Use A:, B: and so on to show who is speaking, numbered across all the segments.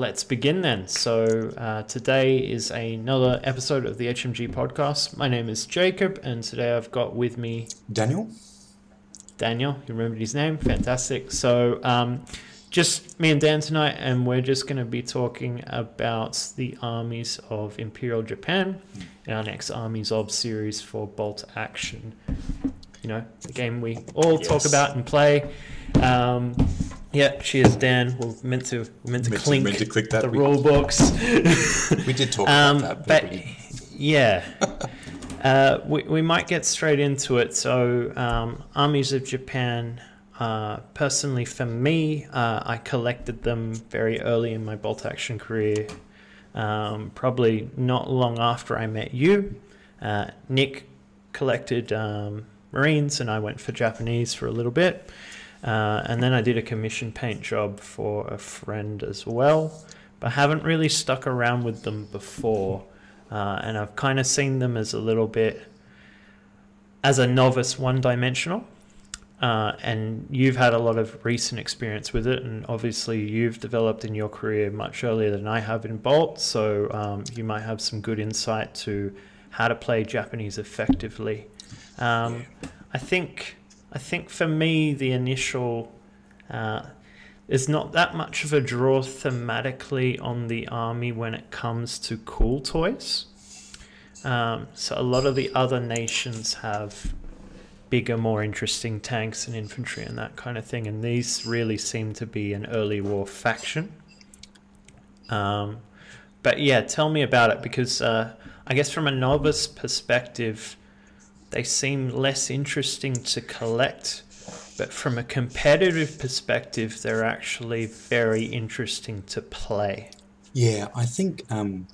A: let's begin then. So, uh, today is another episode of the HMG podcast. My name is Jacob, and today I've got with me
B: Daniel.
A: Daniel, you remembered his name? Fantastic. So, um, just me and Dan tonight, and we're just going to be talking about the armies of Imperial Japan in our next Armies of series for Bolt Action. You know, the game we all talk about and play. Um, yeah, cheers, Dan. We're meant to we're meant to
B: Meant to-
A: clink
B: meant to click that.
A: the
B: We-
A: rule books.
B: We did talk
A: Um,
B: about that,
A: but
B: but
A: yeah, uh, we, we might get straight into it. So, um, armies of Japan. Uh, personally, for me, uh, I collected them very early in my bolt action career. Um, probably not long after I met you. Uh, Nick collected um, Marines, and I went for Japanese for a little bit. Uh, and then I did a commission paint job for a friend as well, but haven't really stuck around with them before. Uh, and I've kind of seen them as a little bit, as a novice, one dimensional. Uh, and you've had a lot of recent experience with it, and obviously you've developed in your career much earlier than I have in Bolt, so um, you might have some good insight to how to play Japanese effectively. Um, I think, I think for me, the initial uh, not that much of a draw thematically on the army when it comes to cool toys. Um, so a lot of the other nations have bigger, more interesting tanks and infantry and that kind of thing, and these really seem to be an early war faction. Um, but yeah, tell me about it because uh, I guess from a novice perspective, they seem less interesting to collect, but from a competitive perspective, they're actually very interesting to play.
B: yeah, I think um,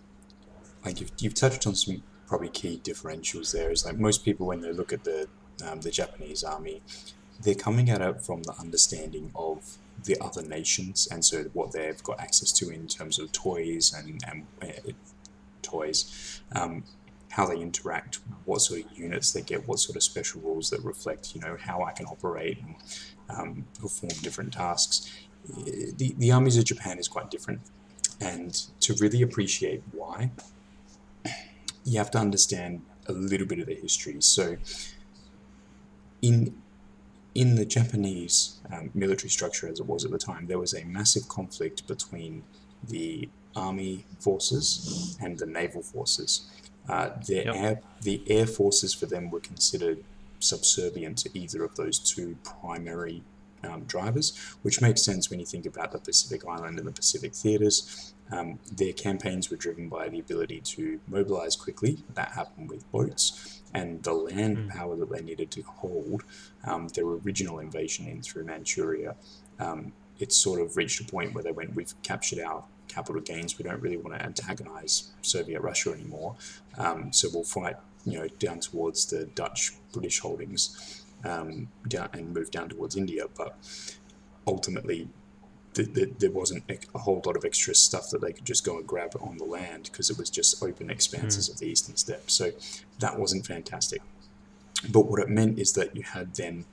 B: like you've, you've touched on some probably key differentials there. Is like most people when they look at the um, the Japanese army, they're coming at it from the understanding of the other nations and so what they've got access to in terms of toys and, and uh, toys, um, how they interact, what sort of units they get, what sort of special rules that reflect, you know, how I can operate and um, perform different tasks. The, the armies of Japan is quite different, and to really appreciate why, you have to understand a little bit of the history. So, in in the Japanese um, military structure as it was at the time, there was a massive conflict between the army forces and the naval forces. Uh, their
A: Yep.
B: air, the air forces for them were considered subservient to either of those two primary um, drivers, which makes sense when you think about the Pacific Island and the Pacific theaters. Um, their campaigns were driven by the ability to mobilize quickly. That happened with boats, and the land
A: Mm.
B: power that they needed to hold um, their original invasion in through Manchuria. Um, it sort of reached a point where they went, "We've captured our capital gains. We don't really want to antagonize Soviet Russia anymore. Um, so we'll fight, you know, down towards the Dutch British holdings, um, down and move down towards India." But ultimately, th- th- there wasn't a a whole lot of extra stuff that they could just go and grab on the land because it was just open expanses of the eastern steppe. So that wasn't fantastic. But what it meant is that you had then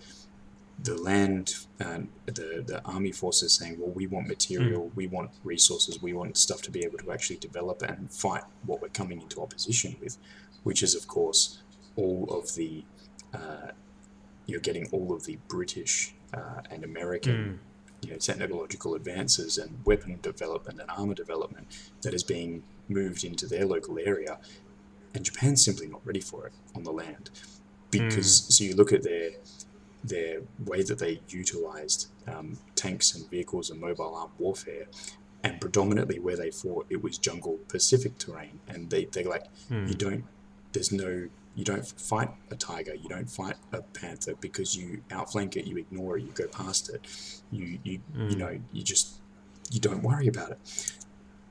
B: the land, um, the the army forces saying, "Well, we want material, we want resources, we want stuff to be able to actually develop and fight what we're coming into opposition with," which is, of course, all of the uh, you're getting all of the British uh, and American you know, technological advances and weapon development and armor development that is being moved into their local area, and Japan's simply not ready for it on the land. Because so you look at their their way that they utilized um, tanks and vehicles and mobile armed warfare, and predominantly where they fought, it was jungle Pacific terrain, and they they like you don't there's no you don't fight a tiger, you don't fight a panther because you outflank it, you ignore it, you go past it, you you you know you just you don't worry about it.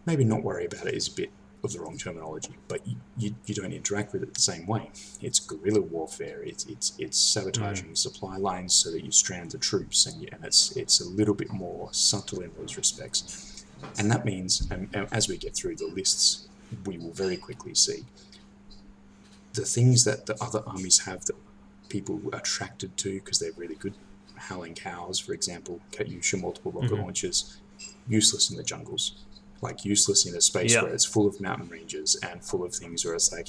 B: Maybe not worry about it is a bit of the wrong terminology, but you, you, you don't interact with it the same way. It's guerrilla warfare. It's it's it's sabotaging supply lines so that you strand the troops, and you, and it's it's a little bit more subtle in those respects. And that means, and, and as we get through the lists, we will very quickly see the things that the other armies have that people are attracted to because they're really good. Howling cows, for example, Katyusha multiple rocket
A: Mhm.
B: launchers, useless in the jungles. Like useless in a space
A: Yeah.
B: where it's full of mountain ranges and full of things where it's like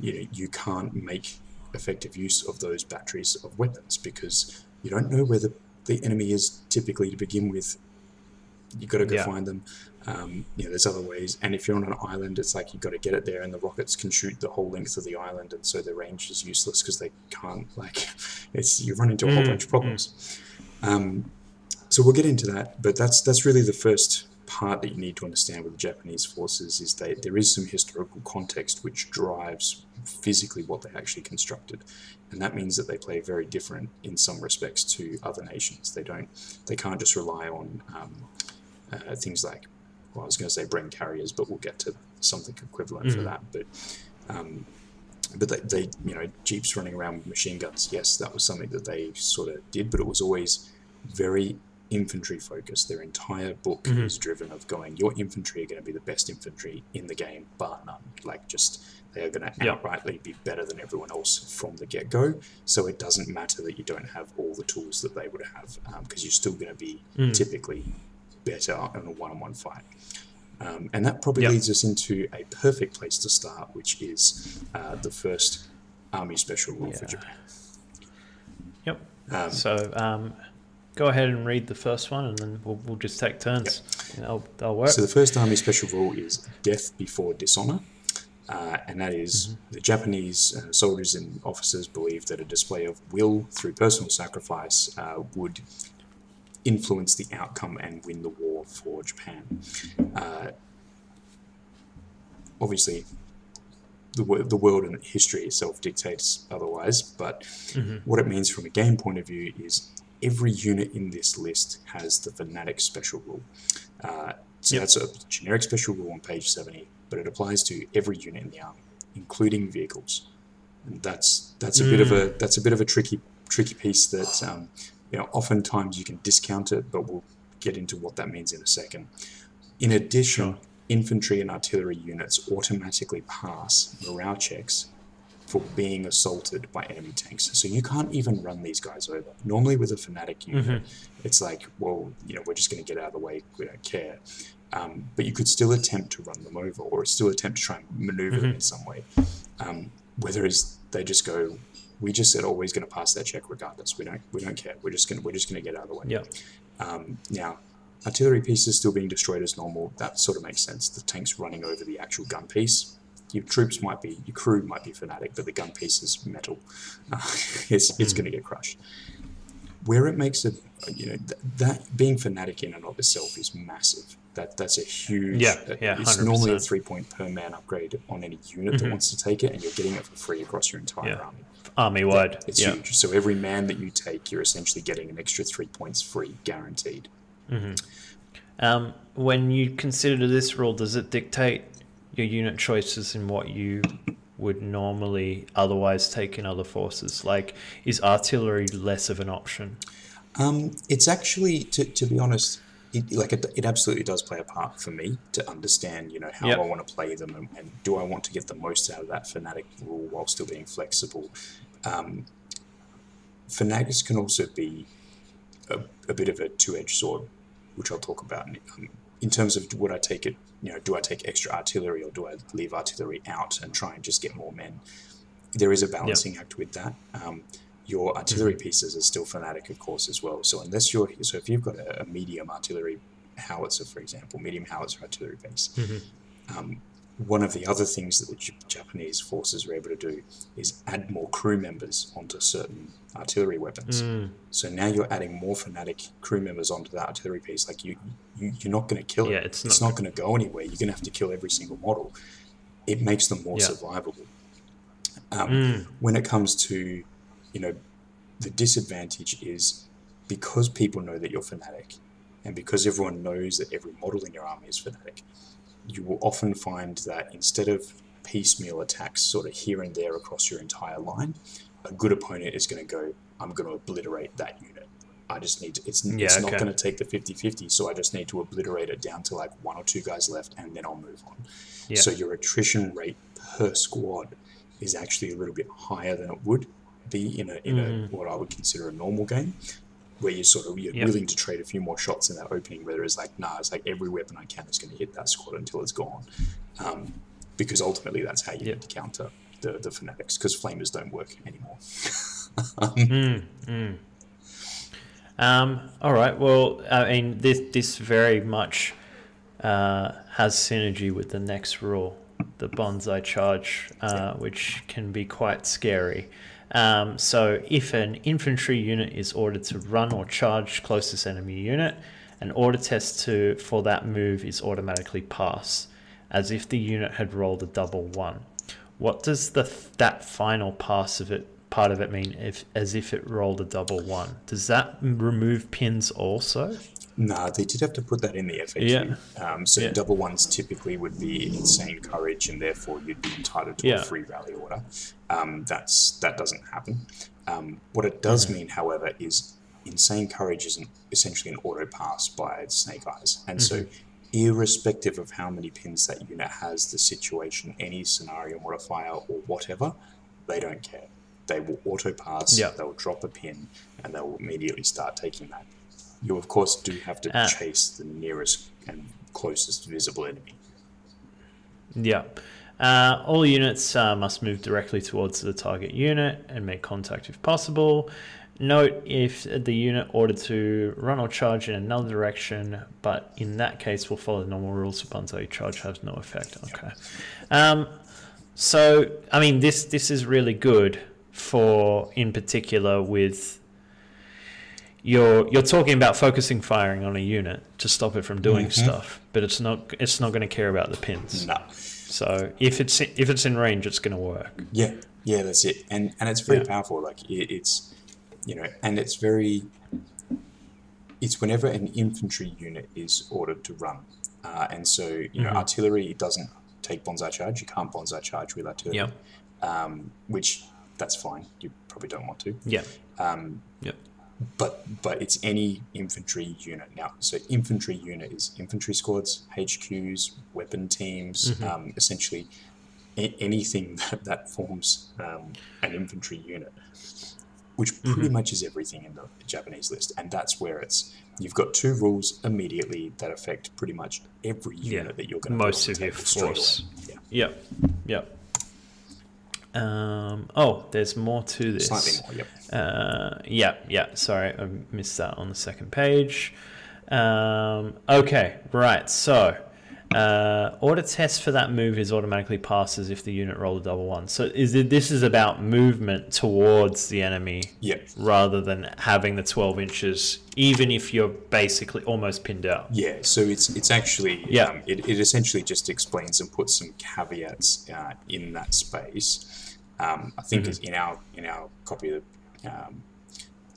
B: you know you can't make effective use of those batteries of weapons because you don't know where the, the enemy is typically to begin with. you've got to go
A: Yeah.
B: find them. Um, you know, there's other ways. And if you're on an island, it's like you've got to get it there, and the rockets can shoot the whole length of the island, and so the range is useless because they can't. Like, it's you run into a whole
A: Mm,
B: bunch of problems. Um, so we'll get into that, but that's that's really the first part that you need to understand with the Japanese forces is that there is some historical context which drives physically what they actually constructed, and that means that they play very different in some respects to other nations. They don't, they can't just rely on um, uh, things like, well, I was going to say Bren carriers, but we'll get to something equivalent for
A: Mm.
B: that. But um, but they, they, you know, jeeps running around with machine guns. Yes, that was something that they sort of did, but it was always very infantry focused. Their entire book
A: Mhm.
B: is driven of going, your infantry are going to be the best infantry in the game, bar none. Like just they are going to
A: Yeah.
B: outrightly be better than everyone else from the get go. So it doesn't matter that you don't have all the tools that they would have, because you're still going to be
A: Mm.
B: typically better in a one on one fight. Um, and that probably
A: Yep.
B: leads us into a perfect place to start, which is uh, the first Army Special Rule for Japan.
A: Yep.
B: Um,
A: So um, go ahead and read the first one, and then we'll, we'll just take turns. And They'll, they'll work.
B: So the first Army Special Rule is Death Before Dishonor. Uh, and that is the Japanese uh, soldiers and officers believe that a display of will through personal sacrifice uh, would influence the outcome and win the war for Japan. Uh, obviously, the, wo- the world and history itself dictates otherwise, but
A: Mhm.
B: what it means from a game point of view is every unit in this list has the Fanatic Special Rule. Uh, so
A: Yep.
B: that's a generic special rule on page 70, but it applies to every unit in the army, including vehicles. And that's that's a bit of a that's a bit of a tricky tricky piece that um, you know oftentimes you can discount it, but we'll get into what that means in a second. In addition,
A: Sure.
B: infantry and artillery units automatically pass morale checks for being assaulted by enemy tanks. So you can't even run these guys over. Normally with a fanatic unit, it's like, well, you know, we're just going to get out of the way. We don't care. Um, but you could still attempt to run them over, or still attempt to try and maneuver them in some way. Um, whether it's they just go, we just said, oh, we're going to pass that check regardless. We don't, we don't care. We're just going, to we're just going to get out of the way.
A: Yeah.
B: Um, now, artillery pieces still being destroyed as normal. That sort of makes sense. The tank's running over the actual gun piece. Your troops might be, your crew might be fanatic, but the gun piece is metal. Uh, it's it's going to get crushed. Where it makes it, you know, th- that being fanatic in and of itself is massive. That that's a huge.
A: Yeah, yeah, 100%.
B: It's normally a three point per man upgrade on any unit that
A: Mhm.
B: wants to take it, and you're getting it for free across your entire
A: Yeah.
B: army.
A: Army wide.
B: It's
A: yeah.
B: huge. So every man that you take, you're essentially getting an extra three points free, guaranteed.
A: Um, when you consider this rule, does it dictate your unit choices in what you would normally otherwise take in other forces? Like, is artillery less of an option?
B: Um, it's actually, to, to be honest, it, like it, it absolutely does play a part for me to understand, you know, how
A: Yep.
B: I want to play them and, and do I want to get the most out of that fanatic rule while still being flexible. Um, fanatics can also be a, a bit of a two-edged sword, which I'll talk about in, um, in terms of would I take it, you know, do I take extra artillery or do I leave artillery out and try and just get more men? There is a balancing act with that. Um, your artillery pieces are still fanatic, of course, as well. So unless you're so if you've got a, a medium artillery howitzer, for example, medium howitzer artillery base, um, one of the other things that the Japanese forces were able to do is add more crew members onto certain artillery weapons.
A: Mm,
B: So now you're adding more fanatic crew members onto that artillery piece. Like you, you you're not going to kill it.
A: Yeah, it's
B: it's
A: not
B: not going to go anywhere. You're going to have to kill every single model. It makes them more
A: Yeah.
B: survivable. Um,
A: Mm.
B: When it comes to, you know, the disadvantage is because people know that you're fanatic, and because everyone knows that every model in your army is fanatic, you will often find that instead of piecemeal attacks sort of here and there across your entire line, a good opponent is going to go, I'm going to obliterate that unit. I just need to, it's,
A: Yeah,
B: it's not going to take the 50 50, so I just need to obliterate it down to like one or two guys left and then I'll move on.
A: Yeah.
B: So your attrition rate per squad is actually a little bit higher than it would be in a in
A: Mhm.
B: a what I would consider a normal game. Where you sort of you're
A: Yep.
B: willing to trade a few more shots in that opening. Where it's like, nah, it's like every weapon I can is going to hit that squad until it's gone, um, because ultimately that's how you
A: Yep.
B: need to counter the the fanatics. Because flamers don't work anymore.
A: Um, all right. Well, I mean, this this very much uh, has synergy with the next rule, the banzai charge, uh, which can be quite scary. Um, so, if an infantry unit is ordered to run or charge closest enemy unit, an order test to for that move is automatically pass, as if the unit had rolled a double one. What does the that final pass of it part of it mean? If as if it rolled a double one, does that remove pins also?
B: Nah, they did have to put that in the FAQ. Um, so
A: Yeah.
B: double ones typically would be insane courage, and therefore you'd be entitled to
A: Yeah.
B: a free rally order. Um, that's that doesn't happen. Um, what it does
A: Mm-hmm.
B: mean, however, is insane courage is an, essentially an auto pass by Snake Eyes, and so
A: Mm-hmm.
B: irrespective of how many pins that unit has, the situation, any scenario modifier, or whatever, they don't care. They will auto pass.
A: Yeah.
B: They'll drop a pin, and they'll immediately start taking that. You of course do have to
A: Uh,
B: chase the nearest and closest visible enemy.
A: Yeah. Uh, all units uh, must move directly towards the target unit and make contact if possible. Note if the unit ordered to run or charge in another direction, but in that case we'll follow the normal rules for Banzai charge has no effect. Okay. Um, so I mean this this is really good for in particular with you're you're talking about focusing firing on a unit to stop it from doing stuff, but it's not it's not going to care about the pins.
B: No.
A: So if it's if it's in range, it's going to work.
B: Yeah, yeah, that's it. And and it's very
A: Yeah.
B: powerful. Like it, it's, you know, and it's very. It's whenever an infantry unit is ordered to run, uh, and so you know
A: Mm-hmm.
B: artillery doesn't take banzai charge. You can't banzai charge with artillery.
A: Yep.
B: Um, which that's fine. You probably don't want to.
A: Yeah.
B: Um,
A: Yep.
B: But but it's any infantry unit now. So infantry unit is infantry squads, HQs, weapon teams, um, essentially a- anything that, that forms um, an infantry unit, which pretty much is everything in the Japanese list. And that's where it's you've got two rules immediately that affect pretty much every unit
A: Yeah.
B: that you're going to
A: Most of your force.
B: Yeah,
A: Yep. Yep. Um, oh, there's more to this.
B: slightly more. Yep.
A: Uh, yeah, yeah. Sorry, I missed that on the second page. Um, okay, right. So, uh, order test for that move is automatically passes if the unit rolled a double one. So, is it, this is about movement towards the enemy
B: Yep.
A: rather than having the twelve inches, even if you're basically almost pinned out.
B: Yeah, so it's it's actually
A: Yeah.
B: um, it, it essentially just explains and puts some caveats uh, in that space. Um, I think in our in our copy of the, um,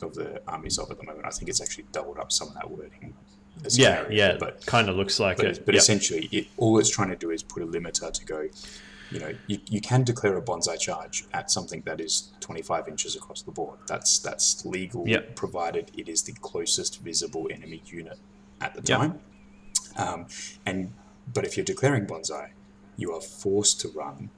B: of the armies of at the moment. I think it's actually doubled up some of that wording. as
A: Yeah, yeah.
B: but
A: kind of looks like
B: but,
A: it.
B: but
A: Yep.
B: essentially, it, all it's trying to do is put a limiter to go. You know, you, you can declare a banzai charge at something that is 25 inches across the board. That's that's legal,
A: Yep.
B: provided it is the closest visible enemy unit at the
A: Yep.
B: time. Um, and but if you're declaring banzai, you are forced to run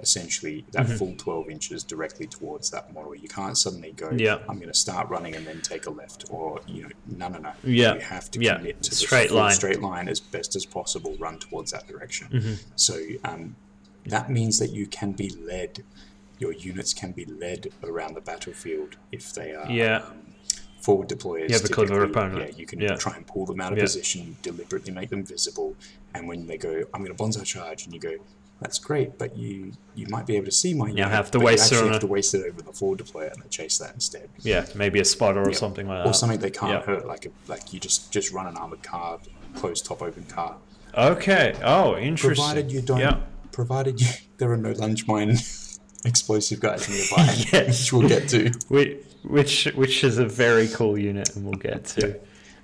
B: essentially that
A: Mm-hmm.
B: full 12 inches directly towards that model. You can't suddenly go,
A: Yeah.
B: I'm going to start running and then take a left, or you know, no, no, no.
A: Yeah.
B: you have to
A: Yeah.
B: commit to
A: Straight
B: the
A: line.
B: straight line as best as possible. Run towards that direction.
A: Mm-hmm.
B: So um, that means that you can be led. Your units can be led around the battlefield if they are
A: Yeah.
B: um, forward deployers.
A: You have a clever opponent.
B: Yeah, you can
A: Yeah.
B: try and pull them out of
A: Yeah.
B: position, deliberately make them visible, and when they go, "I'm going to banzai charge," and you go, "That's great," but you you might be able to see my unit.
A: have to waste it
B: you actually
A: on
B: have to waste it over the forward deployer and they chase that instead.
A: Yeah, maybe a spotter or
B: Yeah.
A: something like that.
B: Or something they can't
A: Yeah.
B: hurt, like a, like you just just run an armored car, closed top open car,
A: Okay. Oh, interesting.
B: provided you don't.
A: Yeah.
B: Provided you, there are no lunge mine explosive guys nearby, which we'll get to.
A: Which, which which is a very cool unit, and we'll get to.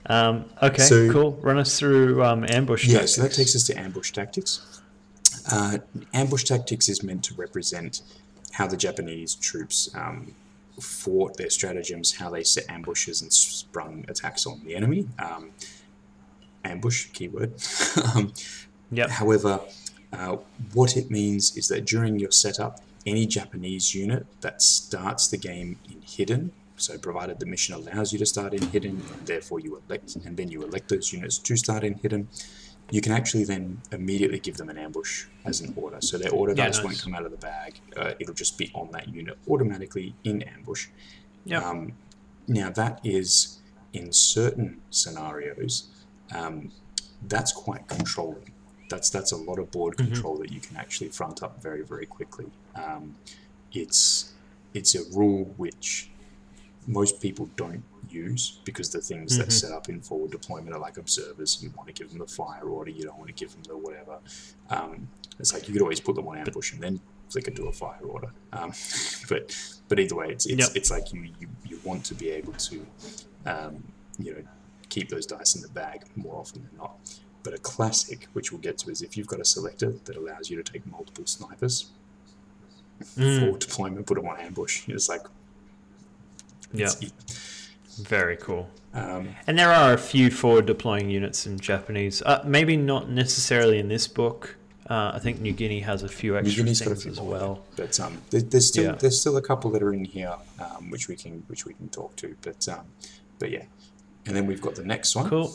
A: Um, okay,
B: So-
A: cool. Run us through um, ambush.
B: Yeah, so that takes us to ambush tactics. Uh, ambush tactics is meant to represent how the Japanese troops um, fought their stratagems, how they set ambushes and sprung attacks on the enemy. Um, ambush, keyword. um,
A: Yep.
B: However, uh, what it means is that during your setup, any Japanese unit that starts the game in hidden So provided the mission allows you to start in hidden, and therefore you elect, and then you elect those units to start in hidden, you can actually then immediately give them an ambush as an order. So their order
A: Yeah,
B: dice
A: nice.
B: won't come out of the bag. Uh, it'll just be on that unit automatically in ambush.
A: Yep.
B: Um, now that is in certain scenarios, um, that's quite controlling. That's that's a lot of board control that you can actually front up very very quickly. Um, it's it's a rule which most people don't use because the things that set up in forward deployment are like observers. You want to give them the fire order, you don't want to give them the whatever. Um, it's like you could always put them on ambush and then flick it to a fire order. Um, but but either way, it's it's,
A: Yep.
B: it's like you, you you want to be able to um, you know keep those dice in the bag more often than not. But a classic, which we'll get to, is if you've got a selector that allows you to take multiple snipers
A: Mm.
B: for deployment, put them on ambush. It's like
A: Yeah. Very cool.
B: um,
A: And there are a few forward deploying units in Japanese. Uh, maybe not necessarily in this book. Uh, I think New Guinea has a few
B: New
A: extra
B: Guinea's got a
A: things
B: few
A: as
B: more,
A: well.
B: But um, there, there's still
A: Yeah.
B: there's still a couple that are in here um, which we can which we can talk to. But um, but yeah, and then we've got the next one.
A: Cool.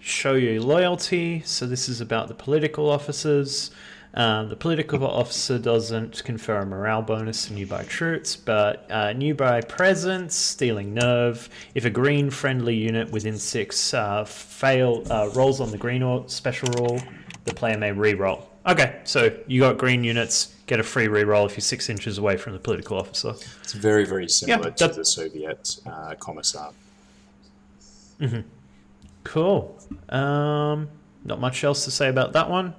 A: Show your loyalty. So this is about the political officers. Um, the political officer doesn't confer a morale bonus to nearby troops, but uh, nearby presence, stealing nerve. If a green friendly unit within six uh, fail uh, rolls on the green or special rule, the player may re-roll. Okay, so you got green units, get a free re-roll if you're six inches away from the political officer.
B: It's very very similar to
A: that-
B: the Soviet uh, commissar.
A: Cool. Um, not much else to say about that one.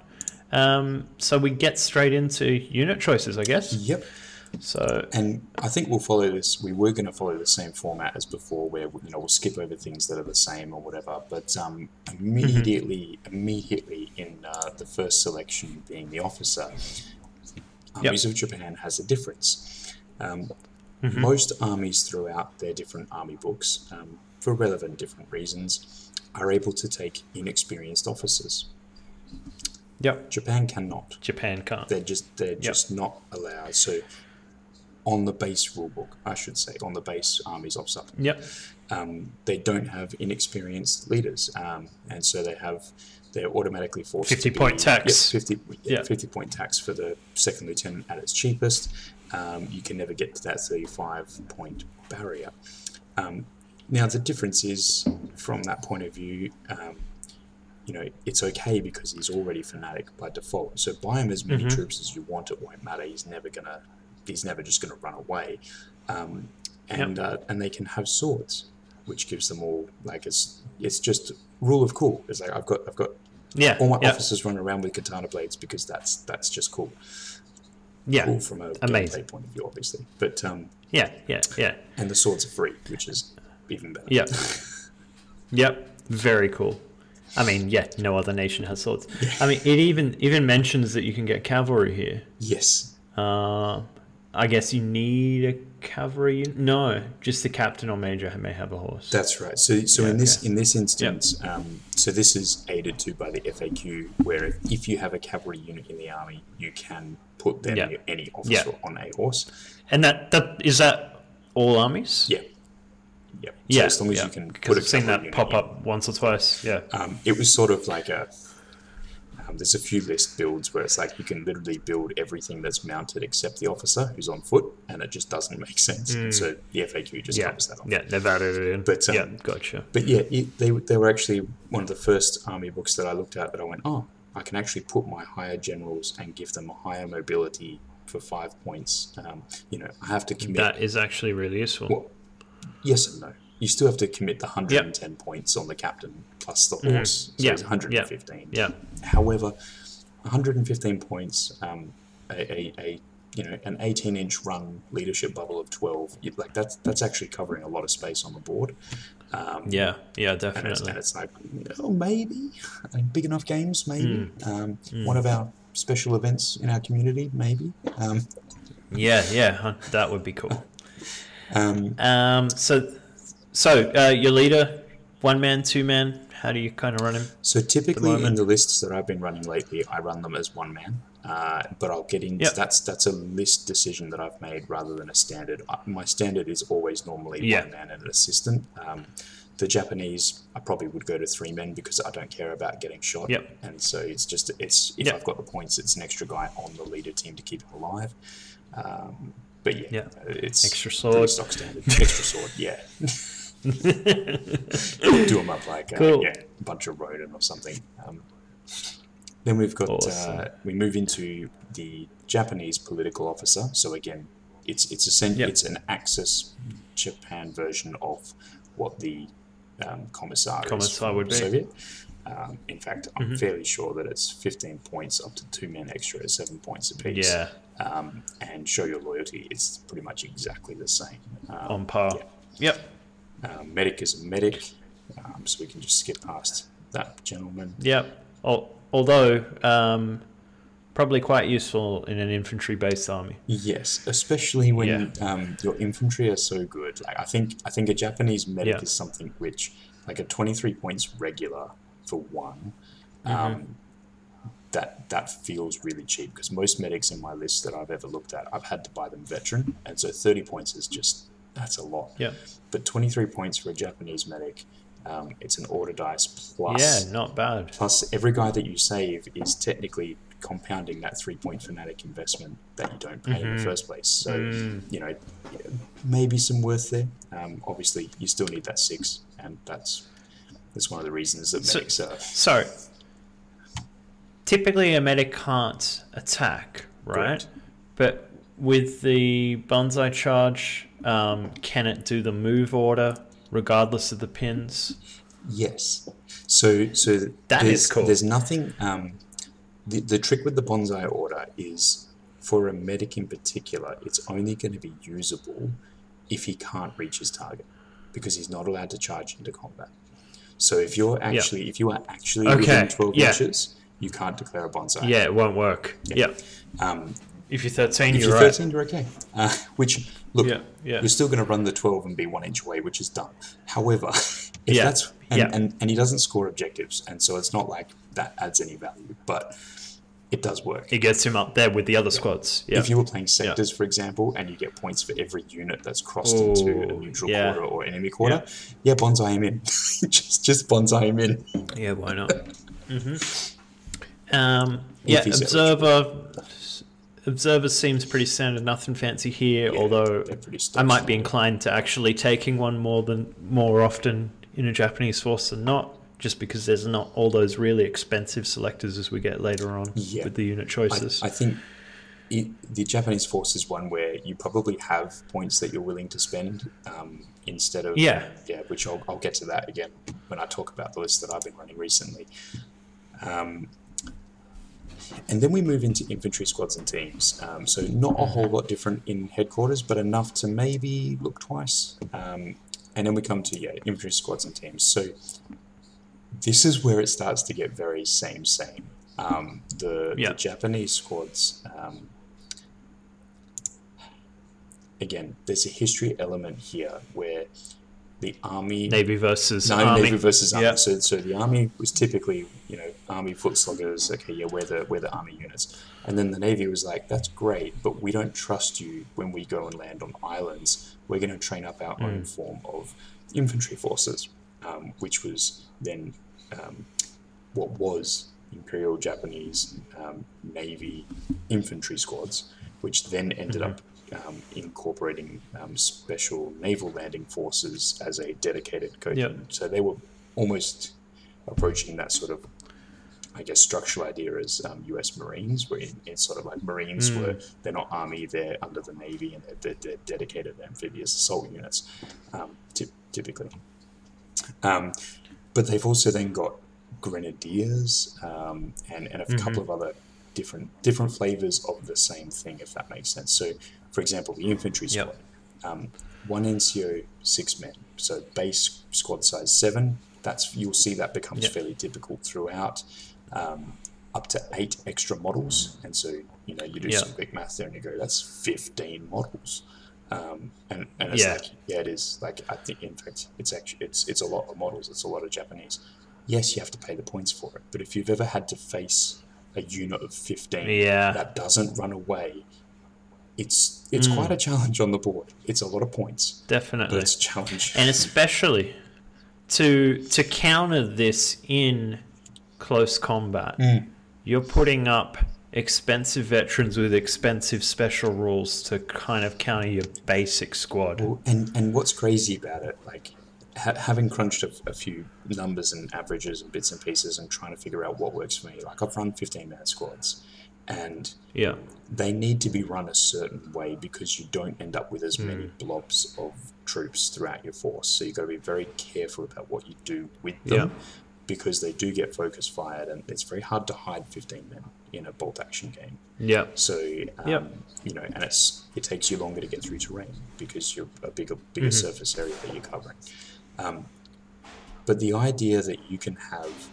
A: Um, so we get straight into unit choices, I guess.
B: Yep.
A: So
B: And I think we'll follow this. We were going to follow the same format as before, where you know we'll skip over things that are the same or whatever. But um, immediately, immediately in uh, the first selection, being the officer, armies of Japan has a difference. Um, Most armies throughout their different army books, um, for relevant different reasons, are able to take inexperienced officers.
A: Yep,
B: Japan cannot
A: Japan can't.
B: they're just they're just not allowed. So on the base rulebook, I should say, on the base armies of sub,
A: Yep.
B: um, they don't have inexperienced leaders, um, and so they have they're automatically forced
A: 50
B: to be,
A: point tax.
B: Yeah, 50, yeah,
A: Yeah.
B: 50 point tax for the second lieutenant at its cheapest. Um, you can never get to that 35 point barrier. Um, now the difference is from that point of view. You know, it's okay because he's already fanatic by default. So buy him as many troops as you want; it won't matter. He's never gonna, he's never just gonna run away. Um, and uh, and they can have swords, which gives them all like it's it's just rule of cool. It's like I've got I've got
A: Yeah.
B: all my
A: yep.
B: officers running around with katana blades because that's that's just cool.
A: Yeah.
B: Cool from a
A: Amazing.
B: gameplay point of view, obviously. But um,
A: Yeah. Yeah. Yeah.
B: and the swords are free, which is even better.
A: Yep. yep. Very cool. I mean, yeah, no other nation has swords. I mean, it even even mentions that you can get cavalry here.
B: Yes.
A: Uh, I guess you need a cavalry. No, just the captain or major may have a horse.
B: That's right. So, so
A: Yeah,
B: in this
A: okay.
B: in this instance, um, so this is aided to by the FAQ, where if, if you have a cavalry unit in the army, you can put them
A: Yeah.
B: any officer
A: Yeah.
B: on a horse.
A: And that that is that all armies?
B: Yeah, yeah. So
A: Yeah,
B: as long as
A: yeah.
B: you can
A: because
B: put a
A: I've seen that pop
B: in.
A: up once or twice. Yeah,
B: Um, it was sort of like a. Um, there's a few list builds where it's like you can literally build everything that's mounted except the officer who's on foot, and it just doesn't make sense. So the FAQ just
A: Mm. yeah,
B: covers that off.
A: yeah. They've added it in.
B: But, um,
A: yeah, gotcha.
B: But yeah, it, they they were actually one of the first army books that I looked at that I went, oh, I can actually put my higher generals and give them a higher mobility for five points. Um, you know, I have to commit.
A: That is actually really useful.
B: well, yes and no. You still have to commit the 110 points on the captain plus the horse,
A: Mm-hmm. Yeah,
B: it's 115.
A: yeah.
B: However, 115 points, um, a, a, a you know an 18 inch run leadership bubble of 12, you, like that's that's actually covering a lot of space on the board. Um,
A: Yeah, yeah,
B: and it's,
A: definitely.
B: and it's like, oh, maybe big enough games, maybe
A: Hmm.
B: um, one of our special events in our community, maybe. Um,
A: Yeah, yeah, that would be cool.
B: Um,
A: Um, so, so uh, your leader, one man, two man. How do you kind of run him?
B: so typically in the lists that I've been running lately, I run them as one man. Uh, but I'll get into
A: Yep.
B: that's that's a list decision that I've made rather than a standard. My standard is always normally
A: Yeah.
B: one man and an assistant. Um, the Japanese, I probably would go to three men because I don't care about getting shot.
A: Yep.
B: And so it's just it's if
A: Yep.
B: I've got the points, it's an extra guy on the leader team to keep him alive. Um, but yeah,
A: Yeah.
B: it's
A: Extra sword.
B: stock standard. Extra sword, yeah. Do them up like uh, yeah, a bunch of ronin or something. Um, then we've got
A: Awesome.
B: uh, we move into the Japanese political officer. So again, it's it's essen-
A: Yep.
B: it's an Axis Japan version of what the um, commissar,
A: Commissar would be. Mm-hmm.
B: Soviet. Um, in fact, I'm fairly sure that it's 15 points up to two men extra at seven points apiece.
A: Yeah,
B: Um, and show your loyalty. It's pretty much exactly the same. Um,
A: on par.
B: yeah.
A: Yep.
B: um, medic is a medic, um, so we can just skip past that gentleman.
A: Yep. Al- Although, um, probably quite useful in an infantry-based army.
B: Yes, especially when
A: Yeah.
B: um, your infantry are so good. Like I think, I think a Japanese medic
A: Yeah.
B: is something which, like a twenty-three points regular for one,
A: Mm-hmm.
B: um, that that feels really cheap because most medics in my list that I've ever looked at, I've had to buy them veteran, and so thirty points is just that's a lot.
A: Yep.
B: But twenty-three points for a Japanese medic, um, it's an order dice plus.
A: Yeah, not bad.
B: Plus, every guy that you save is technically compounding that three point fanatic investment that you don't pay in the first place. So, you know, maybe some worth there. Um, obviously, you still need that six, and that's that's one of the reasons that
A: So-
B: medics are.
A: So, typically a medic can't attack, right? But with the banzai charge, um, can it do the move order regardless of the pins?
B: Yes. So, so
A: That
B: there's,
A: is cool.
B: There's nothing. Um, the the trick with the banzai order is for a medic in particular, it's only going to be usable if he can't reach his target because he's not allowed to charge into combat. So if you're actually if you are actually
A: Okay,
B: within twelve
A: yeah.
B: inches, you can't declare a banzai.
A: Yeah, it won't work. Yep.
B: Um,
A: If you're 13,
B: if
A: you're
B: you're
A: right.
B: 13, you're okay. Uh, which look,
A: Yeah, yeah.
B: you're still going to run the 12 and be one inch away, which is dumb. However, if
A: Yeah,
B: that's and,
A: yeah.
B: and and he doesn't score objectives, and so it's not like that adds any value, but it does work.
A: It gets him up there with the other squads. Yeah.
B: If you were playing sectors, for example, and you get points for every unit that's crossed into a neutral
A: yeah.
B: quarter or enemy quarter, yeah, banzai him in. just just banzai him in.
A: Yeah, why not? hmm Um, yeah, observer. Observer seems pretty standard. Nothing fancy here.
B: Yeah,
A: although I might be inclined to actually taking one more than more often in a Japanese force than not, just because there's not all those really expensive selectors as we get later on
B: Yeah.
A: with the unit
B: I,
A: choices.
B: I think it, the Japanese force is one where you probably have points that you're willing to spend um, instead of
A: Yeah.
B: yeah, which I'll, I'll get to that again when I talk about the list that I've been running recently. Um, and then we move into infantry squads and teams. Um, so not a whole lot different in headquarters, but enough to maybe look twice. Um, and then we come to yeah, infantry squads and teams. So this is where it starts to get very same same. Um, the,
A: Yeah.
B: the Japanese squads. Um, again, there's a history element here where the army
A: Navy versus
B: no,
A: army.
B: Navy versus army.
A: Yeah.
B: So, so the army was typically, you know, army foot sluggers. Okay, yeah, we're the we're the army units, and then the navy was like, that's great, but we don't trust you when we go and land on islands. We're going to train up our
A: Hmm.
B: own form of infantry forces, um, which was then um, what was Imperial Japanese um, Navy infantry squads, which then ended
A: Mm-hmm.
B: up incorporating um, special naval landing forces as a dedicated code.
A: Yep.
B: So they were almost approaching that sort of, I guess, structural idea as um, U.S. Marines, where in, it's sort of like Marines
A: Mm.
B: were they're not army, they're under the Navy, and they're, they're, they're dedicated amphibious assault units, um, ty- typically. Um, but they've also then got grenadiers um, and, and a
A: Mm-hmm.
B: couple of other different different flavors of the same thing, if that makes sense. So, for example, the infantry
A: Yep.
B: squad, um, one NCO, six men. So base squad size seven. That's you'll see that becomes
A: Yep.
B: fairly typical throughout. Um, up to eight extra models, and so you know you do
A: Yep.
B: some quick math there, and you go, that's fifteen models. Um, and, and it's
A: Yeah.
B: like, yeah, it is. Like, I think, in fact, it's actually it's it's a lot of models. It's a lot of Japanese. Yes, you have to pay the points for it, but if you've ever had to face a unit of 15
A: Yeah.
B: that doesn't run away, it's it's quite a challenge on the board. It's a lot of points,
A: Definitely.
B: it's a challenge.
A: and especially to to counter this in close combat
B: Mm.
A: you're putting up expensive veterans with expensive special rules to kind of counter your basic squad
B: Well, and and what's crazy about it, like ha- having crunched a, a few numbers and averages and bits and pieces, and trying to figure out what works for me. Like I've run fifteen man squads, and
A: yeah
B: they need to be run a certain way because you don't end up with as many blobs of troops throughout your force. So you've got to be very careful about what you do with them
A: Yeah.
B: because they do get focus fired, and it's very hard to hide fifteen men in a bolt action game.
A: yeah
B: So um,
A: Yep.
B: you know, and it's it takes you longer to get through terrain because you're a bigger bigger
A: Mm-hmm.
B: surface area that you're covering. Um, but the idea that you can have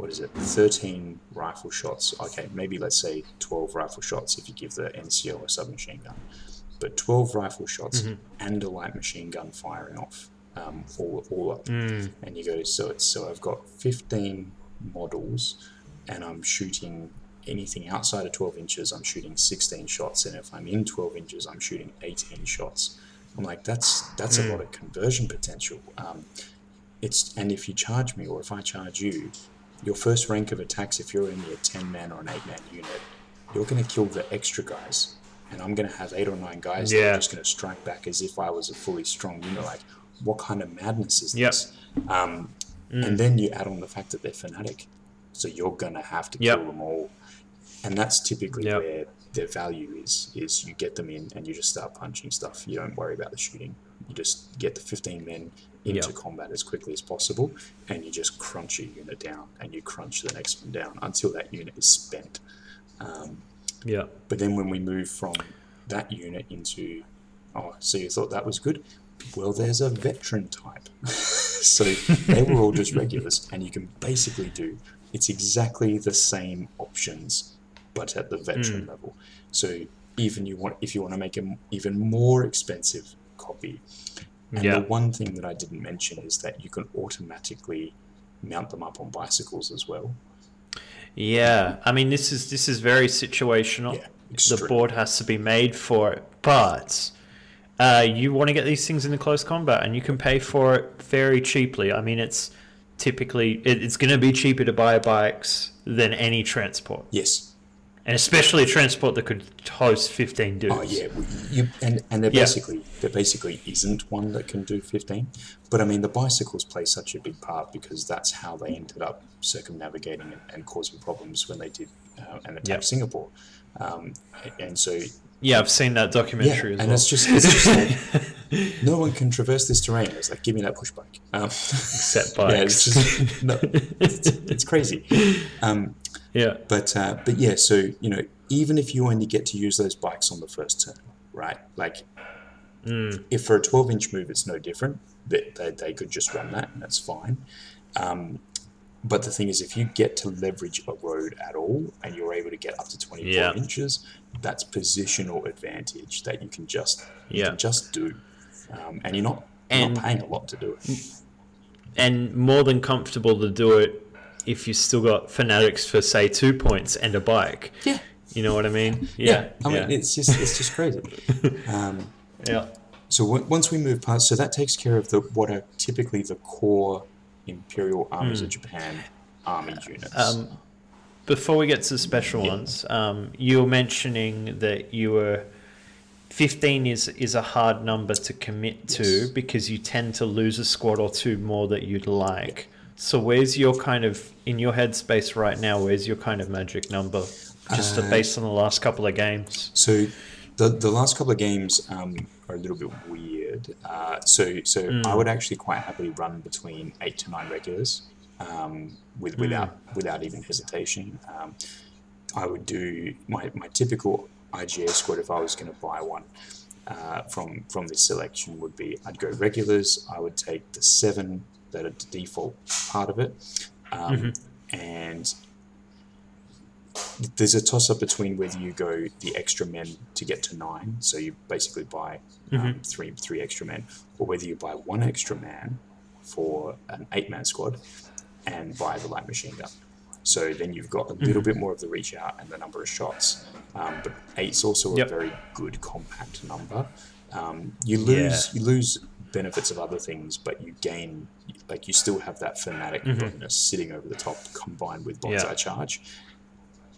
B: what is it, thirteen rifle shots? Okay, maybe let's say twelve rifle shots if you give the NCO a submachine gun, but twelve rifle shots
A: Mm-hmm.
B: and a light machine gun firing off um, all all up,
A: Mm.
B: and you go so it's so I've got fifteen models, and I'm shooting anything outside of 12 inches, I'm shooting 16 shots, and if I'm in 12 inches, I'm shooting 18 shots. I'm like, that's that's a lot of conversion potential. Um, it's and if you charge me, or if I charge you, your first rank of attacks, if you're only a 10 man or an 8 man unit, you're going to kill the extra guys, and I'm going to have eight or nine guys that are just going to strike back as if I was a fully strong unit. Like, what kind of madness is
A: Yep.
B: this? Um, And then you add on the fact that they're fanatic, so you're going to have to
A: Yep.
B: kill them all and that's typically
A: Yep.
B: where their value is is you get them in and you just start punching stuff you don't worry about the shooting you just get the 15 men into
A: Yep.
B: combat as quickly as possible and you just crunch your unit down and you crunch the next one down until that unit is spent. Um,
A: yeah.
B: but then when we move from that unit into oh so you thought that was good? Well there's a veteran type. So they were all just regulars and you can basically do it's exactly the same options but at the veteran level. So even you want if you want to make an even more expensive copy. And
A: Yeah.
B: the one thing that i didn't mention is that you can automatically mount them up on bicycles as well.
A: Yeah. I mean this is this is very situational.
B: Yeah,
A: the board has to be made for it. But uh, you want to get these things into close combat and you can pay for it very cheaply. I mean it's typically it, it's going to be cheaper to buy bikes than any transport.
B: Yes
A: and especially a transport that could host 15 dudes
B: Oh yeah, you and and there
A: Yeah.
B: basically there basically isn't one that can do fifteen, but I mean the bicycles play such a big part because that's how they ended up circumnavigating and, and causing problems when they did uh, and attacked
A: Yep.
B: Singapore, um, and so
A: yeah i've seen that
B: yeah,
A: documentary
B: and
A: as well
B: it's just it's just like no one can traverse this terrain. It's like give me that push bike. Um,
A: Except
B: yeah, it's just no, it's, it's crazy. Um,
A: yeah
B: but uh, but yeah, so you know, even if you only get to use those bikes on the first turn, right? Like, if for a twelve inch move, it's no different. They, they, they could just run that, and that's fine. Um, but the thing is, if you get to leverage a road at all, and you're able to get up to twenty four
A: Yeah.
B: inches, that's positional advantage that you can just you
A: Yeah.
B: can just do, um, and you're not you're
A: And-
B: not paying a lot to do it.
A: and more than comfortable to do it if you still got fanatics for say two points and a bike
B: Yeah.
A: you know what i mean
B: Yeah, I mean, it's just it's just crazy. Um,
A: yeah
B: So w- once we move past, so that takes care of the what are typically the core Imperial Armies of Japan army units.
A: Um, before we get to the special
B: Yeah.
A: ones um, you were mentioning that you were 15 is is a hard number to commit to
B: Yes.
A: because you tend to lose a squad or two more that you'd like so where's your kind of in your headspace right now where's your kind of magic number just
B: Uh,
A: based on the last couple of games
B: so the the last couple of games um, are a little bit weird. Uh, so so I would actually quite happily run between eight to nine regulars um, with without without even hesitation. Um, I would do my, my typical IJA squad if I was going to buy one. uh, from from this selection would be I'd go regulars. I would take the seven that are the default part of it, um, and there's a toss up between whether you go the extra men to get to nine, so you basically buy um, three three extra men, or whether you buy one extra man for an eight man squad and buy the light machine gun. So then you've got a little bit more of the reach out and the number of shots. Um, but eight's also
A: Yep.
B: a very good compact number. Um, you lose you lose benefits of other things, but you gain like you still have that fanatic bonus sitting over the top combined with banzai
A: Yeah.
B: charge.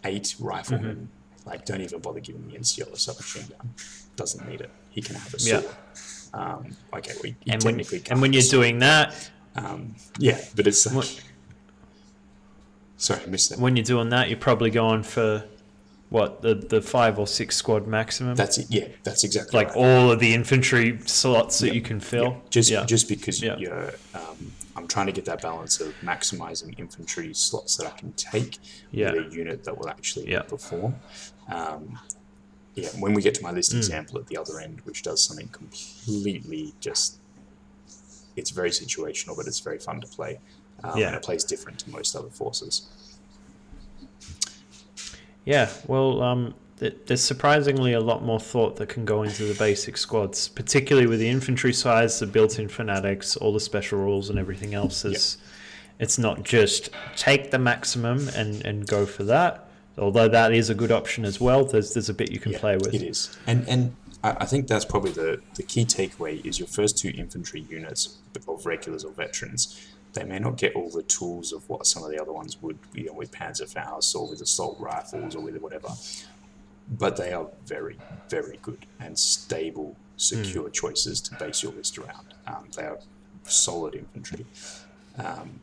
B: Eight rifleman, like don't even bother giving me NCO a submachine gun. Doesn't need it. He can have a
A: Yeah.
B: sword. Um, okay, we
A: And when,
B: technically can't
A: and when you're
B: sword.
A: doing that,
B: um, yeah, but it's like,
A: What-
B: sorry, I missed that.
A: when you're doing that, you're probably going for what the the five or six squad maximum.
B: That's it. Yeah, that's exactly
A: like
B: right.
A: all of the infantry slots that
B: Yep.
A: you can fill.
B: Yeah, Just
A: yeah.
B: just because
A: Yeah.
B: you're, um, I'm trying to get that balance of maximizing infantry slots that I can take
A: Yeah.
B: with a unit that will actually
A: Yeah.
B: perform. Um, yeah, when we get to my
A: Mm.
B: list example at the other end, which does something completely just, it's very situational, but it's very fun to play. Um,
A: Yeah.
B: And it plays different to most other forces.
A: Yeah, well, um, th- there's surprisingly a lot more thought that can go into the basic squads, particularly with the infantry size, the built-in fanatics, all the special rules, and everything else. Is it's not just take the maximum and, and go for that. Although that is a good option as well. There's there's a bit you can
B: Yeah,
A: play with.
B: It is, and and I, I think that's probably the the key takeaway is your first two infantry units of regulars or veterans. They may not get all the tools of what some of the other ones would, you know, with Panzerfaust or with assault rifles or with whatever, but they are very, very good and stable, secure choices to base your list around. Um, they are solid infantry. Um,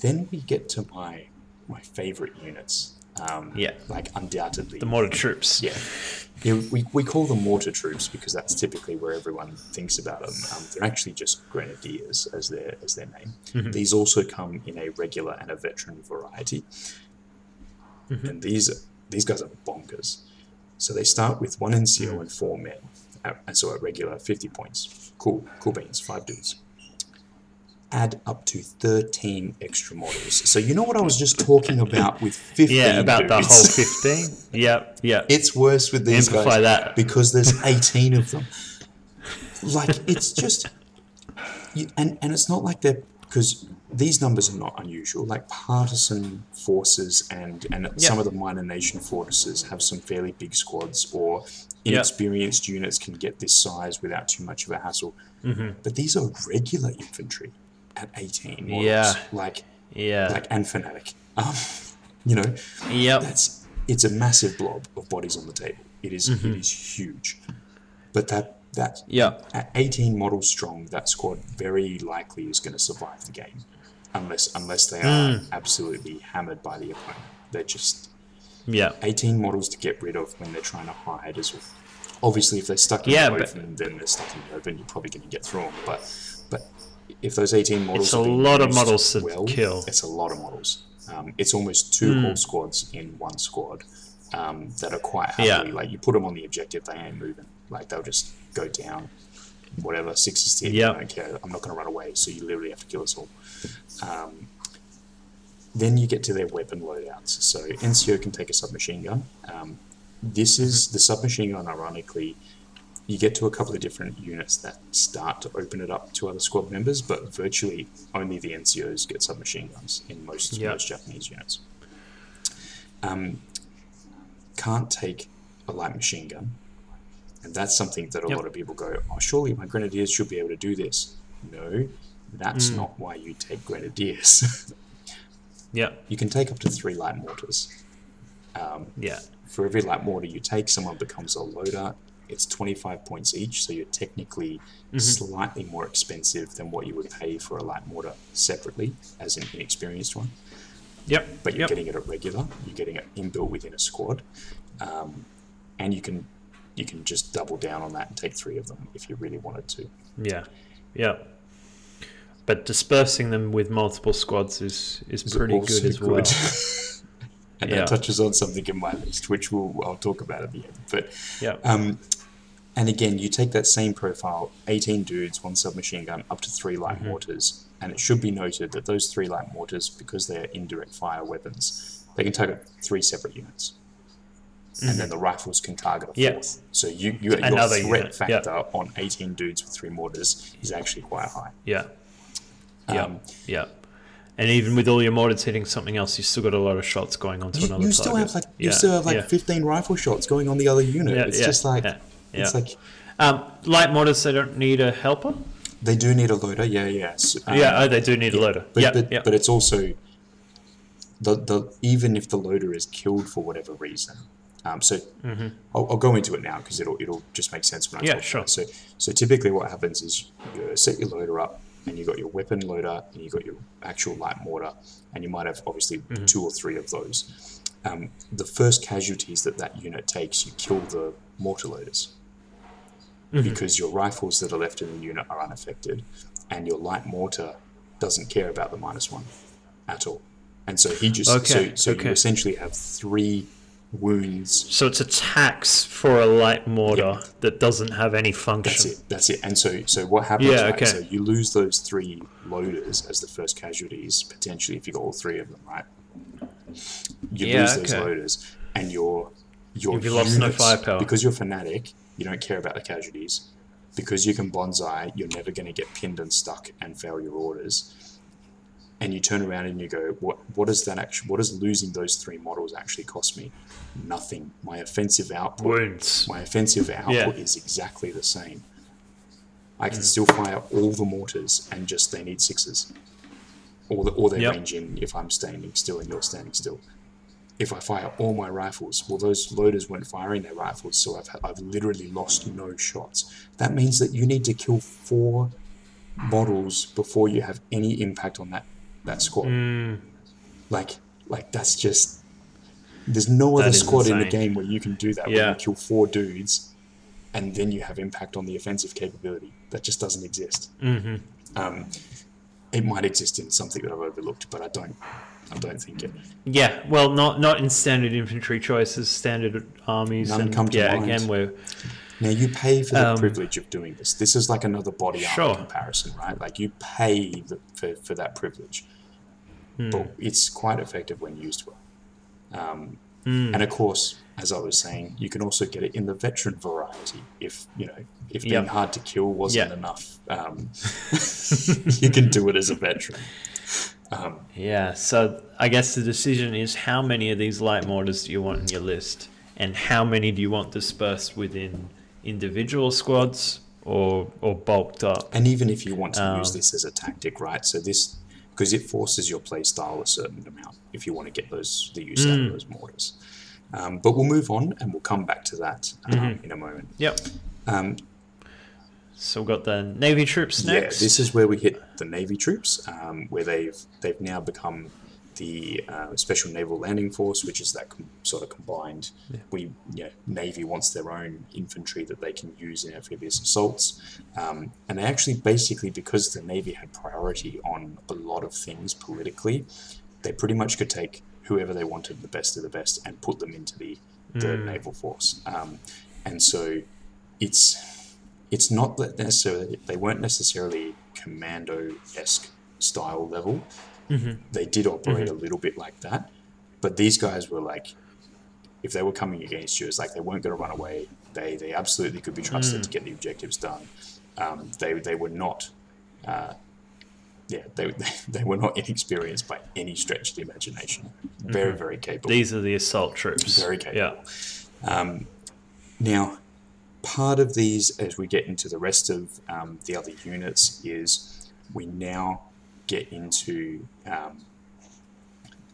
B: then we get to my my favorite units. Um,
A: Yeah.
B: like undoubtedly
A: The mortar troops.
B: yeah. yeah we, we call them mortar troops because that's typically where everyone thinks about them. Um, they're actually just grenadiers as their as their name. These also come in a regular and a veteran variety, and these these guys are bonkers. So they start with one NCO and four men, uh, and so at regular fifty points. Cool, cool beans, five dudes. Add up to thirteen extra models. So you know what I was just talking about with fifteen.
A: Yeah, about the whole 15. Yep, yep.
B: It's worse with these
A: Amplify
B: guys
A: that.
B: because there's 18 of them. Like it's just, you, and and it's not like they're because these numbers are not unusual. Like partisan forces and and some of the minor nation fortresses have some fairly big squads, or inexperienced units can get this size without too much of a hassle.
A: Mm-hmm.
B: But these are regular infantry at 18 models.
A: Yeah.
B: like
A: Yeah.
B: like and fanatic. Um, you know,
A: yep.
B: that's it's a massive blob of bodies on the table. It is-
A: Mm-hmm.
B: it is huge. But that that
A: Yep.
B: at 18 models strong, that squad very likely is going to survive the game, unless unless they are
A: Hmm.
B: absolutely hammered by the opponent. They're just
A: yeah
B: 18 models to get rid of when they're trying to hide as well. Obviously, if they're stuck in
A: Yeah,
B: the
A: but-
B: open, then they're stuck in the open. You're probably going to get through them. But but if those 18 models,
A: It's a lot of models to
B: well,
A: kill.
B: It's a lot of models. Um, it's almost two
A: Hmm.
B: whole squads in one squad um, that are quite
A: Yeah.
B: like you put them on the objective, they ain't moving. Like they'll just go down. Whatever six is ten.
A: Yeah.
B: I don't care. I'm not going to run away. So you literally have to kill us all. Um, then you get to their weapon loadouts. So NCO can take a submachine gun. Um, this is the submachine gun. Ironically, you get to a couple of different units that start to open it up to other squad members, but virtually only the NCOs get submachine guns in most
A: Yeah.
B: most Japanese units. Um, can't take a light machine gun, and that's something that a
A: Yep.
B: lot of people go, "Oh, surely my grenadiers should be able to do this." No, that's not why you take grenadiers.
A: Yep.
B: you can take up to three light mortars.
A: Yeah.
B: For every light mortar you take, someone becomes a loader. It's 25 points each, so you're technically slightly more expensive than what you would pay for a light mortar separately as an inexperienced one.
A: Yep.
B: But you're
A: yep.
B: getting it at regular. You're getting it inbuilt within a squad, um, and you can you can just double down on that and take three of them if you really wanted to.
A: Yeah, yeah. But dispersing them with multiple squads is is
B: Is
A: pretty good as well.
B: and
A: Yeah.
B: that touches on something in my list, which we'll, I'll talk about at the end. But
A: Yeah,
B: Um, and again, you take that same profile 18 dudes, one submachine gun, up to three light
A: Mm-hmm.
B: mortars. And it should be noted that those three light mortars, because they're indirect fire weapons, they can target three separate units. And then the rifles can target a
A: Mm-hmm.
B: Fourth. So you, you, your
A: Another
B: threat
A: unit,
B: factor on 18 dudes with three mortars is actually quite high.
A: yeah, yeah,
B: Um,
A: yeah. And even with all your mortars hitting something else, you've still got a lot of shots going on to
B: You,
A: another
B: you still
A: target.
B: have like you
A: Yeah,
B: still have like
A: yeah.
B: 15 rifle shots going on the other unit.
A: Yeah,
B: it's just like
A: yeah,
B: it's like
A: Um, light mortars, they don't need a helper.
B: they do need a loader. Yeah, yeah. So, um,
A: yeah, oh, they do need a loader.
B: But,
A: yeah,
B: but,
A: yeah.
B: but it's also the the even if the loader is killed for whatever reason. Um, so I'll, I'll go into it now because it'll it'll just make sense when I
A: Mm-hmm. Yeah,
B: talk
A: sure.
B: about it. So so typically what happens is you set your loader up and you've got your weapon loader and you've got your actual light mortar and you might have obviously
A: Mm-hmm.
B: two or three of those. Um, the first casualties that that unit takes, you kill the mortar loaders
A: Mm-hmm.
B: because your rifles that are left in the unit are unaffected, and your light mortar doesn't care about the minus one at all. And so he just
A: Okay,
B: so so
A: okay.
B: you essentially have three wounds.
A: So it's a tax for a light mortar that doesn't have any function.
B: That's it. That's it. And so so what happens?
A: Yeah,
B: right,
A: okay.
B: So you lose those three loaders as the first casualties potentially if you got all three of them right. You
A: Yeah,
B: lose those
A: okay.
B: loaders, and your your
A: You've lost no firepower.
B: because you're fanatic. You don't care about the casualties. Because you can banzai, you're never going to get pinned and stuck and fail your orders. And you turn around and you go, what? What does that actually? What does losing those three models actually cost me? Nothing. My offensive output
A: Wounds.
B: my offensive output
A: Yeah. Mm.
B: is exactly the same. I can still fire all the mortars and just they need sixes. Or, the, or they
A: Yep.
B: range in if I'm standing still and you're standing still. If I fire all my rifles, well, those loaders weren't firing their rifles, so I've, I've literally lost no shots. That means that you need to kill four models before you have any impact on that, that squad.
A: Mm.
B: Like, like that's just. There's no
A: That
B: other squad in the game where you can do that. Where
A: Yeah.
B: you kill four dudes, and then you have impact on the offensive capability. That just doesn't exist.
A: hmm
B: Um, it might exist in something that I've overlooked, but I don't. I don't think it.
A: Yeah, well, not not in standard infantry choices, standard armies,
B: None
A: and
B: come to
A: yeah,
B: mind.
A: again, we're
B: Now you pay for the
A: Um,
B: privilege of doing this. This is like another body armor
A: Sure.
B: comparison, right? Like you pay the, for for that privilege,
A: Hmm.
B: but it's quite effective when used well. Um,
A: Hmm.
B: And of course, as I was saying, you can also get it in the veteran variety. If you know, if being
A: Yep.
B: hard to kill wasn't
A: Yeah.
B: enough, um, you can do it as a veteran. Um,
A: yeah. So I guess the decision is how many of these light mortars do you want in your list, and how many do you want dispersed within individual squads or or bulked up?
B: And even if you want to use
A: Um,
B: this as a tactic, right? So this because it forces your play style a certain amount if you want to get those the use
A: Mm.
B: out of those mortars. Um, but we'll move on and we'll come back to that um,
A: Mm-hmm.
B: in a moment.
A: Yep. So we've got the navy troops next.
B: Yeah, this is where we hit the Navy troops, um, where they've they've now become the uh, Special Naval Landing Force, which is that com- sort of combined. We yeah, Navy wants their own infantry that they can use in amphibious assaults, um, and they actually basically because the Navy had priority on a lot of things politically, they pretty much could take whoever they wanted, the best of the best, and put them into the the naval force. Um, and so it's it's not that necessarily they weren't necessarily commando esque style level. Mm-hmm. They did operate mm-hmm. a little bit like that, but these guys were like, if they were coming against you, it's like they weren't going to run away. They they absolutely could be trusted to mm. get the objectives done. Um, they they were not. Uh, yeah, they, they were not inexperienced by any stretch of the imagination. Very, mm-hmm. very capable.
A: These are the assault troops.
B: Very capable.
A: Yeah.
B: Um, now, part of these, as we get into the rest of um, the other units, is we now get into um,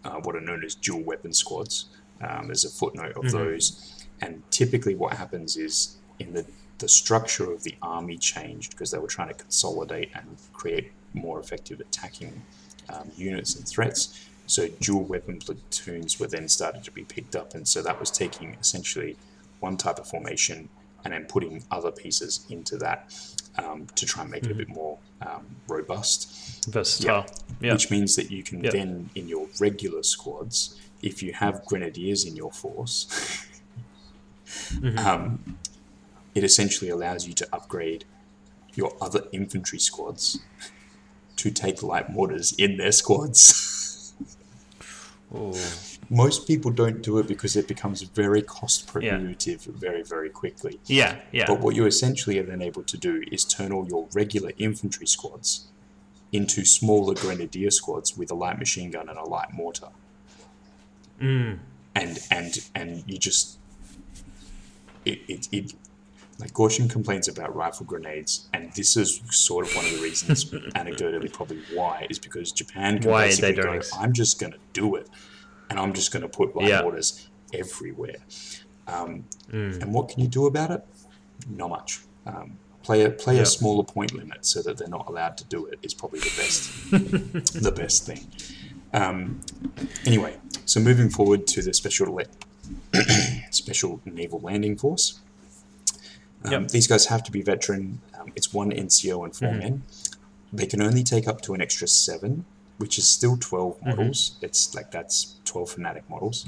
B: uh, what are known as dual weapon squads. Um, as a footnote of those, and typically what happens is in the the structure of the army changed because they were trying to consolidate and create more effective attacking um, units and threats. So dual weapon platoons were then started to be picked up, and so that was taking essentially one type of formation and then putting other pieces into that um, to try and make it a bit more um, robust.
A: Versatile. Yeah.
B: Which means that you can
A: Yeah.
B: then, in your regular squads, if you have grenadiers in your force, um, it essentially allows you to upgrade your other infantry squads to take light mortars in their squads.
A: Ooh.
B: Most people don't do it because it becomes very cost prohibitive very, very quickly.
A: Yeah. Yeah.
B: But what you essentially are then able to do is turn all your regular infantry squads into smaller grenadier squads with a light machine gun and a light mortar.
A: Mm.
B: And and and you just it, it, it like Gorcin complains about rifle grenades, and this is sort of one of the reasons, anecdotally, probably why is because Japan can
A: Why they
B: basically go, "I'm just going to do it, and I'm just going to put light
A: Yeah.
B: mortars everywhere." Um,
A: Mm.
B: And what can you do about it? Not much. Um, play a play
A: Yeah.
B: a smaller point limit so that they're not allowed to do it is probably the best the best thing. Um, anyway, so moving forward to the special le- special naval landing force. Um,
A: Yep.
B: These guys have to be veteran. Um, it's one NCO and 4
A: Mhm.
B: men. They can only take up to an extra seven, which is still 12 models. It's like that's 12 fanatic models.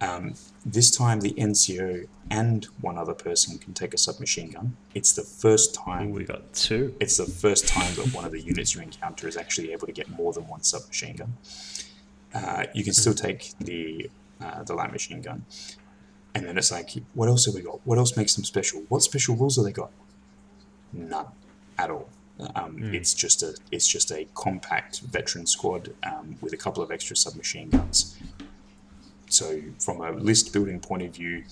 B: Um, this time, the NCO and one other person can take a submachine gun. It's the first time
A: We got two.
B: it's the first time that one of the units you encounter is actually able to get more than one submachine gun. Uh, you can still take the uh, the light machine gun, and then it's like, what else have we got? What else makes them special? What special rules have they got? None at all. Um, It's just a it's just a compact veteran squad um, with a couple of extra submachine guns. So from a list building point of view,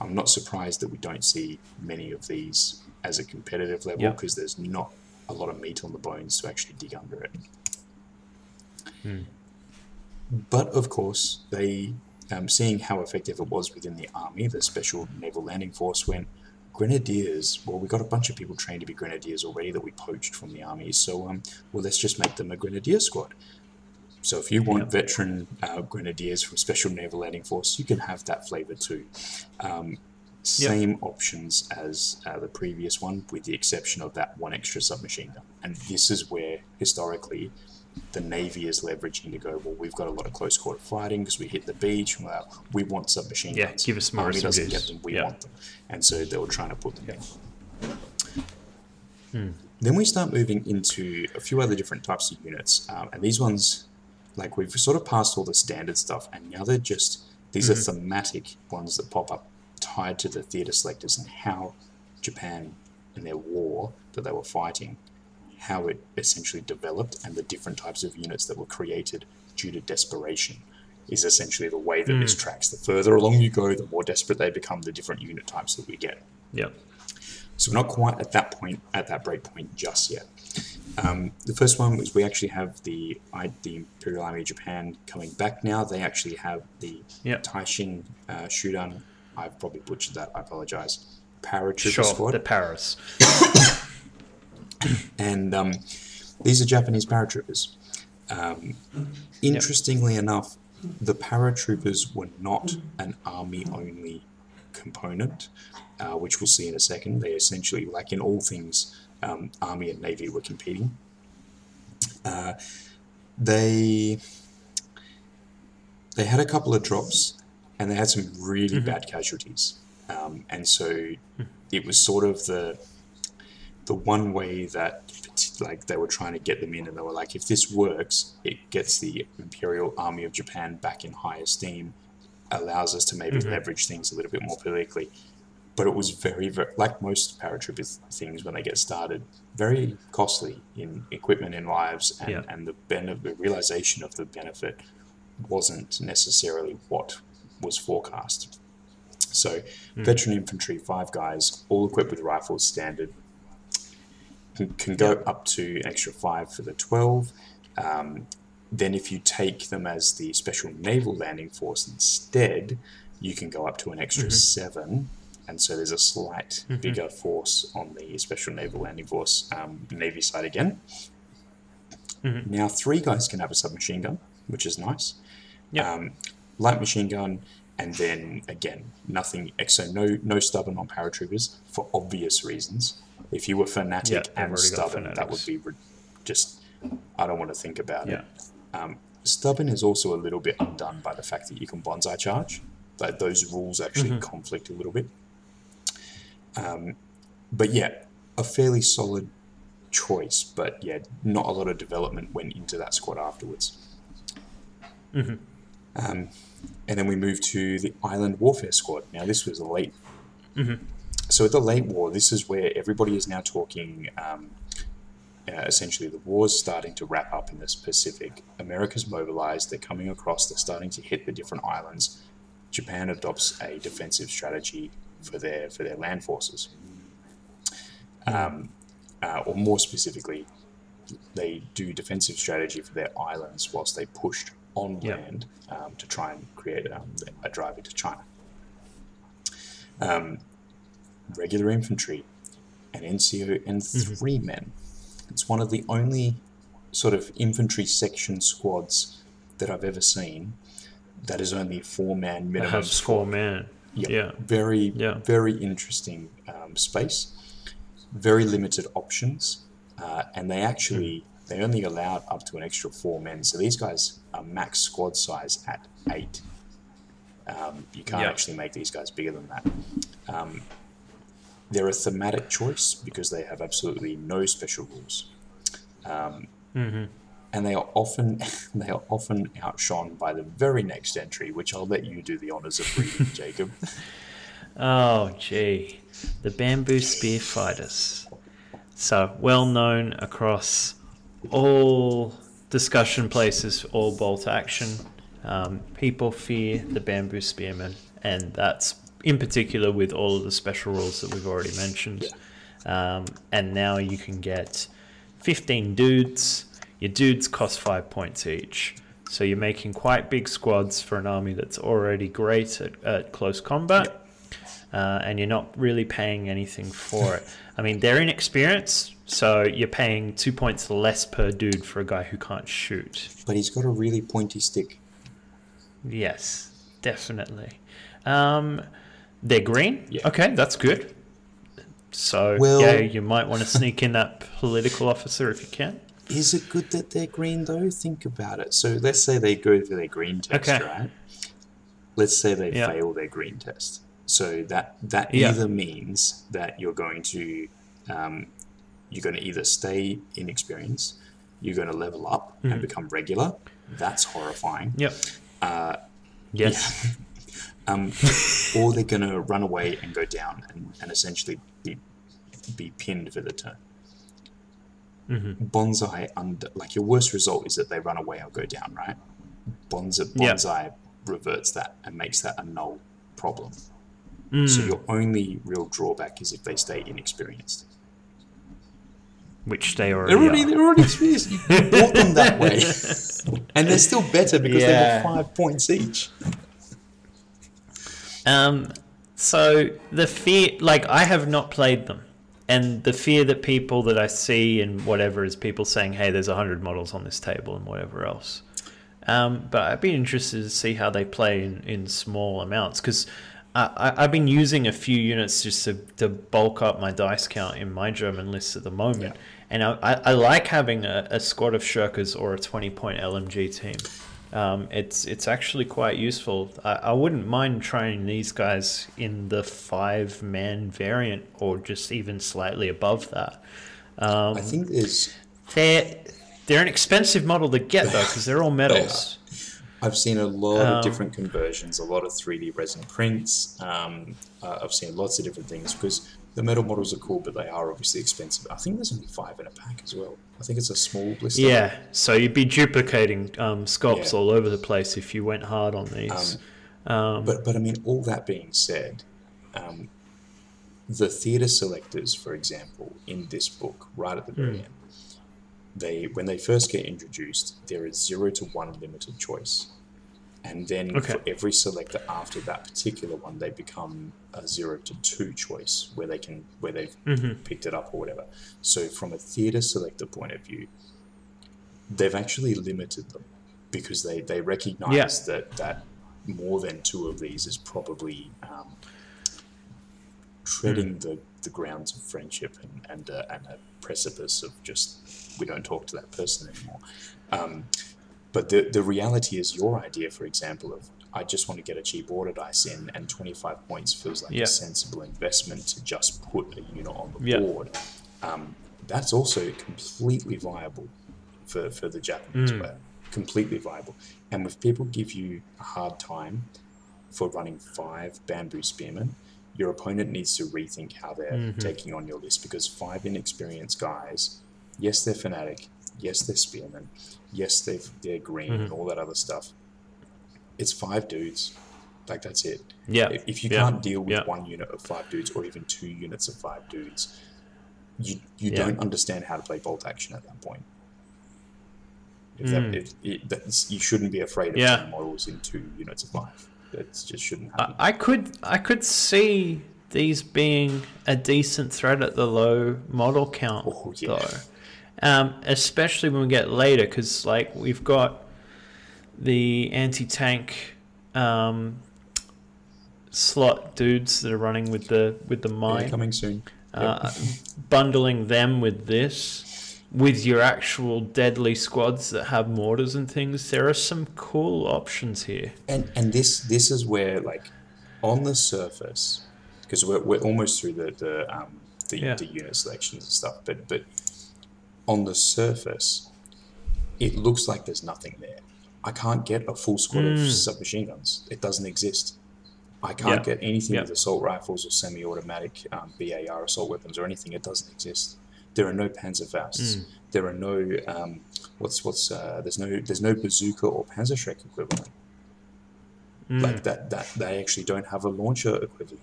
B: I'm not surprised that we don't see many of these as a competitive level because there's not a lot of meat on the bones to actually dig under it. But of course, they, um, seeing how effective it was within the army, the Special Naval Landing Force went, Grenadiers, well, we got a bunch of people trained to be Grenadiers already that we poached from the army, so um, well, let's just make them a Grenadier squad. So if you want
A: Yep.
B: veteran uh, Grenadiers from Special Naval Landing Force, you can have that flavor too. Um, same options as uh, the previous one, with the exception of that one extra submachine gun. And this is where historically the Navy is leveraging to go. Well, we've got a lot of close quarter fighting because we hit the beach. Well, we want submachine
A: Yeah,
B: guns.
A: give us more
B: Army doesn't get them. We
A: Yeah.
B: want them, and so they were trying to put them
A: Yeah.
B: in. Then we start moving into a few other different types of units, um, and these ones, like we've sort of passed all the standard stuff, and now they're just these are thematic ones that pop up tied to the theater selectors and how Japan and their war that they were fighting, how it essentially developed, and the different types of units that were created due to desperation. Is essentially the way that this tracks. The further along you go, the more desperate they become, the different unit types that we get.
A: Yep.
B: So we're not quite at that point, at that break point just yet. Um, the first one was we actually have the I, the Imperial Army of Japan coming back now. They actually have the
A: Yep.
B: Teishin uh, Shudan. I've probably butchered that. I apologize. Paratrooper
A: Sure.
B: squad,
A: The Paris.
B: and um, these are Japanese paratroopers. Um, interestingly enough, the paratroopers were not an army-only component, uh, which we'll see in a second. They essentially, like in all things, um, army and navy were competing. Uh, they they had a couple of drops, and they had some really bad casualties, um, and so it was sort of the the one way that like they were trying to get them in and they were like if this works it gets the imperial army of japan back in high esteem allows us to maybe mm-hmm. leverage things a little bit more politically. But it was very, very like most paratrooper things when they get started very costly in equipment and lives and,
A: Yeah.
B: and the benefit the realization of the benefit wasn't necessarily what was forecast. So mm. veteran infantry five guys all equipped with rifles standard can, can go up to an extra five for the 12. Um, then, if you take them as the special naval landing force instead, you can go up to an extra seven. And so there's a slight bigger force on the special naval landing force um, Navy side again. Now, three guys can have a submachine gun, which is nice.
A: Yep.
B: Um, light machine gun, and then again, nothing. So no, no stubborn on paratroopers for obvious reasons. If you were fanatic
A: Yeah,
B: and stubborn, that would be re- just. I don't want to think about
A: Yeah.
B: it. Um, stubborn is also a little bit undone by the fact that you can banzai charge. Like those rules actually conflict a little bit. Um, but yeah, a fairly solid choice. But yeah, not a lot of development went into that squad afterwards. Um, and then we moved to the Island Warfare Squad. Now, this was late. So, at the late war, this is where everybody is now talking um, uh, essentially the war's starting to wrap up in this Pacific. America's mobilized. They're coming across. They're starting to hit the different islands. Japan adopts a defensive strategy for their for their land forces. Um, uh, or more specifically, they do defensive strategy for their islands whilst they pushed on
A: Yep.
B: land um, to try and create um, a drive into China. Um, regular infantry, an NCO, and three men. It's one of the only sort of infantry section squads that I've ever seen that is only four man minimum.
A: has four man.
B: Yep.
A: Yeah.
B: Very,
A: Yeah.
B: very interesting um, space. Very limited options, uh, and they actually they only allowed up to an extra four men. So these guys are max squad size at eight. Um, you can't
A: Yeah.
B: actually make these guys bigger than that. Um, they're a thematic choice because they have absolutely no special rules. Um, And they are often they are often outshone by the very next entry, which I'll let you do the honors of reading, Jacob.
A: Oh, gee. The bamboo spear fighters. So, well known across all discussion places, all bolt action. Um, people fear the bamboo spearmen, and that's in particular with all of the special rules that we've already mentioned. Um, and now you can get 15 dudes. Your dudes cost five points each. So you're making quite big squads for an army that's already great at, at close combat uh, and you're not really paying anything for it. I mean, they're inexperienced, so you're paying two points less per dude for a guy who can't shoot.
B: But he's got a really pointy stick.
A: Yes, definitely. Um, they're green.
B: Yeah.
A: Okay, that's good. So
B: Well-
A: yeah, you might want to sneak in that political officer if you can.
B: Is it good that they're green though? Think about it. So let's say they go for their green test,
A: Okay.
B: right? Let's say they
A: Yeah.
B: fail their green test. So that that
A: Yeah.
B: either means that you're going to um, you're going to either stay inexperienced, you're going to level up
A: Mm-hmm.
B: and become regular. That's horrifying.
A: Yep. Uh, yes.
B: um, or they're going to run away and go down and, and essentially be, be pinned for the turn.
A: Mm-hmm.
B: Banzai under like your worst result is that they run away or go down, right? Banzai,
A: Yeah.
B: banzai reverts that and makes that a null problem.
A: Mm.
B: So your only real drawback is if they stay inexperienced.
A: Which they already,
B: They're already
A: are.
B: they're already experienced. You bought them that way, and they're still better because
A: Yeah.
B: they were five points each.
A: Um, so the fear, like I have not played them, and the fear that people that I see and whatever is people saying, "Hey, there's a hundred models on this table" and whatever else. Um, but I'd be interested to see how they play in, in small amounts because I, I've been using a few units just to, to bulk up my dice count in my German list at the moment.
B: Yeah.
A: And I, I, I like having a, a squad of shirkers or a 20 point LMG team. Um, it's it's actually quite useful. I, I wouldn't mind trying these guys in the five man variant or just even slightly above that. Um,
B: I think there's
A: they're they're an expensive model to get though because they're all metals.
B: I've seen a lot
A: Um,
B: of different conversions, a lot of 3D resin prints. Um, uh, I've seen lots of different things because the metal models are cool, but they are obviously expensive. I think there's only five in a pack as well. I think it's a small blister.
A: Yeah, so you'd be duplicating um, sculpts
B: Yeah.
A: all over the place if you went hard on these. Um,
B: But but I mean, all that being said, um, the theatre selectors, for example, in this book, right at the very
A: Hmm.
B: end, they when they first get introduced, there is zero to one limited choice, and then
A: Okay.
B: for every selector after that particular one, they become a zero to two choice where they can where they've
A: Mm-hmm.
B: picked it up or whatever. So from a theatre selector point of view, they've actually limited them because they they recognise
A: Yeah.
B: that that more than two of these is probably um, treading the, the grounds of friendship and and, uh, and a precipice of just we don't talk to that person anymore. Um, but the the reality is your idea, for example, of I just want to get a cheap order dice in, and 25 points feels like
A: Yeah.
B: a sensible investment to just put a unit on the
A: Yeah.
B: board. Um, that's also completely viable for, for the Japanese player. Completely viable. And if people give you a hard time for running five bamboo spearmen, your opponent needs to rethink how they're taking on your list because five inexperienced guys Yes, they're fanatic. Yes, they're spearmen. Yes, they're, they're green and all that other stuff. It's five dudes. Like, that's it.
A: Yeah.
B: If- If you
A: yeah,
B: can't deal with
A: yeah.
B: one unit of five dudes or even two units of five dudes, you, you
A: Yeah.
B: don't understand how to play bolt action at that point. If
A: Mm.
B: that, if, it, that's, you shouldn't be afraid of
A: Yeah.
B: models in two units of five. That just shouldn't
A: I,
B: happen.
A: I could I could see these being a decent threat at the low model count
B: Oh, yeah.
A: though, um, especially when we get later because like we've got the anti tank um, slot dudes that are running with the with the
B: Yeah,
A: mine,
B: coming soon.
A: uh, bundling them with this. With your actual deadly squads that have mortars and things, there are some cool options here.
B: and and this this is where like on the surface because we're, we're almost through the the, um, the,
A: Yeah.
B: the unit selections and stuff but but on the surface it looks like there's nothing there. I can't get a full squad of submachine guns. It doesn't exist. I can't
A: Yeah.
B: get anything
A: Yeah.
B: with assault rifles or semi-automatic um, bar assault weapons or anything. It doesn't exist. There are no panzerfausts there are no um, what's what's uh, there's no there's no bazooka or panzerschreck equivalent. Like that that they actually don't have a launcher equivalent.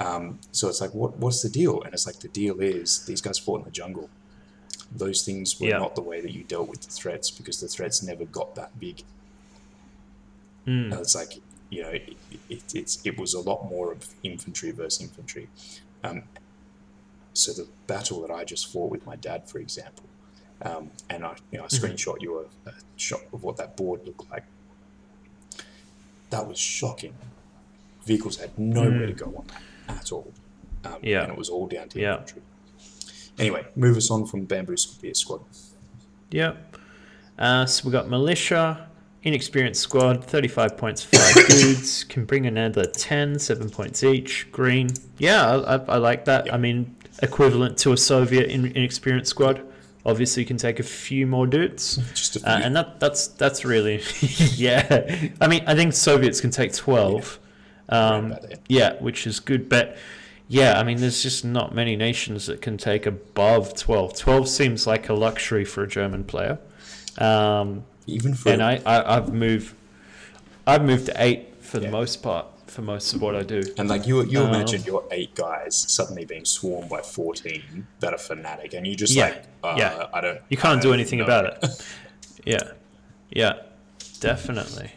B: Um, so it's like what what's the deal? And it's like the deal is these guys fought in the jungle those things were
A: Yeah.
B: not the way that you dealt with the threats because the threats never got that big
A: Mm.
B: it's like you know it, it, it's it was a lot more of infantry versus infantry um, so the battle that I just fought with my dad for example um, and I you know I screenshot you a, a shot of what that board looked like that was shocking vehicles had nowhere to go on that at all um,
A: Yeah.
B: and it was all down to
A: Yeah.
B: infantry anyway move us on from bamboo spear squad
A: Yep. Uh, so we got militia, inexperienced squad, 35 points, five dudes, can bring another 10, seven points each. Green. Yeah, I, I, I like that.
B: Yep.
A: I mean, equivalent to a Soviet in, inexperienced squad. Obviously, you can take a few more dudes.
B: just a few
A: Uh, and that that's that's really yeah. I mean, I think Soviets can take twelve. Um, yeah, which is good. But yeah, I mean, there's just not many nations that can take above twelve. Twelve seems like a luxury for a German player. Um,
B: even for
A: and I, I I've moved I've moved to eight for the most part for most of what I do.
B: And like you, you
A: Um,
B: imagine your eight guys suddenly being swarmed by fourteen that are fanatic, and you just
A: Yeah,
B: like, uh,
A: yeah.
B: I don't.
A: You can't
B: I
A: do
B: don't
A: anything
B: know.
A: about it. Yeah, yeah, definitely.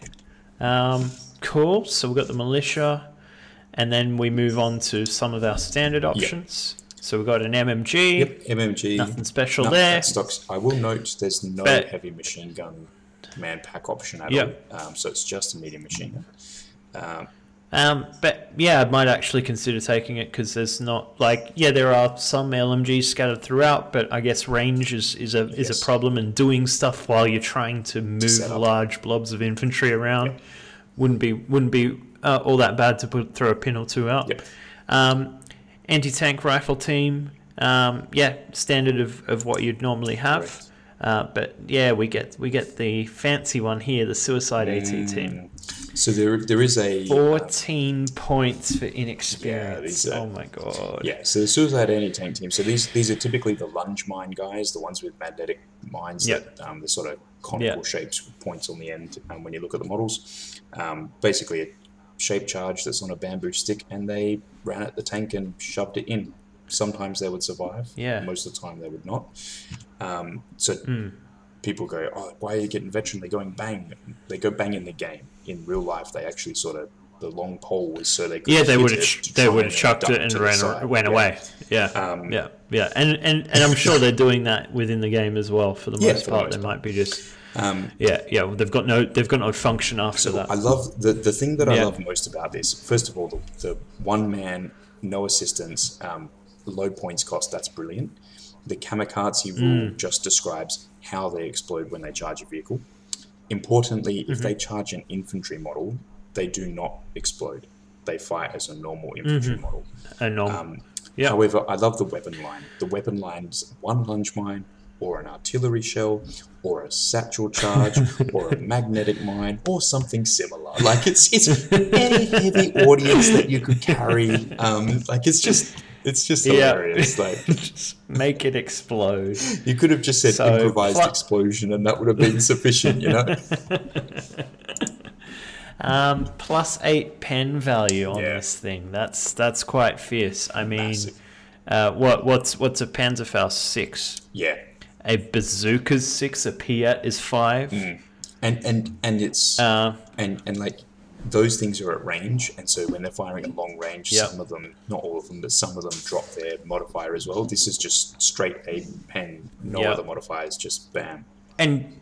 A: Um, cool. So we've got the militia, and then we move on to some of our standard options. So we've got an MMG.
B: Yep, MMG.
A: Nothing special
B: no,
A: there.
B: Stocks. I will note there's no
A: But-
B: heavy machine gun command pack option at
A: Yep.
B: all. Um, so it's just a medium machine gun. Um,
A: Um, but yeah, I might actually consider taking it because there's not like yeah, there are some LMGs scattered throughout, but I guess range is, is a is
B: Yes.
A: a problem, and doing stuff while you're trying to move large blobs of infantry around
B: Yep.
A: wouldn't be wouldn't be uh, all that bad to put throw a pin or two out.
B: Yep.
A: Um, anti tank rifle team, um, yeah, standard of, of what you'd normally have. Uh, but yeah, we get we get the fancy one here, the suicide AT
B: Mm.
A: team.
B: so there, there is a. um,
A: 14 points for inexperience.
B: these are-
A: oh my god.
B: Yeah, so the suicide anti-tank team. So these these are typically the lunge mine guys, the ones with magnetic mines
A: Yep.
B: that um, the sort of conical
A: Yeah.
B: shapes with points on the end. Um, when you look at the models, um, basically shape charge that's on a bamboo stick, and they ran at the tank and shoved it in. Sometimes they would survive.
A: Yeah.
B: Most of the time they would not. Um, so
A: Hmm.
B: people go, "Oh, why are you getting veteran?" They're going bang. They go bang in the game. In real life, they actually sort of the long pole was so they could
A: Yeah, they would have they would have chucked it and
B: the
A: ran went
B: Yeah.
A: away. Yeah.
B: Um,
A: yeah. Yeah. And, and and I'm sure they're doing that within the game as well for the
B: Yeah,
A: most
B: for the
A: part.
B: most
A: they
B: part.
A: might be just
B: Um,
A: Yeah, yeah, well, they've got no they've got no function after
B: So
A: that.
B: I love the the thing that I
A: Yeah.
B: love most about this. First of all, the, the one man, no assistance, um, low points cost. That's brilliant. The kamikaze
A: Mm.
B: just describes how they explode when they charge a vehicle. Importantly,
A: Mm-hmm.
B: if they charge an infantry model, they do not explode. They fire as a normal infantry
A: Mm-hmm.
B: model.
A: And norm-
B: Um,
A: Yeah.
B: However, I love the weapon line. The weapon line's one lunge mine, or an artillery shell, or a satchel charge, or a magnetic mine, or something similar. Like it's it's any heavy ordnance that you could carry. Um, like it's just It's just
A: Yeah.
B: hilarious. Like
A: Just make it explode.
B: you could have just said
A: So,
B: improvised
A: plu-
B: explosion, and that would have been sufficient. You know.
A: Um, plus eight pen value on
B: Yeah.
A: this thing. That's that's quite fierce. I mean, uh, what what's what's a Panzerfaust six?
B: Yeah.
A: A bazooka's six. A Piat is five.
B: Mm. And and and it's
A: Uh,
B: and and like those things are at range, and so when they're firing at long range,
A: Yep.
B: some of them, not all of them, but some of them drop their modifier as well. This is just straight A pen, no
A: Yep.
B: other modifiers, just bam,
A: and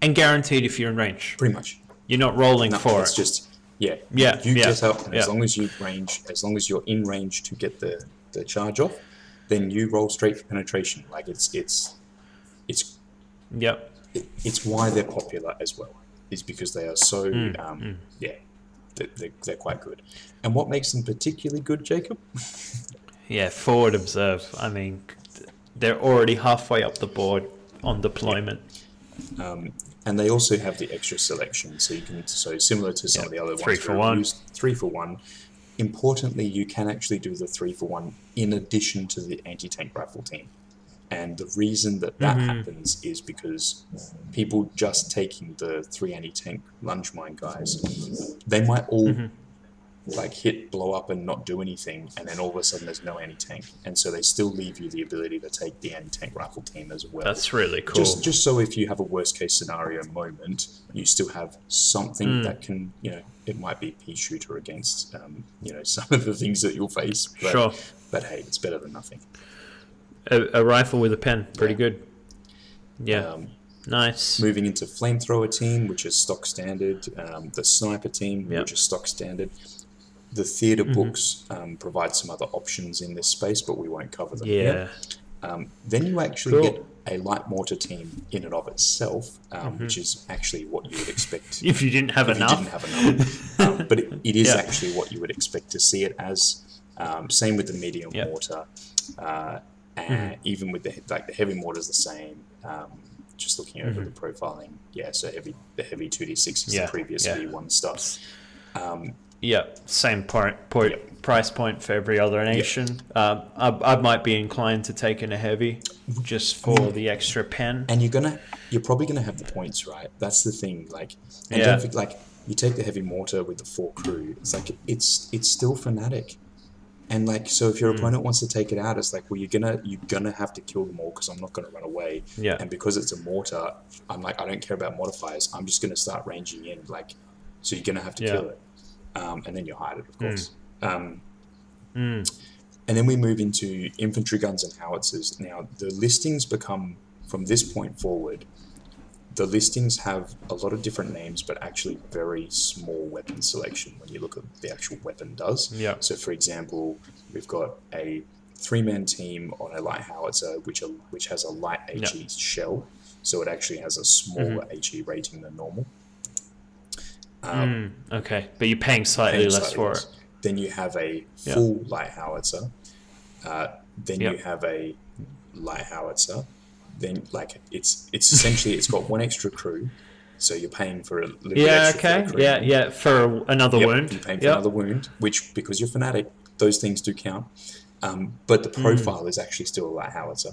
A: and guaranteed if you're in range,
B: pretty much.
A: you're not rolling
B: No,
A: for
B: it's
A: it.
B: just yeah,
A: Yeah,
B: You
A: yeah,
B: get up, and as long as you range, as long as you're in range to get the the charge off, then you roll straight for penetration. Like it's it's it's
A: Yep.
B: it, it's why they're popular as well. Is because they are so
A: Mm,
B: um, yeah, they, they, they're quite good. And what makes them particularly good, Jacob?
A: Yeah. Forward observe. I mean, they're already halfway up the board on deployment.
B: Um, and they also have the extra selection, so you can so similar to some
A: Yeah,
B: of the other
A: three
B: ones.
A: for one.
B: three for one. Importantly, you can actually do the three for one in addition to the anti tank rifle team. And the reason that that
A: Mhm.
B: happens is because people just taking the three anti tank lunge mine guys, they might all
A: Mm-hmm.
B: like hit, blow up, and not do anything, and then all of a sudden there's no anti tank, and so they still leave you the ability to take the anti tank rifle team as well.
A: That's really cool.
B: Just, just so if you have a worst case scenario moment, you still have something
A: Mm.
B: that can, you know, it might be pea shooter against, um, you know, some of the things that you'll face. But,
A: Sure.
B: But hey, it's better than nothing.
A: A, a rifle with a pen. Pretty
B: Yeah.
A: good. Yeah.
B: Um,
A: nice.
B: moving into flamethrower team, which is stock standard. Um, the sniper team,
A: Yep.
B: which is stock standard. The theater
A: Mhm.
B: books um, provide some other options in this space, but we won't cover them
A: Yeah.
B: here. Um, then you actually
A: Cool.
B: get a light mortar team in and of itself, um,
A: Mm-hmm.
B: which is actually what you would expect
A: If you didn't have
B: if
A: enough.
B: you didn't have enough. um, but it, it is
A: Yeah.
B: actually what you would expect to see it as. Um, same with the medium
A: Yep.
B: mortar, uh, and
A: Mm-hmm.
B: even with the like the heavy mortar is the same. Um, just looking over
A: Mhm.
B: the profiling, yeah. So heavy, the heavy two d six is
A: Yeah,
B: the previous
A: yeah.
B: V one stuff. Um,
A: Yeah, same point, point
B: Yep.
A: price point for every other nation. Um, I, I might be inclined to take in a heavy just for the extra pen.
B: and you're gonna, you're probably gonna have the points, right? That's the thing. Like, and
A: Yeah.
B: like you take the heavy mortar with the four crew. It's like it's it's still fanatic. And like, so if your
A: Mm.
B: opponent wants to take it out, it's like, well, you're gonna you're gonna have to kill them all because I'm not gonna run away.
A: Yeah.
B: And because it's a mortar, I'm like, I don't care about modifiers. I'm just gonna start ranging in. Like, so you're gonna have to
A: Yeah.
B: kill it, um, and then you hide it, of course. Um,
A: Mm.
B: and then we move into infantry guns and howitzers. Now, the listings become, from this point forward, the listings have a lot of different names, but actually very small weapon selection when you look at the actual weapon does.
A: Yeah.
B: So, for example, we've got a three-man team on a light howitzer, which are, which has a light HE shell, so it actually has a smaller HE rating than normal. Um,
A: Mm, okay, but you're paying slightly
B: paying
A: less
B: slightly
A: for
B: less.
A: it.
B: Then you have a full light howitzer. Uh, then
A: Yep.
B: you have a light howitzer. Then like it's it's essentially it's got one extra crew, so you're paying for a little
A: Yeah,
B: extra
A: okay. Yeah, yeah, for another
B: Yep,
A: wound.
B: You're paying for
A: Yep.
B: another wound, which because you're fanatic, those things do count. Um, but the
A: Mm.
B: profile is actually still a light howitzer.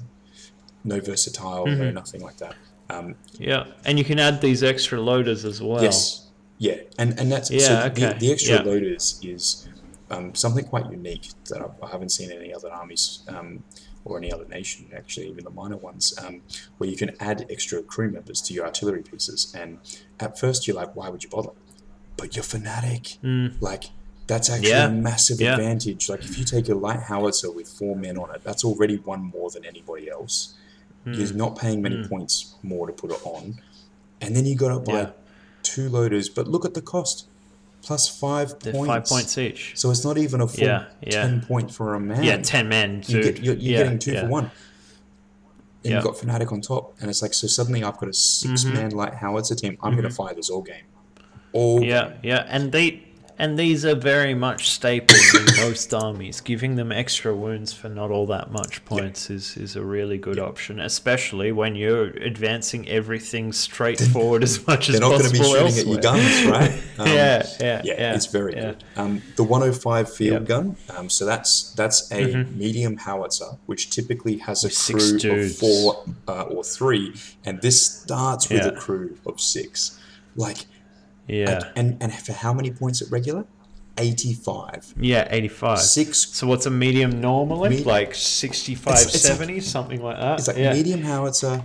B: No versatile, no
A: Mhm.
B: nothing like that. Um,
A: Yeah, and you can add these extra loaders as well.
B: Yes. Yeah, and and that's so
A: Yeah,
B: the,
A: okay.
B: the extra
A: Yeah.
B: loaders is um, something quite unique that I, I haven't seen in any other armies um, or any other nation actually, even the minor ones, um, where you can add extra crew members to your artillery pieces. And at first you're like, why would you bother? But you're fanatic.
A: Mm,
B: Like that's actually
A: Yeah.
B: a massive
A: Yeah.
B: advantage. Like if you take a light howitzer with four men on it, that's already one more than anybody else.
A: mm,
B: You're not paying many
A: Mm.
B: points more to put it on, and then you got to buy
A: Yeah.
B: two loaders. But look at the cost, plus 5
A: they're
B: points.
A: five points each.
B: So it's not even a full
A: Yeah, yeah.
B: ten point for a man.
A: Yeah, ten men,
B: You get, you're, you're
A: yeah,
B: getting two for one. And you've got Fanatic on top, and it's like so suddenly I've got a six man light howitzer team. I'm going to fire this all game, all
A: Mm-hmm. Yeah,
B: game.
A: yeah, and they And these are very much staples in most armies. Giving them extra wounds for not all that much points is, is a really good option, especially when you're advancing everything straight forward as much as possible.
B: They're not going to be shooting
A: elsewhere.
B: at your guns, right? Um,
A: yeah, yeah,
B: yeah,
A: yeah,
B: it's very
A: yeah.
B: good. Um, the 105 field gun, um, so that's that's a medium howitzer, which typically has a
A: six
B: crew of four uh, or three, and this starts with a crew of six. Like,
A: Yeah,
B: and and for how many points at regular? 85.
A: yeah, 85.
B: Six.
A: So what's a medium normally?
B: Me-
A: like 65,
B: It's- it's like-
A: 70, something like that?
B: It's like
A: yeah.
B: medium howitzer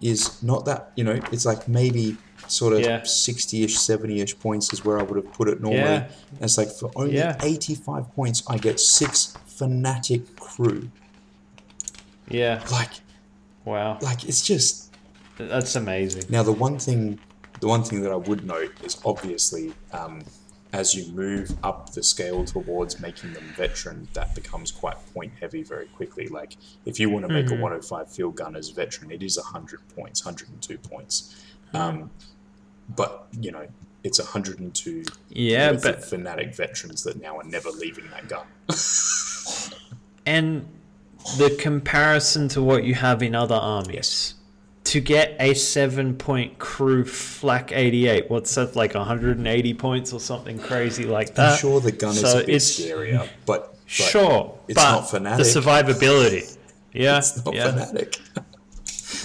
B: is not that you know. It's like maybe sort of
A: Yeah.
B: 60ish, 70ish points is where I would have put it normally.
A: Yeah.
B: And it's like for only
A: Yeah.
B: 85 points, I get six fanatic crew.
A: yeah,
B: Like,
A: wow.
B: like it's just
A: That's amazing.
B: now the one thing, the one thing that I would note is obviously um, as you move up the scale towards making them veteran, that becomes quite point heavy very quickly. Like if you want to make
A: Mm-hmm.
B: a 105 field gun as veteran, it is 100 points, 102 points. Um, but you know, it's 102
A: Yeah, but
B: fanatic veterans that now are never leaving that gun.
A: and the comparison to what you have in other armies.
B: Yes.
A: To get a seven point crew flak 88, what's that, like 180 points or something crazy like that?
B: I'm sure the gun is
A: so
B: a bit
A: it's-
B: scarier, but, but
A: Sure,
B: it's
A: but
B: not fanatic.
A: the survivability. Yeah,
B: it's not
A: yeah.
B: fanatic.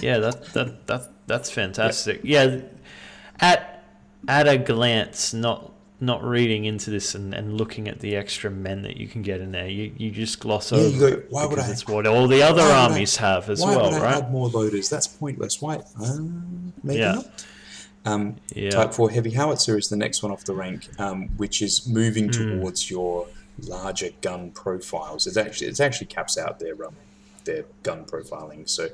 A: Yeah, that that that that's fantastic. Yeah, at at a glance, not not reading into this and, and looking at the extra men that you can get in there, you, you just gloss
B: Yeah,
A: over
B: you go,
A: it
B: "Why would
A: because
B: I-
A: it's what all the other
B: would I-
A: armies have as
B: Why
A: well,
B: would I
A: right?
B: add more loaders? That's pointless. Why? Uh, maybe
A: Yeah.
B: not. Um,
A: Yeah.
B: Type 4 Heavy Howitzer is the next one off the rank, um, which is moving
A: Hmm.
B: towards your larger gun profiles. It's actually it actually caps out their um, their gun profiling. So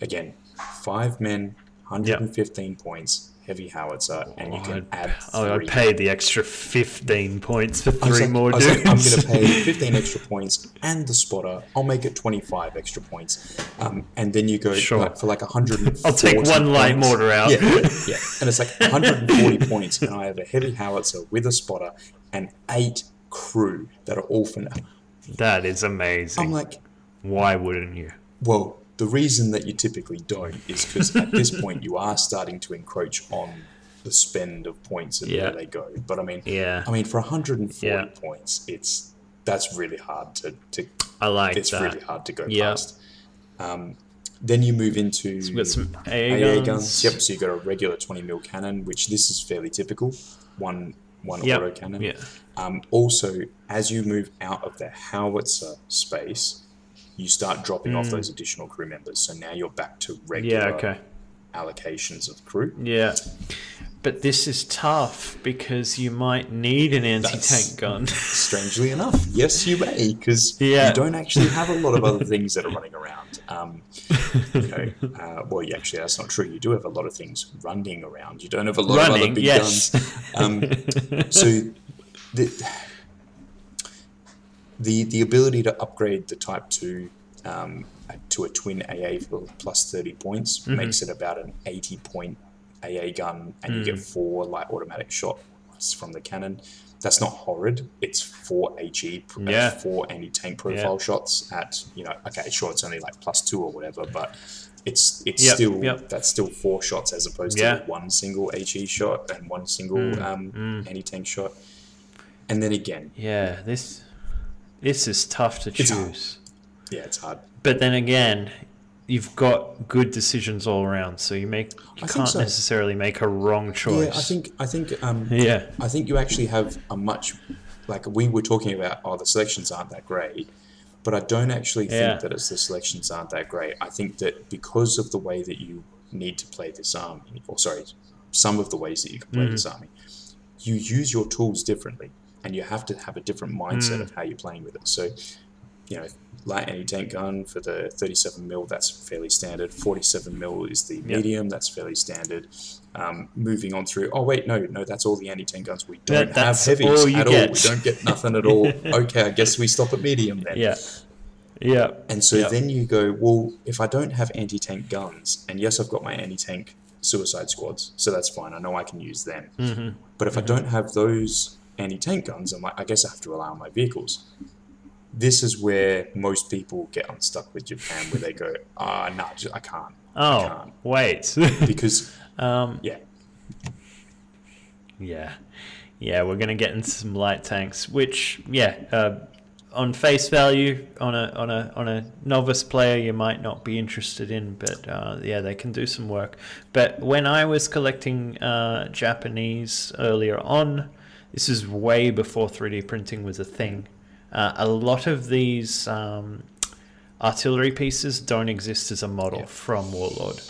B: again, five men, 115 points, heavy howitzer, and you can
A: I'd,
B: add
A: oh. I'd pay the extra 15 points for three
B: like-
A: more
B: I
A: dudes.
B: like, I'm going to pay 15 extra points and the spotter. I'll make it 25 extra points. Um, and then you go
A: Sure.
B: like, for like 140
A: I'll take one light mortar out.
B: Yeah, yeah, yeah. And it's like 140 points, and I have a heavy howitzer with a spotter and eight crew that are all for now.
A: that is amazing.
B: I'm like,
A: Why wouldn't you?
B: well, the reason that you typically don't is because at this point you are starting to encroach on the spend of points and
A: Yeah.
B: where they go. But I mean,
A: Yeah.
B: I mean, for 140
A: Yeah.
B: points, it's that's really hard to, to
A: I like
B: it's
A: that.
B: really hard to go
A: Yeah.
B: past. Um, then you move into
A: some AA,
B: AA
A: guns.
B: guns. Yep. So you got a regular 20 mil cannon, which this is fairly typical. One one
A: Yep.
B: auto cannon.
A: Yeah.
B: Um, also, as you move out of the howitzer space, you start dropping off those additional crew members. So now you're back to regular
A: Mm. Yeah, okay.
B: allocations of crew.
A: Yeah. But this is tough because you might need an anti tank gun.
B: Strangely enough, yes, you may, because
A: Yeah.
B: you don't actually have a lot of other things that are running around. Um, you know, uh, well, actually, that's not true. You do have a lot of things running around. You don't have a lot of other big
A: yes.
B: guns. Um, so, the, the the ability to upgrade the Type Two um, to a twin AA for plus thirty points
A: Mm-hmm.
B: makes it about an eighty point AA gun, and you get
A: Mm.
B: four light automatic shots from the cannon. That's not horrid. It's four HE, uh,
A: Yeah.
B: four anti tank profile shots at you know. Okay, sure, it's only like plus two or whatever, but it's it's
A: Yep,
B: still
A: yep.
B: that's still four shots as opposed
A: Yeah.
B: to one single HE shot and one single
A: Mm,
B: um, anti tank shot. And then again,
A: yeah, this this is tough to
B: It's hard.
A: choose.
B: yeah, it's hard.
A: But then again, you've got good decisions all around, so you make you
B: think
A: can't
B: so.
A: necessarily make a wrong choice.
B: Yeah, I think I think um,
A: Yeah.
B: I think you actually have a much like we were talking about. Oh, the selections aren't that great, but I don't actually
A: Yeah.
B: think that it's the selections aren't that great. I think that because of the way that you need to play this army, or sorry, some of the ways that you can play this army, you use your tools differently, and you have to have a different mindset of how you're playing with it. So, you know, light anti tank gun for the 37 mil, that's fairly standard. 47 mil is the medium, that's fairly standard. Um, moving on through, oh wait, no, no, that's all the anti tank guns. We don't
A: That-
B: have
A: that's
B: heavies
A: all you
B: at all. We don't get nothing at all. okay, I guess we stop at medium then.
A: Yeah. Yeah.
B: And so
A: Yeah.
B: then you go, well, if I don't have anti tank guns, and yes, I've got my anti tank suicide squads, so that's fine. I know I can use them.
A: Mm-hmm.
B: But if I don't have those anti-tank guns, I'm like, I guess I have to rely on my vehicles. This is where most people get unstuck with Japan, where they go, ah, uh, no, nah, I can't.
A: Oh,
B: I can't.
A: wait.
B: because
A: um,
B: yeah,
A: yeah, yeah, we're gonna get into some light tanks, which yeah, uh, on face value, on a on a on a novice player, you might not be interested in, but uh, yeah, they can do some work. But when I was collecting uh, Japanese earlier on, this is way before 3D printing was a thing. Uh, a lot of these um, artillery pieces don't exist as a model yeah. from Warlord.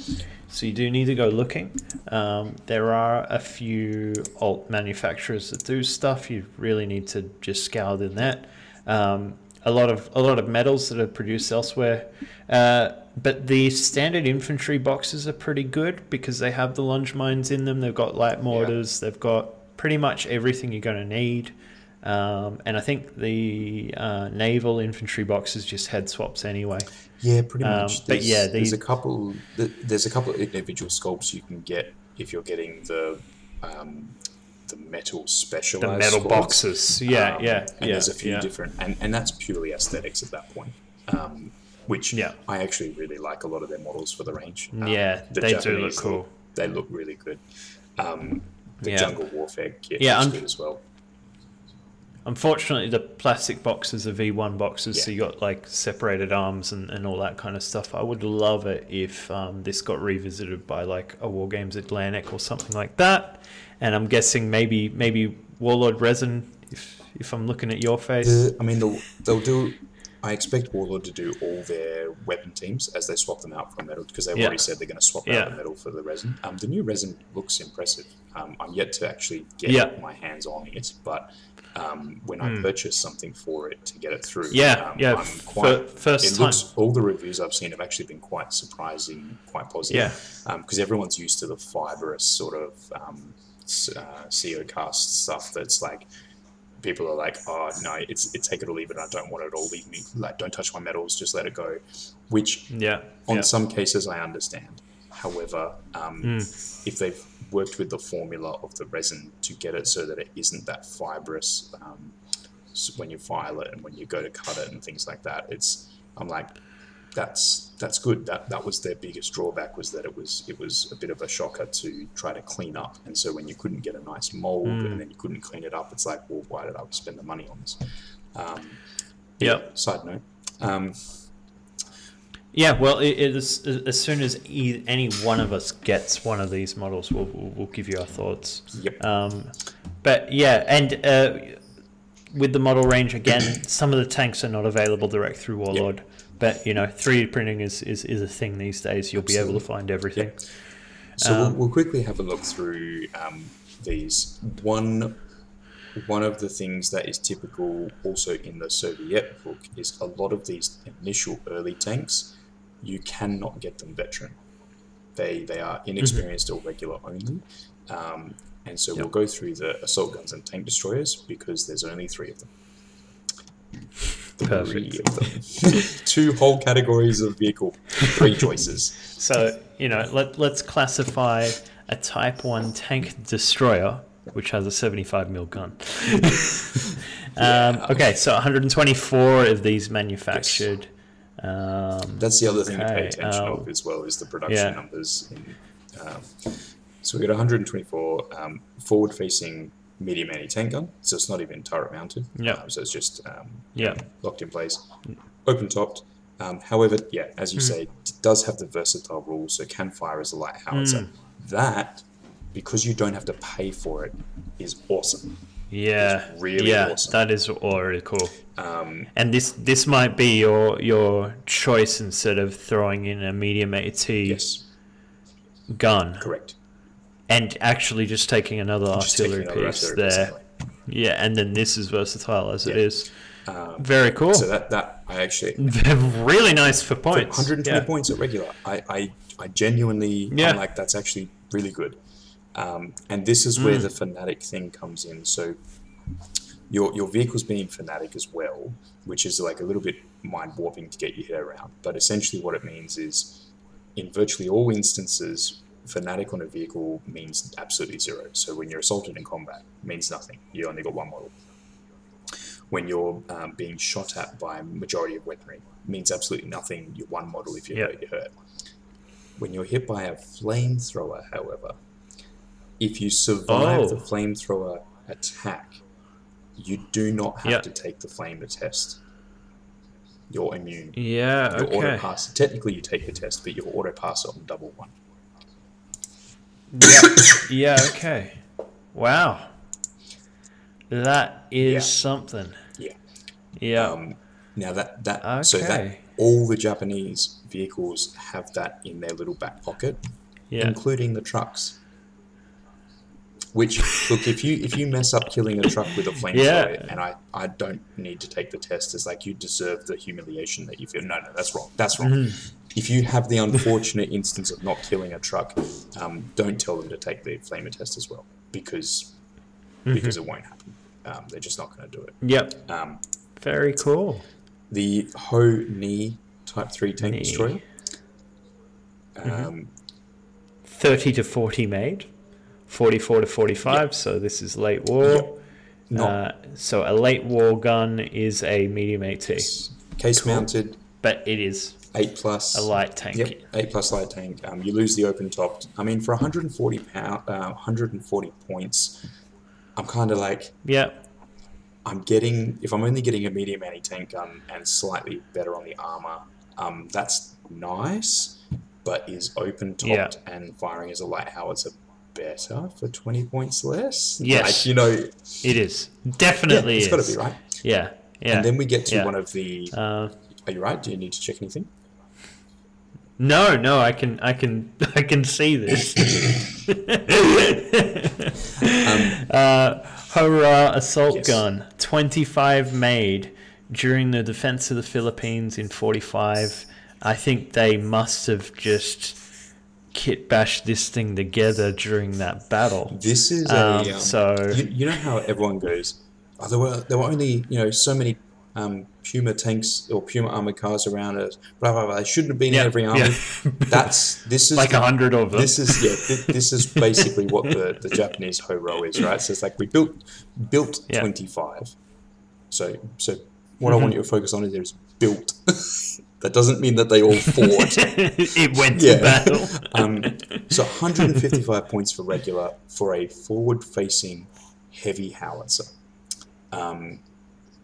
A: So you do need to go looking. Um, there are a few alt manufacturers that do stuff. You really need to just scour the net. Um, a lot of a lot of medals that are produced elsewhere. Uh, but the standard infantry boxes are pretty good because they have the lunge mines in them. They've got light mortars. Yeah. They've got pretty much everything you're going to need. Um, and I think the uh, naval infantry boxes just head swaps anyway.
B: Yeah, pretty
A: Um,
B: much.
A: but yeah,
B: there's a couple. th- There's a couple of individual sculpts you can get if you're getting the um, the metal special.
A: The
B: specialized
A: metal
B: sculpts.
A: boxes. Yeah,
B: Um,
A: yeah,
B: And
A: yeah.
B: there's a few
A: yeah.
B: different, and, and that's purely aesthetics at that point. Um, which
A: Yeah.
B: I actually really like a lot of their models for the range.
A: Yeah,
B: the
A: they do look
B: Japanese
A: cool.
B: they look really good. Um, the
A: Yeah.
B: jungle warfare kit
A: Yeah, un-
B: good as well.
A: Unfortunately, the plastic boxes are V1 boxes, so you got like separated arms and, and all that kind of stuff. I would love it if um, this got revisited by like a Wargames Atlantic or something like that. And I'm guessing maybe maybe Warlord Resin, if if I'm looking at your face.
B: The, I mean, they'll, they'll do. I expect Warlord to do all their weapon teams as they swap them out for metal because they've
A: Yeah.
B: already said they're going to swap
A: Yeah.
B: out the metal for the resin. Um, the new resin looks impressive. Um, I'm yet to actually get
A: Yeah.
B: my hands on it, but um, when
A: Hmm.
B: I purchase something for it to get it through,
A: Yeah,
B: um,
A: yeah,
B: I'm quite.
A: first
B: it
A: time.
B: looks all the reviews I've seen have actually been quite surprising, quite positive.
A: Yeah.
B: because everyone's used to the fibrous sort of um, uh, CO cast stuff that's like people are like, oh no, it's it's take it or leave it. I don't want it at all. Leave me like don't touch my metals. Just let it go. Which
A: yeah.
B: on
A: yeah.
B: some cases I understand. However, um,
A: Hmm.
B: if they've worked with the formula of the resin to get it so that it isn't that fibrous um, when you file it and when you go to cut it and things like that, it's I'm like that's that's good. That that was their biggest drawback was that it was it was a bit of a shocker to try to clean up. And so when you couldn't get a nice mold
A: Hmm.
B: and then you couldn't clean it up, it's like, well, why did I spend the money on this? Um,
A: Yep.
B: Side note. Um,
A: Yeah, well, it, it is, as soon as e- any one of us gets one of these models, we'll, we'll, we'll give you our thoughts.
B: yep.
A: Um, but yeah, and uh, with the model range again, some of the tanks are not available direct through Warlord. But you know, 3D printing is, is, is a thing these days. You'll be able to find everything.
B: So
A: Um,
B: we'll, we'll quickly have a look through um, these. One one of the things that is typical also in the Soviet book is a lot of these initial early tanks, you cannot get them veteran. They they are inexperienced or regular only. Um, and so we'll go through the assault guns and tank destroyers because there's only three of them.
A: Perfect.
B: of them. Two whole categories of vehicle, three choices.
A: So you know, let let's classify a Type One tank destroyer, which has a 75 mil gun. um, okay, so 124 of these manufactured. Um,
B: That's the other thing to pay
A: Okay,
B: attention
A: um,
B: of as well is the production
A: yeah.
B: numbers. In, um, so we got 124 um, forward-facing medium anti-tank gun, so it's not even turret mounted.
A: Yeah.
B: Uh, so it's just um,
A: yeah,
B: locked in place, open topped. Um, however, yeah, as you say, it does have the versatile rules, so can fire as a light howitzer.
A: Hmm.
B: That, because you don't have to pay for it, is awesome.
A: yeah,
B: really
A: yeah.
B: awesome.
A: That is already cool.
B: Um,
A: And this this might be your your choice instead of throwing in a medium AT
B: yes,
A: gun
B: correct.
A: And actually just taking another
B: Just taking
A: artillery
B: another
A: piece
B: artillery
A: there.
B: exactly.
A: Yeah, and then this is versatile as it
B: Yeah.
A: is.
B: Um,
A: Very cool.
B: so that that I actually
A: really nice for points.
B: 120
A: yeah.
B: points at regular. I, I, I genuinely,
A: Yeah.
B: I'm like, that's actually really good. Um, and this is
A: Mm.
B: where the fanatic thing comes in. So your, your vehicle's being fanatic as well, which is like a little bit mind warping to get your head around. But essentially, what it means is in virtually all instances fanatic on a vehicle means absolutely zero. So when you're assaulted in combat, it means nothing. You only got one model. When you're um, being shot at by a majority of weaponry, it means absolutely nothing. You're one model. If you're
A: Yep.
B: hurt, you're hurt. When you're hit by a flamethrower, however, if you survive
A: Oh.
B: the flamethrower attack, you do not have
A: Yep.
B: to take the flame test. You're immune.
A: Yeah.
B: Your auto
A: Okay.
B: pass. Technically, you take the test, but your auto pass on double one.
A: Yeah. yeah. Okay. Wow. That is
B: Yeah.
A: something.
B: Yeah.
A: Yeah.
B: Um, now that that so that all the Japanese vehicles have that in their little back pocket,
A: yeah.
B: including the trucks. Which look, if you if you mess up killing a truck with a flamethrower,
A: Yeah.
B: and I I don't need to take the test, it's like you deserve the humiliation that you feel. No, no, that's wrong. That's wrong.
A: Mm-hmm.
B: If you have the unfortunate instance of not killing a truck, um, don't tell them to take the flamer test as well, because
A: Mm-hmm.
B: because it won't happen. Um, they're just not going to do it.
A: Yep.
B: Um,
A: Very cool.
B: the Ho Ni Type 3 tank
A: Ni.
B: destroyer.
A: Mm-hmm.
B: Um,
A: 30 to 40 made, 44 to 45. So this is late war. Yep.
B: not
A: Uh, so a late war gun is a medium AT,
B: case mounted,
A: but it is
B: 8 plus.
A: a light tank.
B: Yep, 8 plus light tank. Um, you lose the open top. I mean, for 140 pound, uh, 140 points, I'm kind of like,
A: yeah.
B: I'm getting, if I'm only getting a medium anti tank gun and slightly better on the armor, um, that's nice, but is open topped
A: Yeah.
B: and firing as a light howitzer better for 20 points less?
A: Yes.
B: Like, you know,
A: It is.
B: yeah,
A: Definitely
B: it's
A: is.
B: got to be right.
A: Yeah. Yeah.
B: And then we get to
A: Yeah.
B: one of the.
A: uh,
B: Are you right? Do you need to check anything?
A: No, no, I can, I can, I can see this. uh, hurrah! Assault
B: Yes.
A: gun, twenty-five made during the defense of the Philippines in forty-five. I think they must have just kit bashed this thing together during that battle.
B: This is
A: Um,
B: a. Um,
A: so
B: you, you know how everyone goes. Oh, there were there were only you know so many um, Puma tanks or Puma armored cars around us. Blah blah blah. They shouldn't have been
A: Yeah,
B: in every army.
A: yeah.
B: That's this is
A: like a hundred of them.
B: This is yeah. Th- this is basically what the, the Japanese Ho-Ro is, right? So it's like we built built
A: Yeah.
B: twenty five. So so what I want you to focus on is built. that doesn't mean that they all fought.
A: it went to battle.
B: Um, so 155 points for regular for a forward-facing heavy howitzer. Um,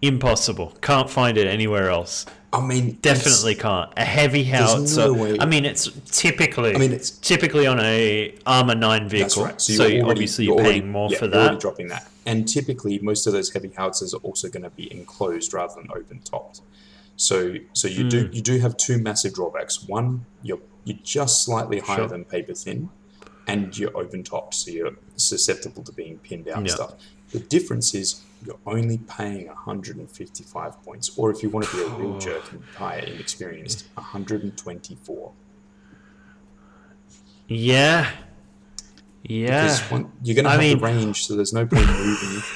A: Impossible. Can't find it anywhere else.
B: I mean,
A: Definitely can't. A heavy howitzer.
B: no way-
A: I mean, it's typically.
B: I mean, it's-
A: typically on a armor nine
B: That's
A: vehicle.
B: right.
A: So,
B: So you're
A: you-
B: already,
A: obviously you're,
B: already-
A: paying more
B: yeah,
A: for
B: you're already
A: that.
B: dropping that. And typically, most of those heavy howitzers are also going to be enclosed rather than open topped. So, so you do
A: Hmm.
B: you do have two massive drawbacks. One, you're you're just slightly higher
A: Sure.
B: than paper thin, and you're open topped, so you're susceptible to being pinned down and stuff. The difference is you're only paying 155 points, or if you want to be a real jerk and higher inexperienced, 124.
A: Yeah. Yeah.
B: One, you're going to
A: I
B: have
A: mean-
B: the range, so there's no point moving.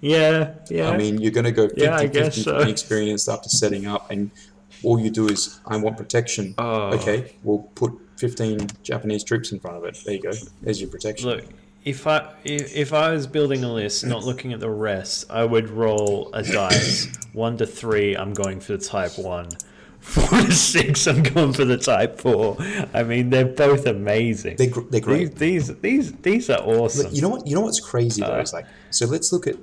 A: Yeah. Yeah.
B: I mean, you're going to go 50
A: Yeah,
B: 50
A: so.
B: inexperienced after setting up, and all you do is, I want protection.
A: Oh.
B: Okay, we'll put 15 Japanese troops in front of it. There you go. There's your protection.
A: Look, if I if, if I was building a list, not looking at the rest, I would roll a dice. One to three, I'm going for the type one. Four to six, I'm going for the type four. I mean, they're both amazing.
B: They're, gr- they're great.
A: These these these these are awesome.
B: You know what? You know what's crazy though is like, so let's look at.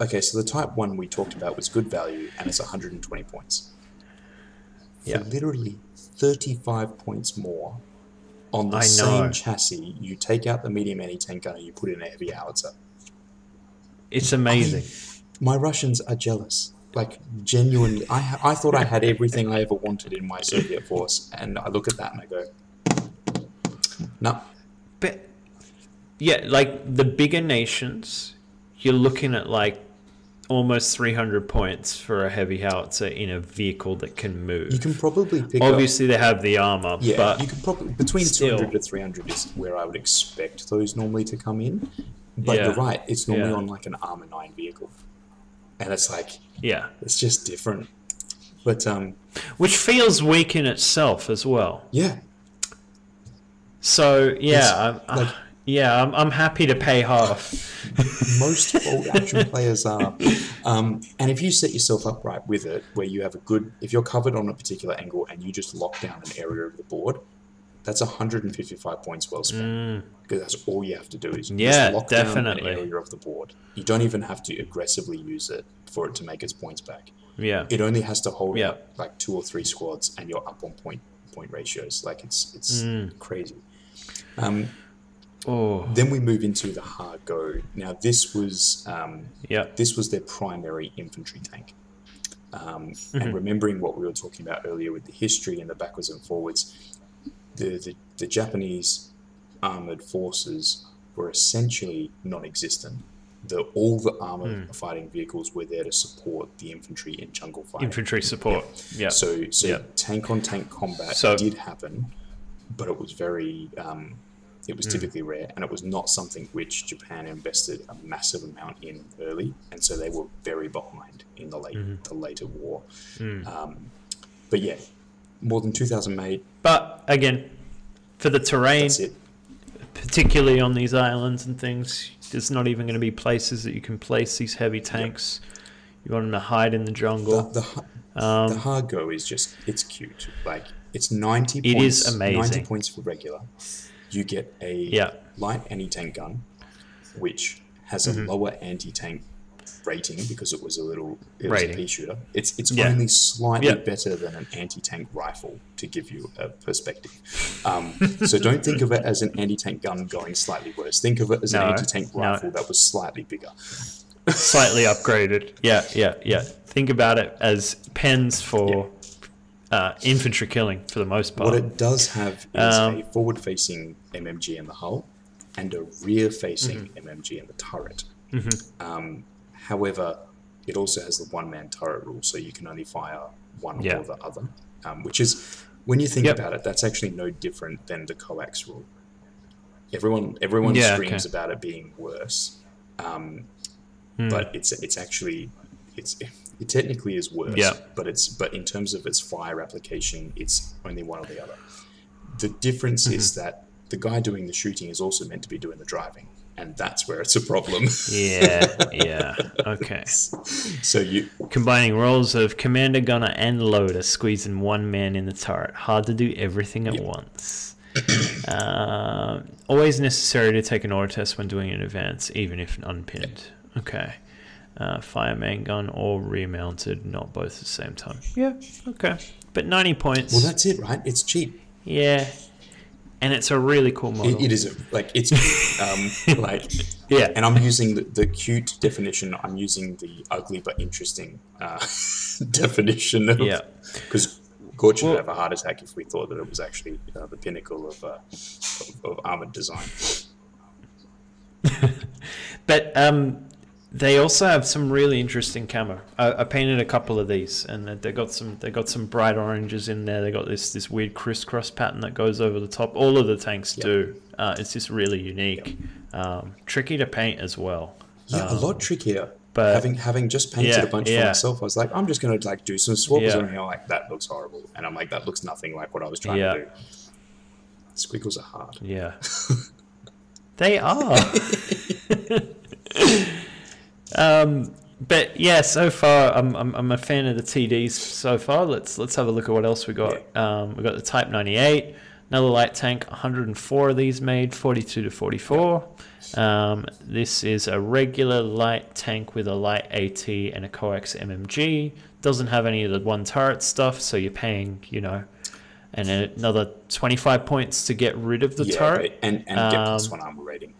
B: Okay, so the Type One we talked about was good value, and it's 120 points. For
A: Yeah.
B: literally 35 points more on the
A: I
B: same
A: know.
B: chassis, you take out the medium anti-tank gun and you put in a heavy howitzer.
A: It's amazing.
B: My Russians are jealous. Like genuinely, I I thought I had everything I ever wanted in my Soviet force, and I look at that and I go, no,
A: But yeah, like the bigger nations, you're looking at like almost 300 points for a heavy howitzer in a vehicle that can move.
B: you can probably pick up.
A: Obviously, they have the armor,
B: Yeah,
A: but
B: you can probably between
A: still.
B: 200 to 300 is where I would expect those normally to come in. But
A: Yeah.
B: you're right; it's normally
A: Yeah.
B: on like an armor nine vehicle, and it's like
A: yeah,
B: it's just different. But um,
A: which feels weak in itself as well.
B: yeah,
A: So yeah, I'm,
B: like-
A: yeah, I'm, I'm happy to pay half.
B: most bolt action players are. Um, and if you set yourself up right with it, where you have a good, if you're covered on a particular angle and you just lock down an area of the board, that's 155 points well spent. Because that's all you have to do is
A: Mm. Yeah,
B: just lock down
A: definitely.
B: an area of the board. You don't even have to aggressively use it for it to make its points back.
A: Yeah,
B: It only has to hold
A: Yeah.
B: up like two or three squads, and you're up on point point ratios. Like it's it's
A: Mm.
B: crazy. Um,
A: oh,
B: then we move into the Ha-Go. Now this was um,
A: yeah,
B: this was their primary infantry tank. Um,
A: Mm-hmm.
B: And remembering what we were talking about earlier with the history and the backwards and forwards, the, the, the Japanese armored forces were essentially non existent. The, all the armored
A: Hmm.
B: fighting vehicles were there to support the infantry in jungle fighting.
A: infantry support. Yeah,
B: So, so tank on tank combat
A: So-
B: did happen, but it was very, um, it was typically rare, and it was not something which Japan invested a massive amount in early, and so they were very behind in the late,
A: Mm-hmm.
B: the later war.
A: Hmm.
B: Um, but yeah, more than two thousand made.
A: but again, for the terrain,
B: it.
A: particularly on these islands and things, there's not even going to be places that you can place these heavy tanks. You want them to hide in the
B: The,
A: jungle.
B: the, hu-
A: Um,
B: the Ha-Go is just it's cute. Like it's ninety.
A: It
B: points,
A: is amazing.
B: Ninety points for regular. You get a
A: Yeah.
B: light anti-tank gun, which has a
A: Mm-hmm.
B: lower anti-tank rating because it was a little it was a pea shooter. It's it's
A: Yeah.
B: only slightly
A: Yeah.
B: better than an anti-tank rifle to give you a perspective. Um, so don't think of it as an anti-tank gun going slightly worse. Think of it as
A: No,
B: an anti-tank
A: no.
B: rifle that was slightly bigger.
A: slightly upgraded. Yeah, yeah, yeah. Think about it as pens for uh, infantry killing for the most part.
B: What it does have is
A: Um,
B: a forward-facing MMG in the hull and a rear-facing
A: Mm-hmm.
B: MMG in the turret. Um, however, it also has the one-man turret rule, so you can only fire one
A: Yeah.
B: or the other. Um, which is, when you think
A: Yep.
B: about it, that's actually no different than the coax rule. Everyone, everyone
A: Yeah,
B: screams
A: okay.
B: about it being worse, um,
A: Hmm.
B: but it's it's actually it's it technically is worse.
A: Yeah.
B: But it's but in terms of its fire application, it's only one or the other. The difference
A: Mm-hmm.
B: is that the guy doing the shooting is also meant to be doing the driving, and that's where it's a problem.
A: Yeah, yeah. Okay.
B: so you
A: Combining roles of commander, gunner, and loader, squeezing one man in the turret. Hard to do everything at once. Um always necessary to take an order test when doing an advance, even if unpinned. Okay. Uh, fire main gun or rear mounted, not both at the same time. Yeah, okay. But 90 points.
B: well, that's it, right? It's cheap.
A: yeah. And it's a really cool model.
B: It, it is a, like it's um, like
A: Yeah.
B: and I'm using the, the cute definition. I'm using the ugly but interesting uh, definition of
A: Yeah.
B: because Gorch would
A: Well-
B: have a heart attack if we thought that it was actually uh, the pinnacle of, uh, of of armored design.
A: But um, they also have some really interesting camo. I, I painted a couple of these, and they- got some they got some bright oranges in there. They got this this weird crisscross pattern that goes over the top. All of the tanks
B: Yep.
A: do. Uh, it's just really unique, um, tricky to paint as well.
B: Yeah, a lot trickier.
A: Um, but-
B: having having just painted
A: Yeah,
B: a bunch
A: yeah.
B: for myself, I was like, I'm just gonna like do some swappers
A: Yeah.
B: on here. Like that looks horrible, and I'm like, that looks nothing like what I was trying
A: Yeah.
B: to do. Squiggles are hard.
A: Yeah, they are. um, but yeah, so far I'm, I'm I'm a fan of the TDs so far. Let's let's have a look at what else we got. Um, we got the Type 98, another light tank. 104 of these made, 42 to 44. Um, this is a regular light tank with a light AT and a coax MMG. Doesn't have any of the one turret stuff, so you're paying, you know, and another 25 points to get rid of the
B: yeah,
A: turret.
B: and and get plus
A: Um,
B: one armor rating.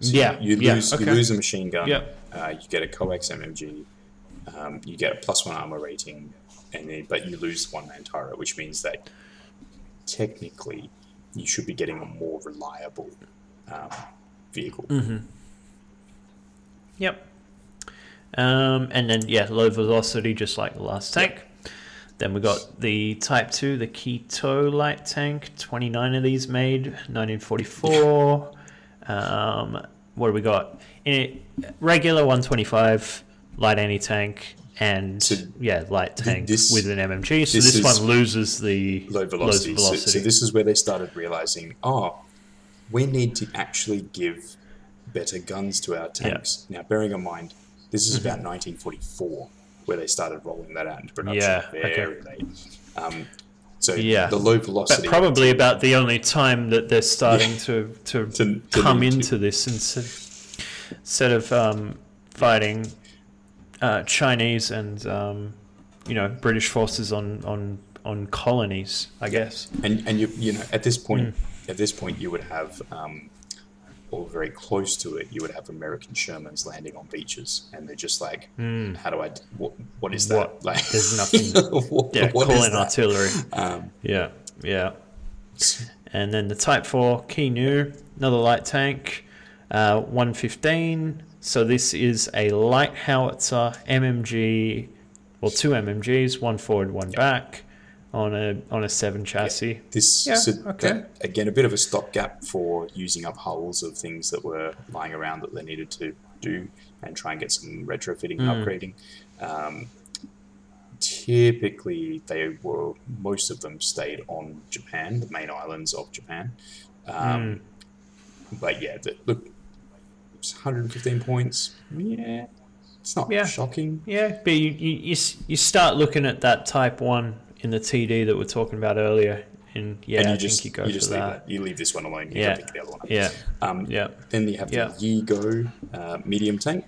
B: So
A: yeah,
B: you
A: yeah,
B: lose
A: okay.
B: you lose a machine gun.
A: Yeah.
B: Uh, you get a coax MMG. Um, you get a plus one armor rating, and then but you lose one man turret, which means that technically you should be getting a more reliable um, vehicle.
A: Mm-hmm. Yep. Um, and then yeah, low velocity, just like the last tank. Then we got the Type Two, the Keto light tank. Twenty nine of these made, nineteen forty four. Um, what do we got? In it, regular one twenty five light anti tank, and
B: So
A: yeah, light tank
B: this-
A: with an MMG. So
B: this
A: this, one loses the
B: low velocity. So, so this is where they started realizing, oh, we need to actually give better guns to our tanks. Now, bearing in mind, this is about 1944 where they started rolling that out into production.
A: Mm-hmm. Yeah, okay.
B: very late. Um, so
A: Yeah.
B: the low
A: but
B: velocity.
A: probably about the only time that they're starting
B: Yeah.
A: to, to,
B: To-
A: come
B: to.
A: into this instead, instead of um, fighting uh, Chinese and um, you know British forces on, on, on colonies, I guess.
B: and and you you know at this point
A: Hmm.
B: at this point you would have um, or very close to it you would have American Shermans landing on beaches and they're just like how do I? what what is that.
A: What?
B: like
A: There's nothing-
B: what,
A: Yeah,
B: what
A: call
B: is
A: artillery.
B: Um,
A: Yeah, yeah. And then the Type 4 Ke-Nu, another light tank, uh, 115. So this is a light howitzer MMG, well, two MMGs, one forward, one back, on a on a seven chassis.
B: This
A: Yeah,
B: so
A: okay.
B: that- again a bit of a stopgap for using up hulls of things that were lying around that they needed to do and try and get some retrofitting and
A: Hmm.
B: upgrading. Um, typically, they were most of them stayed on Japan, the main islands of Japan. Um,
A: Hmm.
B: But yeah, the, look, it's 115 points. Yeah, it's not
A: Yeah.
B: shocking.
A: Yeah, but you, you, you, you start looking at that Type 1 in the TD that we are talking about earlier, and yeah,
B: and you
A: I
B: just
A: think you go
B: you just leave
A: that.
B: that. You leave this one alone. You
A: Yeah.
B: pick the other one.
A: Yeah,
B: Um,
A: yeah.
B: Then you have
A: Yeah.
B: the I-Go uh, medium tank.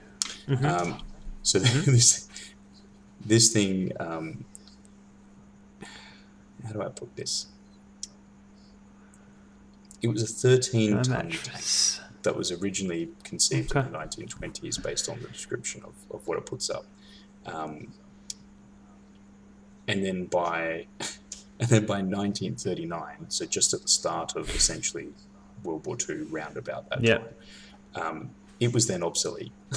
A: Mm-hmm.
B: Um, so this this thing, um, how do I put this? It was a 13
A: No
B: ton tank that was originally conceived
A: Okay.
B: in the 1920s based on the description of, of what it puts up. Um, and then by and then by 1939, so just at the start of essentially World War II, round about that
A: Yeah.
B: time, um, it was then obsolete.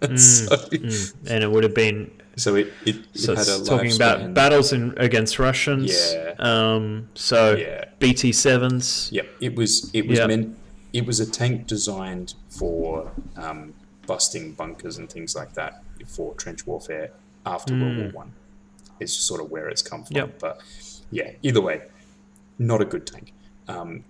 A: Mm,
B: so,
A: And it would have been
B: so it, it, it
A: So
B: had a
A: it's talking about battles in, against Russians.
B: Yeah.
A: Um. So
B: Yeah.
A: BT sevens.
B: Yep, it was it was
A: Yep.
B: meant it was a tank designed for um, busting bunkers and things like that for trench warfare after World War One. Is sort of where it's come from.
A: Yep.
B: But yeah, either way, not a good tank. Um,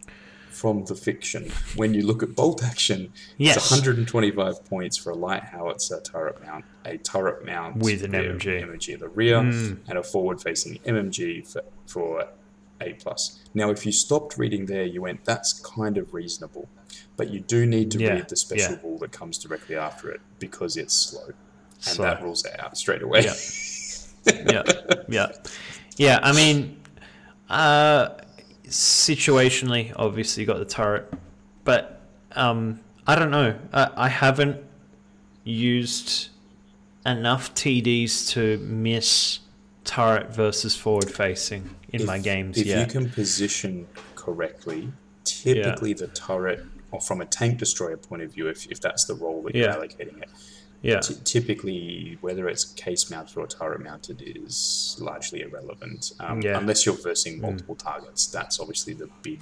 B: from the fiction, when you look at bolt action,
A: Yes.
B: it's 125 points for a light howitzer turret mount, a turret mount
A: With an MMG.
B: MMG at the rear,
A: Mm.
B: and a forward-facing MMG for, for A plus. Now, if you stopped reading there, you went, "That's kind of reasonable," but you do need to
A: Yeah,
B: read the special
A: yeah.
B: rule that comes directly after it because it's slow, and
A: Slow.
B: that rules it out straight away.
A: Yeah. yeah. Yeah. Yeah. I mean, uh, situationally, obviously, you got the turret, but um, I don't know. I, I haven't used enough TDs to miss turret versus forward facing in my games
B: If
A: yet.
B: you can position correctly, typically the turret, or from a tank destroyer point of view, if, if that's the role that you're
A: Yeah.
B: allocating it,
A: yeah.
B: Ty typically, whether it's case mounted or turret mounted is largely irrelevant. Um,
A: Yeah. Mm.
B: Unless you're versing multiple targets, that's obviously the big,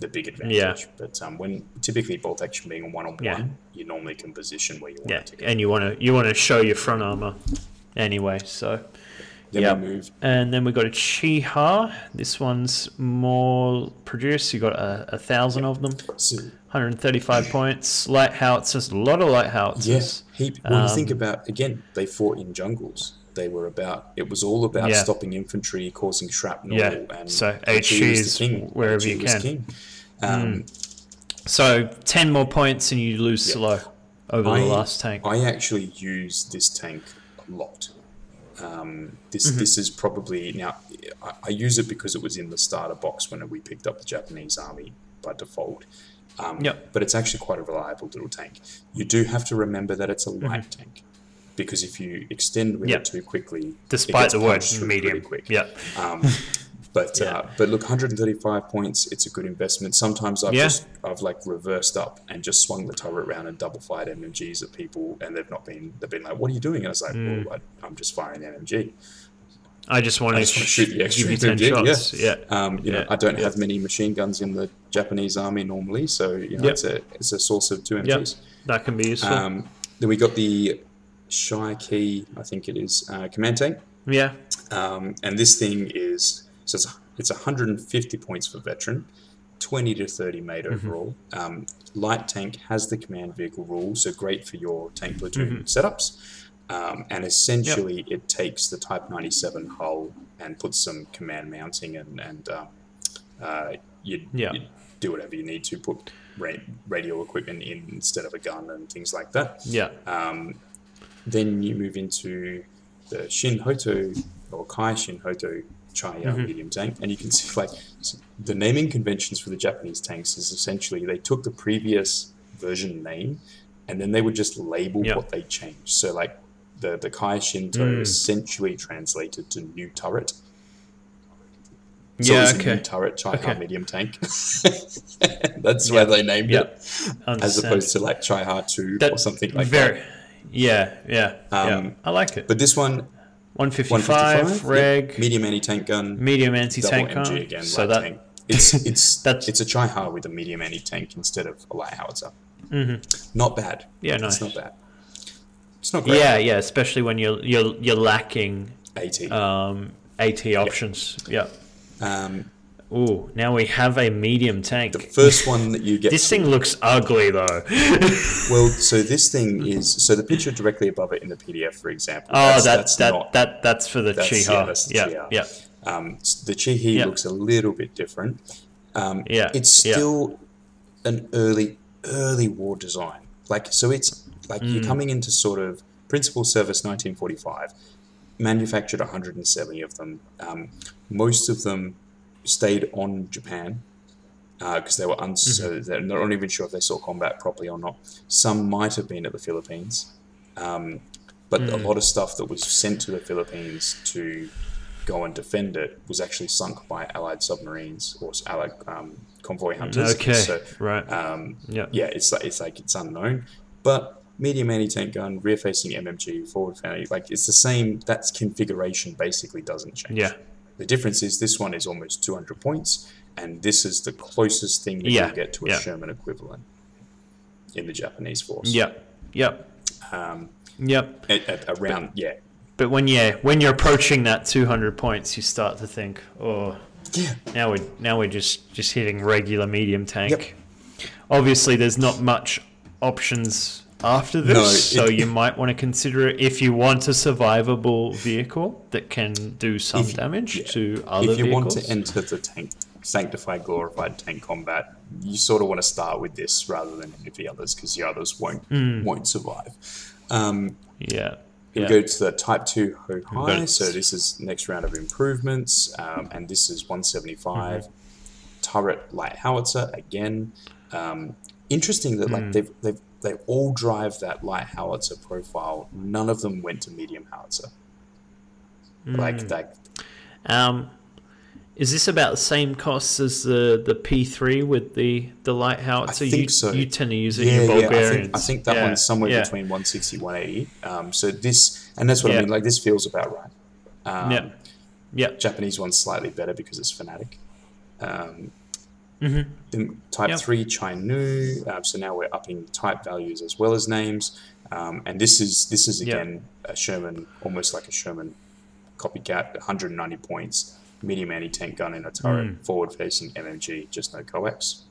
B: the big advantage.
A: Yeah.
B: But um, when typically bolt action being one on one, you normally can position where you want
A: Yeah,
B: it to go.
A: and you want to you want to show your front armor anyway. So yeah, and then we got a Chiha. This one's more produced. You got a, a thousand of them,
B: So,
A: 135 points. Light howitzers, a lot of light howitzers.
B: yeah, heap. Well, you think
A: Um,
B: about again, they fought in jungles. They were about. It was all about
A: Yeah.
B: stopping infantry, causing shrapnel,
A: Yeah,
B: and
A: so
B: was
A: is
B: the king.
A: wherever
B: HE
A: you can.
B: king. Um,
A: So 10 more points and you lose
B: Yeah.
A: slow over
B: I-
A: the last tank.
B: I actually use this tank a lot. Um, this
A: Mm-hmm.
B: this is probably now I, I use it because it was in the starter box when we picked up the Japanese army by default. Um,
A: Yep.
B: But it's actually quite a reliable little tank. You do have to remember that it's a light tank because if you extend with
A: Mm-hmm. Yep.
B: it too quickly, it
A: Despite the word medium.
B: quick.
A: Yeah.
B: Um, but
A: Yeah.
B: uh, but look, 135 points. It's a good investment. Sometimes I've
A: Yeah.
B: just I've like reversed up and just swung the turret around and double fired MMGs at people, and they've not been they've been like, "What are you doing?" And I was like,
A: Mm.
B: "Well, I, I'm just firing the MMG."
A: I just want
B: I
A: to
B: shoot the extra
A: give you 10
B: MMG, yeah.
A: shots. Yeah.
B: Um, you know,
A: Yeah,
B: I don't
A: yeah.
B: have many machine guns in the Japanese army normally, so you know,
A: Yep.
B: it's a it's a source of two
A: Yep.
B: MGs.
A: That can be useful.
B: Um, then we got the Shi-Ki, I think it is, uh, command tank.
A: Yeah.
B: Um, and this thing is so it's, it's 150 points for veteran, 20 to 30 made overall. Um, light tank has the command vehicle rule, so great for your tank platoon setups. Um, and essentially, it takes the Type 97 hull and puts some command mounting and and um, uh, you,
A: Yeah.
B: do whatever you need to put ra- radio equipment in instead of a gun and things like that.
A: Yeah.
B: Um, then you move into the Shin Hoto or Kai Shin Hoto Chi-Ha medium tank, and you can see like the naming conventions for the Japanese tanks is essentially they took the previous version name and then they would just label
A: Yeah.
B: what they changed. So like the the Kai Shinto essentially translated to new turret. So
A: Yeah,
B: it was a
A: okay.
B: new turret Chai
A: Okay.
B: medium tank. That's why they named
A: Yeah.
B: it, as opposed to like Chai two
A: That-
B: or something like
A: very,
B: that.
A: Yeah, yeah, yeah.
B: Um,
A: I like it.
B: But this one,
A: 155,
B: 155,
A: reg,
B: yep, medium anti-tank gun,
A: medium anti-tank
B: MG
A: gun.
B: again,
A: so that
B: tank. It's it's
A: That's-
B: it's a Chai with a medium anti-tank instead of a light howitzer. Mm-hmm. Not bad.
A: Yeah,
B: It's
A: nice.
B: not bad. It's not great.
A: yeah, yeah, especially when you're you're you're lacking
B: AT.
A: um, AT options. Yeah.
B: Um,
A: Ooh, now we have a medium tank.
B: the first one that you get.
A: This thing looks ugly though.
B: well, so this thing is so the picture directly above it in the PDF, for example.
A: Oh,
B: that's,
A: that
B: that's
A: that
B: not
A: that that's for the
B: That's-
A: Chiha.
B: yeah,
A: yeah, yeah,
B: Um, the Chi-He
A: Yeah.
B: looks a little bit different. Um,
A: Yeah,
B: it's
A: yeah.
B: still an early, early war design. Like, so it's like
A: Mm.
B: you're coming into sort of principal service 1945, manufactured 170 of them. Um, most of them stayed on Japan because they were uns- so
A: Mm-hmm.
B: they're not even sure if they saw combat properly or not. Some might have been at the Philippines, um, but
A: Mm.
B: a lot of stuff that was sent to the Philippines to go and defend it was actually sunk by Allied submarines or Allied um, convoy hunters.
A: Okay,
B: So
A: right.
B: um,
A: yeah,
B: yeah, it's like it's like it's unknown, but medium anti-tank gun, rear-facing MMG, forward fanny, like it's the same. That configuration basically doesn't change.
A: yeah,
B: The difference is this one is almost 200 points, and this is the closest thing that
A: Yeah,
B: you'll get to a
A: yeah.
B: Sherman equivalent in the Japanese force.
A: yeah, yep,
B: Um,
A: yep.
B: at, at around yeah,
A: But when yeah, when you're approaching that 200 points, you start to think, oh,
B: yeah,
A: now we're now we're just just hitting regular medium tank.
B: Yep.
A: Obviously, there's not much options after this,
B: No,
A: so
B: it-
A: you might want to consider it if you want a survivable vehicle that can do some
B: If-
A: damage
B: yeah.
A: to other
B: if you
A: vehicles.
B: want to enter the tank sanctified glorified tank combat you sort of want to start with this rather than any of the others because the others won't won't survive um,
A: yeah,
B: we
A: yeah.
B: go to the type 2
A: Ho-I
B: so this is next round of improvements um, and this is 175
A: Mm-hmm.
B: turret light howitzer again um, interesting that
A: Mm.
B: like they've, they've they all drive that light howitzer profile none of them went to medium howitzer
A: Mm.
B: like that
A: Um, is this about the same costs as the, the P3 with the the light howitzer?
B: I think
A: you,
B: so.
A: you tend to use it
B: yeah,
A: in your
B: yeah, I think, I think that
A: Yeah,
B: one's somewhere
A: yeah,
B: between 160 180 um, so this and that's what. I mean like this feels about right um,
A: Yeah, yeah,
B: Japanese one's slightly better because it's fanatic. Um,
A: Mhm.
B: Then type
A: Yep.
B: 3 Chinu, um, so now we're upping type values as well as names. Um, and this is this is
A: Yeah.
B: again a Sherman, almost like a Sherman copycat, 190 points, medium anti-tank gun in a turret,
A: Mm.
B: forward-facing MMG, just no coax.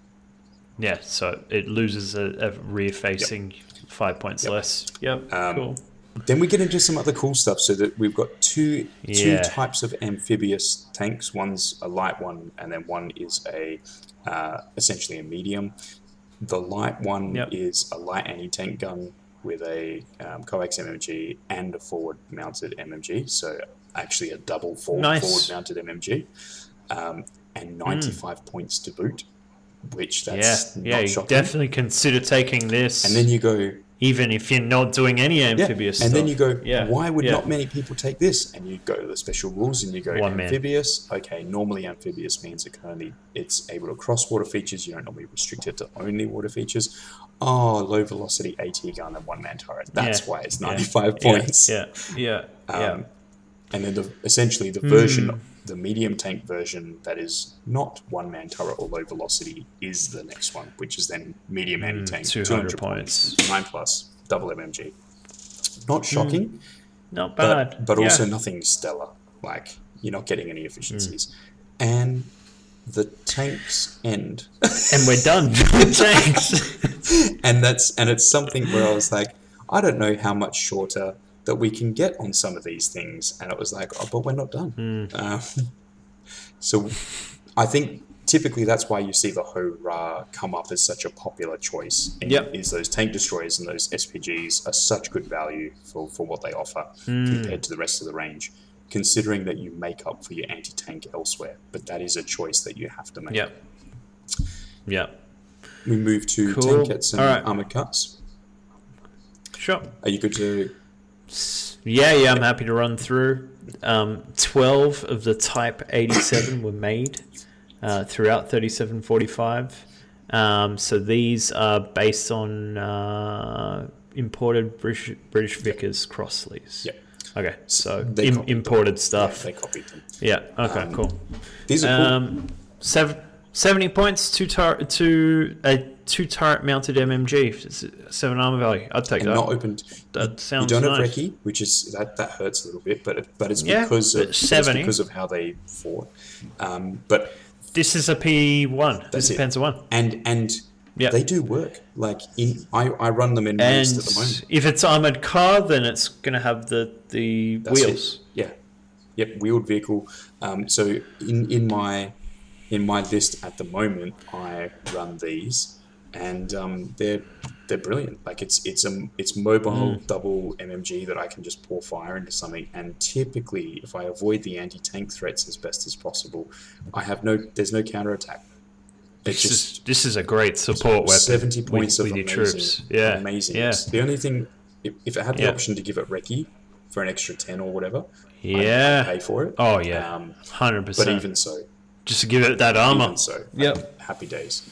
A: yeah. So it loses a, a rear facing five points
B: Yep.
A: less. Yep,
B: Um,
A: cool.
B: Then we get into some other cool stuff. So that we've got two two
A: Yeah.
B: types of amphibious tanks. One's a light one, and then one is a uh, essentially a medium. The light one
A: Yep.
B: is a light anti-tank gun with a um, coax MMG and a forward-mounted MMG. So actually a double forward,
A: Nice. Hmm.
B: forward-mounted MMG, um, and 95 points to boot. Which
A: Yeah,
B: that's
A: yeah.
B: not
A: You
B: shocking.
A: definitely consider taking this,
B: And then you go,
A: even if you're not doing any amphibious yeah,
B: and
A: stuff.
B: then you go,
A: yeah,
B: why would
A: yeah.
B: not many people take this? And you go to the special rules and you go
A: One man.
B: amphibious. Okay, normally amphibious means it can only it's able to cross water features. You don't normally restrict it to only water features. Oh, low velocity AT gun and one man turret. That's
A: Yeah,
B: why it's ninety five
A: yeah,
B: points.
A: Yeah, yeah, yeah.
B: Um, And then the essentially the
A: Hmm.
B: version, the medium tank version that is not one man turret or low velocity is the next one, which is then medium anti tank,
A: 200
B: 200
A: Hmm, points.
B: points, nine plus, double MMG. not shocking,
A: Not
B: but
A: bad.
B: but
A: Yeah.
B: also nothing stellar. Like you're not getting any efficiencies, and the tanks end,
A: and we're done. Thanks.
B: and that's and it's something where I was like, I don't know how much shorter that we can get on some of these things, and it was like, oh, but we're not done. Um, so I think typically that's why you see the Ho-Ro come up as such a popular choice. And
A: Yep.
B: Is those tank destroyers and those SPGs are such good value for, for what they offer compared to the rest of the range, considering that you make up for your anti-tank elsewhere. But that is a choice that you have to make.
A: Yeah. Yep.
B: We move to
A: Cool.
B: tankettes and armored cars.
A: Sure.
B: Are you good to
A: Yeah, yeah, I'm happy to run through. Um, 12 of the Type 87 were made uh, throughout 3745. Um, so these are based on uh, imported British, British Vickers Crossleys.
B: Yep.
A: Okay, so im-
B: copied them.
A: imported
B: Yeah,
A: stuff.
B: they copied them.
A: Yeah, okay,
B: Um,
A: cool.
B: These are cool.
A: Um, seven, 70 points, two, tar- two, a two turret mounted MMG, seven armor value. I'd take
B: and
A: that.
B: not opened.
A: that sounds.
B: you don't
A: nice.
B: have Recce, which is that that hurts a little bit, but it, but it's
A: Yeah,
B: because of it's because of how they fought. Um, but
A: This is a P1.
B: That's
A: This
B: it.
A: is Panzer 1.
B: and and
A: Yeah.
B: they do work. Like in I, I run them in
A: And
B: most at the moment.
A: if it's armored car, then it's going to have the, the
B: That's it.
A: wheels.
B: Yeah. Yep, wheeled vehicle. Um, so in, in my in my list at the moment, I run these, and um, they're they're brilliant. Like it's it's a it's mobile
A: Mm.
B: double MMG that I can just pour fire into something. And typically, if I avoid the anti tank threats as best as possible, I have no there's no counter attack. It's
A: This
B: just
A: is, this is a great support weapon.
B: 70 points
A: with,
B: of
A: with your
B: amazing,
A: troops. Yeah.
B: amazing.
A: Yeah.
B: The only thing, if, if it had the
A: Yeah.
B: option to give it Recce for an extra 10 or whatever, I'd
A: Yeah.
B: pay for it.
A: Oh, yeah.
B: Um,
A: 100%.
B: but even so,
A: Just to give it that armor.
B: even so,
A: Yep.
B: happy days.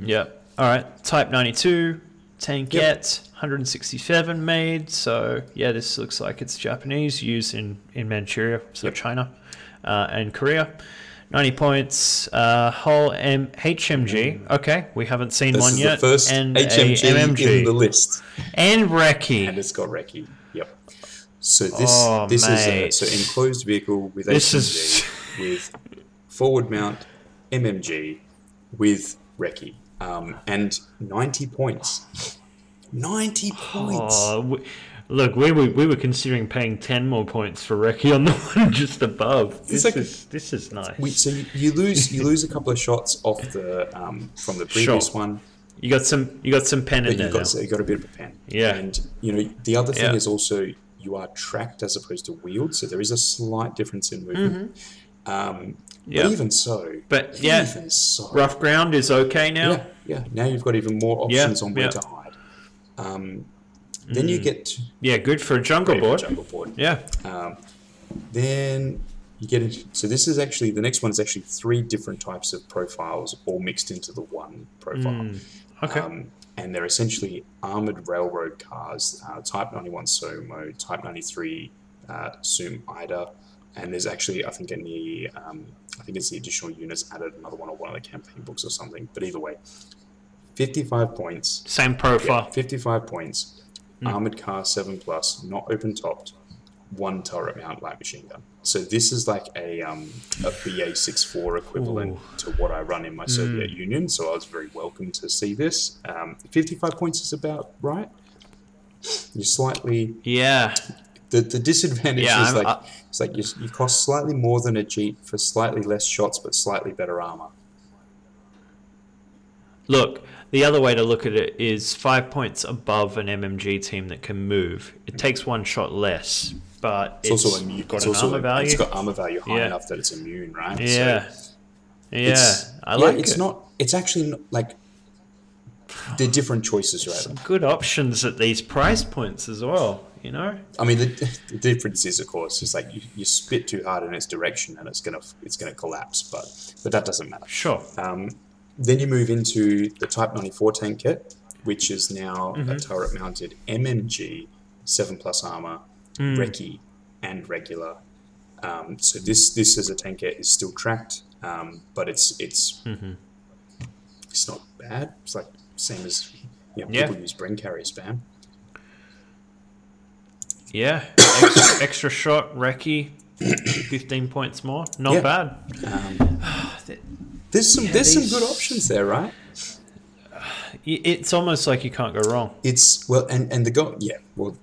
A: Yep. All right. Type 92, tankette, 167 made. So, yeah, this looks like it's Japanese, used in, in Manchuria, so
B: Yep.
A: China uh, and Korea. 90 points. Uh, whole M- HMG. Okay, we haven't seen
B: Mm. This
A: one
B: is
A: yet.
B: the first
A: and a
B: HMG
A: MMG.
B: in the list,
A: and Recce.
B: and it's got Recce. Yep. So this
A: Oh,
B: this is a, so enclosed vehicle with
A: This
B: HMG
A: is-
B: with forward mount MMG with Recce, um, and 90 points. 90 points.
A: Oh, we, look, we were we were considering paying ten more points for Recce on the one just above. This
B: like-
A: is this is nice.
B: We, so you, you lose you lose a couple of shots off the um, from the previous one,
A: you got some you got some pen in
B: but
A: there.
B: got
A: now.
B: you got a bit of a pen.
A: Yeah.
B: And you know the other thing
A: Yeah.
B: is also you are tracked as opposed to wheeled, so there is a slight difference in movement. Um.
A: Yeah.
B: But even so,
A: But, yeah,
B: even so,
A: Rough ground is okay now.
B: yeah, yeah. Now you've got even more
A: Yeah,
B: options on where
A: yeah.
B: to hide. Um, then you get to
A: Yeah, good for a jungle board.
B: jungle board.
A: Yeah.
B: Um, then you get into so this is actually the next one is actually three different types of profiles all mixed into the one profile.
A: Hmm. Okay.
B: Um, and they're essentially armored railroad cars, uh, Type 91 Somo, Type 93 uh, Sumida, and there's actually I think in the um, I think it's the additional units added another one or one of the campaign books or something. But either way, 55 points.
A: Same
B: Yeah,
A: profile.
B: 55 points.
A: Hmm.
B: Armored car 7 plus, not open topped, one turret mount light machine gun. So this is like a um, a BA 64 equivalent
A: Ooh.
B: to what I run in my Soviet Union. So I was very welcome to see this. Um, 55 points is about right. You're slightly
A: Yeah.
B: The, the disadvantage
A: Yeah,
B: is
A: I'm-
B: like
A: I-
B: it's like you, you cost slightly more than a Jeep for slightly less shots but slightly better armor.
A: Look, the other way to look at it is five points above an MMG team that can move. It takes one shot less, but
B: It's,
A: it's,
B: also immune.
A: got
B: it's
A: an
B: also
A: armor value.
B: It's got armor value high
A: Yeah.
B: enough that it's immune, right? So-
A: yeah. Yeah.
B: It's,
A: I
B: yeah,
A: like
B: it's
A: it.
B: not. It's actually not, like they're different choices, right?
A: good options at these price points as well, you know?
B: I mean, the, the difference is, of course, is like you, you spit too hard in its direction and it's gonna it's gonna collapse, but but that doesn't matter.
A: Sure.
B: Um, then you move into the Type 94 tankette, which is now
A: Mm-hmm.
B: a turret-mounted MMG, seven plus armor,
A: Mm.
B: recce, and regular. Um, so this this as a tankette is still tracked, um, but it's it's
A: Mm-hmm.
B: it's not bad. It's like same as you know,
A: Yeah.
B: people use Bren carrier spam.
A: Yeah, extra, extra shot, Recce, fifteen points more. Not
B: Yeah.
A: bad.
B: Um, there's some
A: Yeah,
B: there's some good options there, right?
A: It's almost like you can't go wrong.
B: It's well, and and the go yeah, well,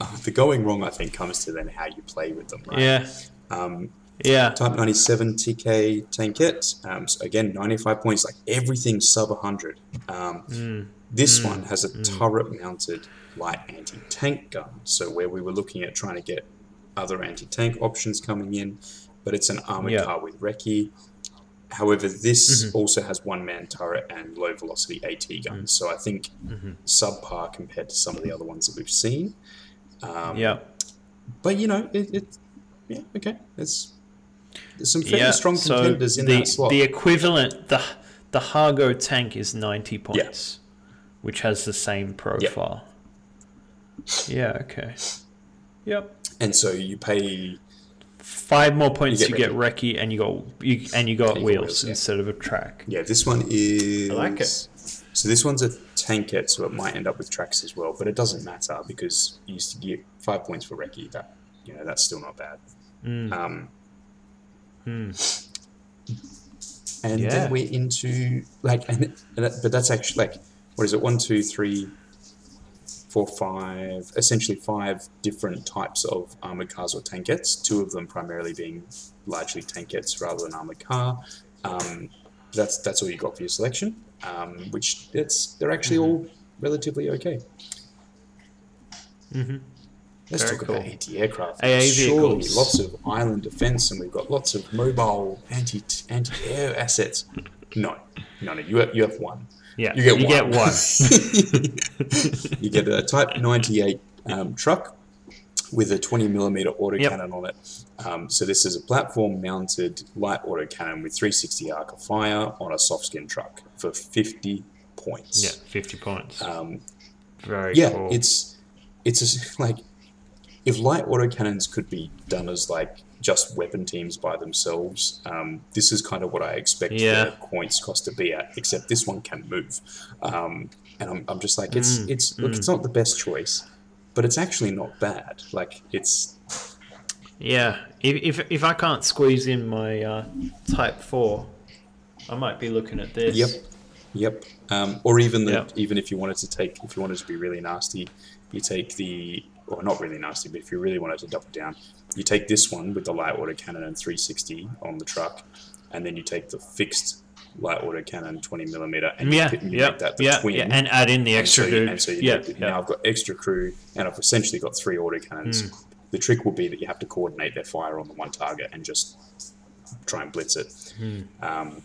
B: uh, the going wrong I think comes to then how you play with them, right?
A: Yeah,
B: Um,
A: yeah,
B: Type 97 TK Tankette, um, so again, 95 points, like everything sub 100. Um,
A: Mm.
B: this one has a turret mounted light anti tank gun. So, where we were looking at trying to get other anti tank options coming in, but it's an armored
A: Yeah.
B: car with Recce. However, this
A: Mm-hmm.
B: also has one man turret and low velocity AT guns. So, I think
A: Mm-hmm.
B: subpar compared to some of the other ones that we've seen. Um,
A: yeah.
B: But, you know, it, it yeah, okay. It's, there's some fairly
A: yeah.
B: strong
A: so
B: contenders in
A: the,
B: that slot.
A: The equivalent, the the Ha-Go tank is ninety points, which has the same profile. Yeah. Okay. Yep.
B: and so you pay
A: Five more points
B: You
A: you
B: get
A: get, Recce, and you got you and you got
B: And you
A: wheels,
B: wheels, yeah.
A: instead of a track.
B: Yeah, this one is.
A: I like it.
B: So this one's a tankette, so it might end up with tracks as well, but it doesn't matter because you used to get five points for Recce. That you know that's still not bad.
A: Mm.
B: Um,
A: Hmm.
B: and
A: Yeah.
B: then we're into like, and, and that, but that's actually like, what is it? One, two, three, four, five. Essentially, five different types of armored cars or tankettes. Two of them primarily being largely tankettes rather than armored car. Um, that's that's all you got for your selection. Um, which it's they're actually all relatively okay.
A: Mhm.
B: Let's
A: Very
B: talk
A: cool.
B: about anti-aircraft.
A: AA
B: Surely,
A: vehicles.
B: lots of island defense, and we've got lots of mobile anti anti-air assets. No, no, no. You have, you have one.
A: Yeah.
B: You get
A: you
B: one.
A: get one.
B: you get a Type 98 um, truck with a 20 millimeter autocannon
A: Yep.
B: on it. Um, so this is a platform-mounted light autocannon with 360 arc of fire on a soft skin truck for 50 points.
A: yeah. Fifty points.
B: Um,
A: Very
B: yeah,
A: cool.
B: it's it's a, like if light autocannons could be done as like just weapon teams by themselves, um, this is kind of what I expect
A: Yeah.
B: the points cost to be at. Except this one can move, um, and I'm, I'm just like it's
A: Mm,
B: it's look, it's not the best choice, but it's actually not bad. Like it's
A: Yeah, if, if if I can't squeeze in my uh, Type Four, I might be looking at this.
B: Yep. Yep. Um, or even the,
A: Yep.
B: even if you wanted to take, if you wanted to be really nasty, you take the, or not really nasty, but if you really wanted to double down, you take this one with the light auto cannon and 360 on the truck, and then you take the fixed light auto cannon 20 millimeter, and you,
A: Yeah,
B: put- you
A: yeah,
B: make that the
A: yeah,
B: twin.
A: yeah, and add in the
B: and
A: extra
B: so you, and so you
A: yeah,
B: it-
A: yeah.
B: now I've got extra crew, and I've essentially got three auto cannons.
A: Hmm.
B: The trick will be that you have to coordinate their fire on the one target and just try and blitz it.
A: Hmm.
B: Um,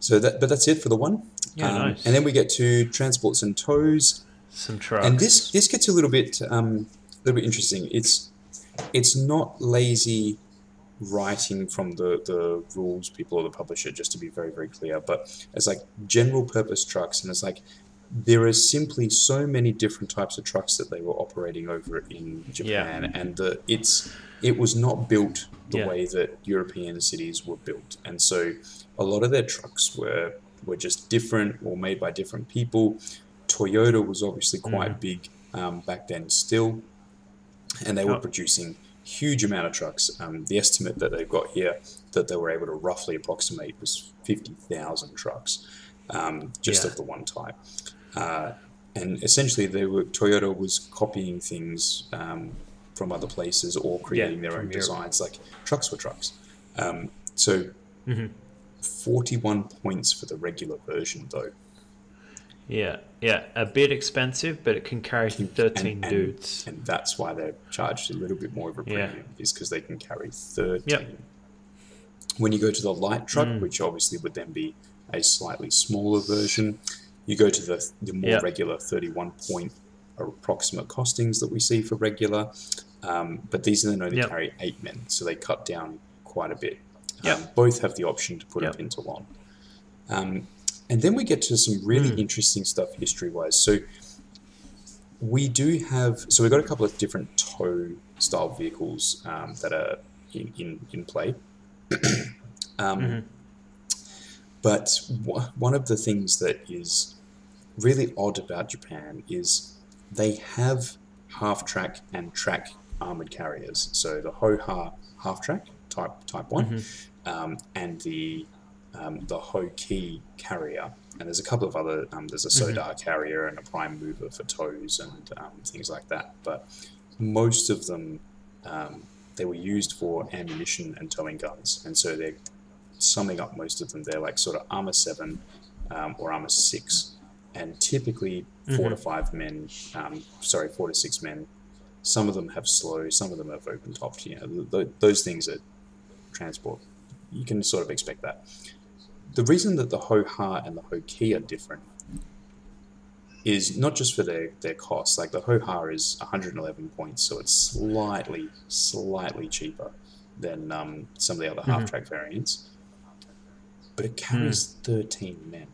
B: so that, but that's it for the one.
A: Yeah,
B: Um,
A: nice.
B: And then we get to transports and tows,
A: Some trucks.
B: and this this gets a little bit um, a little bit interesting. It's it's not lazy writing from the, the rules people or the publisher, just to be very very clear. But it's like general purpose trucks, and it's like there are simply so many different types of trucks that they were operating over in Japan, and the it's it was not built the
A: Yeah.
B: way that European cities were built, and so a lot of their trucks were were just different or made by different people. Toyota was obviously quite big um, back then still, and they were producing huge amount of trucks. Um, the estimate that they've got here that they were able to roughly approximate was 50,000 trucks um, just
A: Yeah.
B: of the one type. Uh, and essentially, they were Toyota was copying things um, from other places or creating their own
A: Europe.
B: designs. Like trucks were trucks. Um, so,
A: Mhm.
B: 41 points for the regular version, though.
A: Yeah, yeah, a bit expensive, but it can carry thirteen
B: and, and,
A: dudes.
B: and that's why they're charged a little bit more of a
A: Yeah.
B: premium, is because they can carry 13.
A: Yep.
B: When you go to the light truck,
A: Mm.
B: which obviously would then be a slightly smaller version, you go to the, the more
A: Yep.
B: regular 31 point approximate costings that we see for regular. Um, but these then only
A: Yep.
B: carry eight men, so they cut down quite a bit.
A: Yep.
B: Um, both have the option to put
A: Yep.
B: a pintle on. Um, and then we get to some really
A: Mm.
B: interesting stuff history wise. So we do have, so we've got a couple of different tow style vehicles um, that are in, in, in play. um,
A: Mhm.
B: But w- one of the things that is really odd about Japan is they have half track and track armored carriers. So the Ho-Ha half track type type one,
A: Mm-hmm.
B: um, and the um, the Ho-Ki carrier. And there's a couple of other. Um, there's a
A: Mm-hmm.
B: So-Da carrier and a Prime Mover for tows and um, things like that. But most of them um, they were used for ammunition and towing guns, and so they're summing up most of them. They're like sort of armor seven um, or armor six, and typically 4 to five men. Um, sorry, four to six men. Some of them have slow, some of them have open topped. You know, th- th- those things are transport. You can sort of expect that. The reason that the Ho Ha and the Ho Ki are different is not just for their, their costs. Like the Ho Ha is 111 points, so it's slightly, slightly cheaper than um, some of the other half track variants. But it carries 13 men.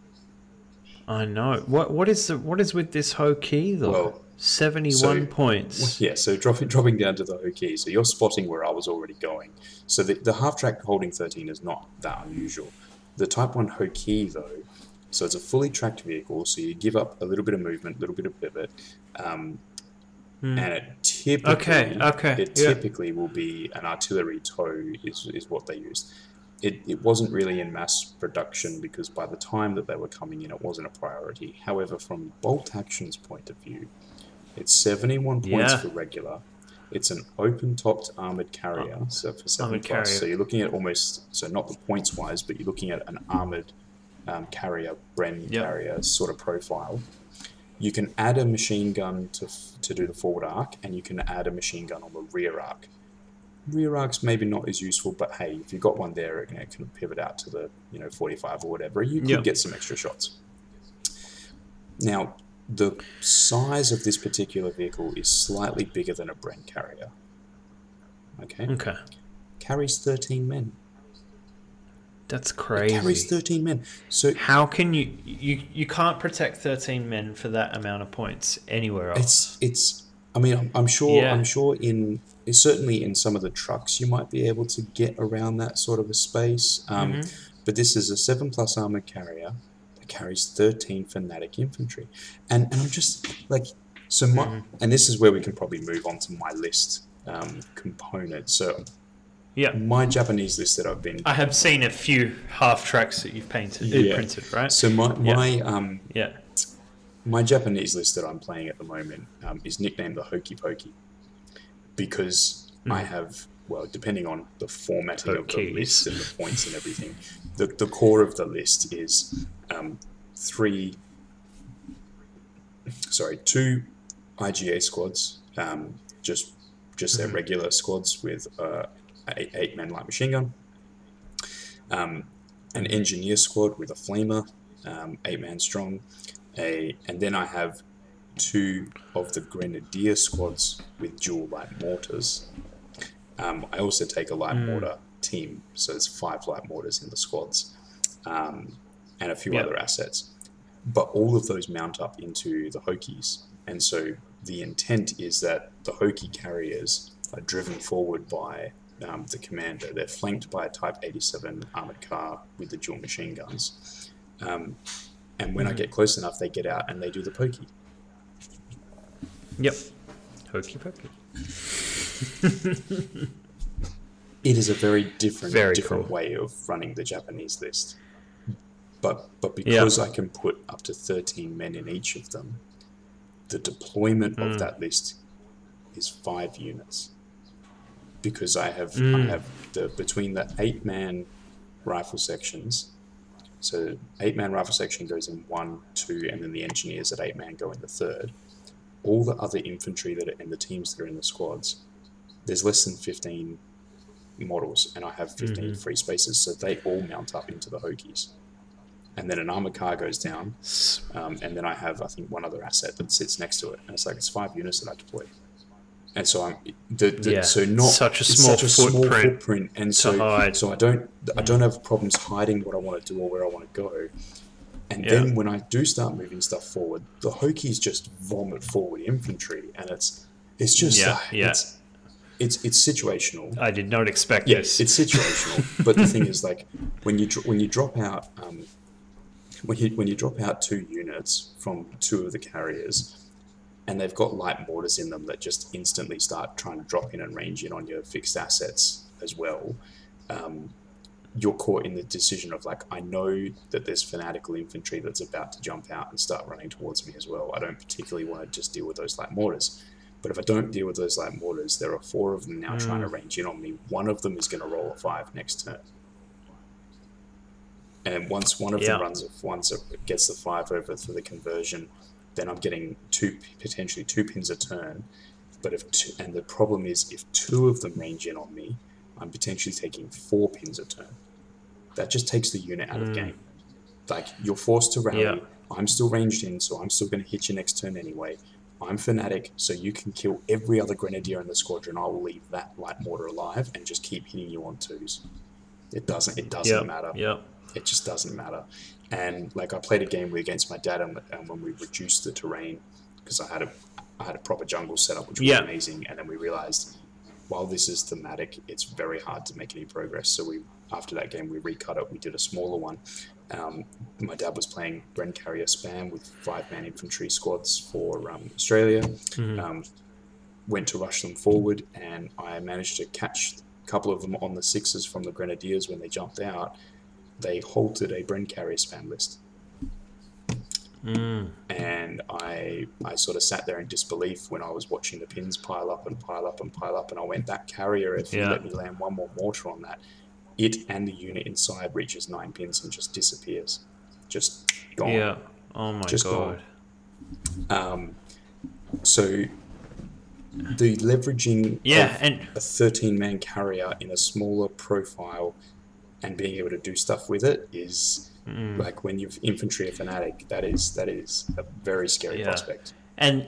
A: I know. What what is the what is with this Ho-Ki though?
B: Well,
A: Seventy
B: so-
A: points.
B: Yeah, so dropping dropping down to the Ho-Ki. So you're spotting where I was already going. So the, the half track holding 13 is not that unusual. The Type 1 Ho-Ki, though, so it's a fully tracked vehicle, so you give up a little bit of movement, a little bit of pivot, um, and it typically.
A: Okay, okay,
B: it
A: yeah.
B: typically will be an artillery tow is, is what they use. It, it wasn't really in mass production because by the time that they were coming in, it wasn't a priority. However, from Bolt Action's point of view, it's 71 points
A: Yeah.
B: for regular. It's an open-topped armored carrier, so for seven plus.
A: carrier.
B: So you're looking at almost so not the points wise, but you're looking at an armored um, carrier, Bren
A: Yep.
B: carrier sort of profile. You can add a machine gun to to do the forward arc, and you can add a machine gun on the rear arc. Rear arc's maybe not as useful, but hey, if you've got one there, it can, it can pivot out to the you know 45 or whatever. You could
A: Yep.
B: get some extra shots. Now, the size of this particular vehicle is slightly bigger than a Bren carrier. Okay,
A: Okay.
B: carries 13 men.
A: That's
B: It
A: crazy.
B: carries 13 men. So
A: How can you you you can't protect thirteen men for that amount of points anywhere else?
B: it's it's. I mean, I'm, I'm sure.
A: Yeah.
B: I'm sure in certainly in some of the trucks you might be able to get around that sort of a space. Um,
A: Mm-hmm.
B: But this is a seven plus armored carrier carries 13 fanatic infantry, and and I'm just like so my
A: Mm-hmm.
B: and this is where we can probably move on to my list um, component. So
A: yeah.
B: my Japanese list that I've been
A: I have seen a few half tracks that you've painted, uh,
B: Yeah.
A: printed, right?
B: so my
A: Yeah.
B: my um
A: yeah.
B: my Japanese list that I'm playing at the moment um, is nicknamed the Hokey Pokey because I
A: Hmm.
B: have, well, depending on the formatting of the list and the points and everything, the, the core of the list is um, three, sorry, two IJA squads, um, just just their regular squads with uh, eight, eight men light machine gun, um, an engineer squad with a flamer, um, eight man strong, a and then I have two of the grenadier squads with dual light mortars. Um, I also take a light mortar team, so there's five light mortars in the squads, um, and a few
A: Yep.
B: other assets. But all of those mount up into the Hokies, and so the intent is that the Ho-Ki carriers are driven forward by um, the commander. They're flanked by a Type 87 armored car with the dual machine guns. Um, and when I get close enough, they get out and they do the pokey.
A: Yep. Hokey pokey.
B: It is a very different,
A: Very
B: different
A: cool.
B: way of running the Japanese list. But but because I can put up to thirteen men in each of them, the deployment
A: Mm.
B: of that list is five units. Because I have I
A: Mm.
B: have the between the eight man rifle sections. So eight man rifle section goes in one, two, and then the engineers at eight man go in the third. All the other infantry that are, and the teams that are in the squads, there's less than fifteen models, and I have 15
A: Mm-hmm.
B: free spaces, so they all mount up into the Hokies. And then an armored car goes down, um, and then I have, I think, one other asset that sits next to it, and it's like it's five units that I deploy. And so I'm the, the
A: Yeah,
B: so not
A: such a small
B: such a small
A: footprint
B: footprint, and so
A: hide.
B: so I don't I don't have problems hiding what I want to do or where I want to go. And
A: Yeah.
B: then when I do start moving stuff forward, the Hokies just vomit forward infantry, and it's it's just
A: Yeah,
B: uh,
A: yeah.
B: it's it's it's situational.
A: I did not expect
B: Yes,
A: this.
B: it's situational. but the thing is, like when you when you drop out um, when you when you drop out two units from two of the carriers, and they've got light mortars in them that just instantly start trying to drop in and range in on your fixed assets as well. Um, you're caught in the decision of like, I know that there's fanatical infantry that's about to jump out and start running towards me as well. I don't particularly want to just deal with those light mortars. But if I don't deal with those light mortars, there are four of them now mm. trying to range in on me. One of them is going to roll a five next turn. And once one of yeah. them runs, once it gets the five over for the conversion, then I'm getting two potentially two pins a turn. But if two, and the problem is if two of them range in on me, I'm potentially taking four pins a turn. That just takes the unit out mm. of game. Like you're forced to rally. Yeah. I'm still ranged in, so I'm still going to hit you next turn anyway. I'm fanatic, so you can kill every other grenadier in the squadron. I will leave that light mortar alive and just keep hitting you on twos. It doesn't. It doesn't
A: yep.
B: matter.
A: Yeah.
B: It just doesn't matter. And like I played a game against my dad, and, and when we reduced the terrain because I had a I had a proper jungle setup, which was yeah. amazing. And then we realized while this is thematic, it's very hard to make any progress. So we after that game we recut it. We did a smaller one, um, my dad was playing Bren Carrier Spam with five man infantry squads for um, Australia. Mm-hmm. Um, went to rush them forward, and I managed to catch a couple of them on the sixes from the Grenadiers when they jumped out. They halted a Bren Carrier Spam list.
A: Mm.
B: And I, I sort of sat there in disbelief when I was watching the pins pile up and pile up and pile up. And I went, that carrier, if yeah. you let me land one more mortar on that, it and the unit inside reaches nine pins and just disappears. Just gone.
A: Yeah. Oh my just god.
B: Gone. Um, so the leveraging
A: yeah, and
B: a 13 man carrier in a smaller profile and being able to do stuff with it is mm. like when you've infantry a fanatic that is that is a very scary yeah. prospect
A: and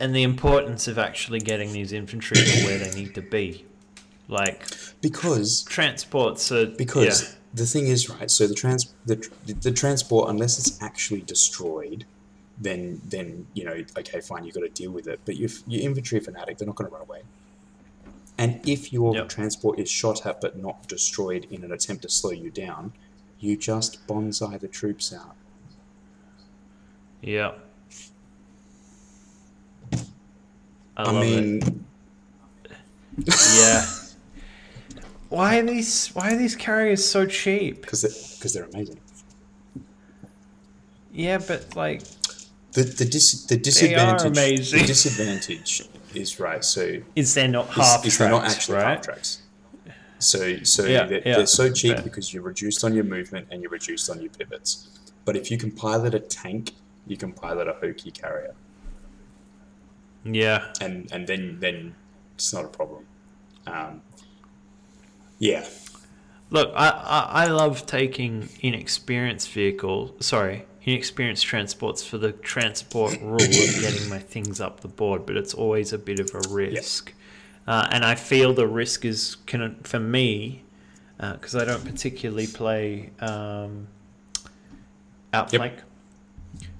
A: and the importance of actually getting these infantry to where they need to be like
B: because
A: transports are
B: because
A: yeah.
B: the thing is right. So the trans the, the transport unless it's actually destroyed, then then you know okay fine you've got to deal with it. But if your infantry fanatic, they're not going to run away. And if your yep. transport is shot at but not destroyed in an attempt to slow you down, you just banzai the troops out.
A: Yeah.
B: I, I mean,
A: yeah. Why are these Why are these carriers so cheap?
B: Because because they're amazing.
A: Yeah, but like
B: the the dis, the disadvantage the disadvantage is right. So
A: is they're not half is, is they're not actually right? half
B: tracks. So so yeah, they're, yeah. they're, so cheap because you're reduced on your movement and you're reduced on your pivots. But if you can pilot a tank, you can pilot a Ho-Ki carrier.
A: Yeah,
B: and and then then it's not a problem. Um, yeah.
A: Look, I, I, I love taking inexperienced vehicle, sorry, inexperienced transports for the transport rule of getting my things up the board, but it's always a bit of a risk. Uh, and I feel the risk is, can, for me, because uh, I don't particularly play um, outflank. Yep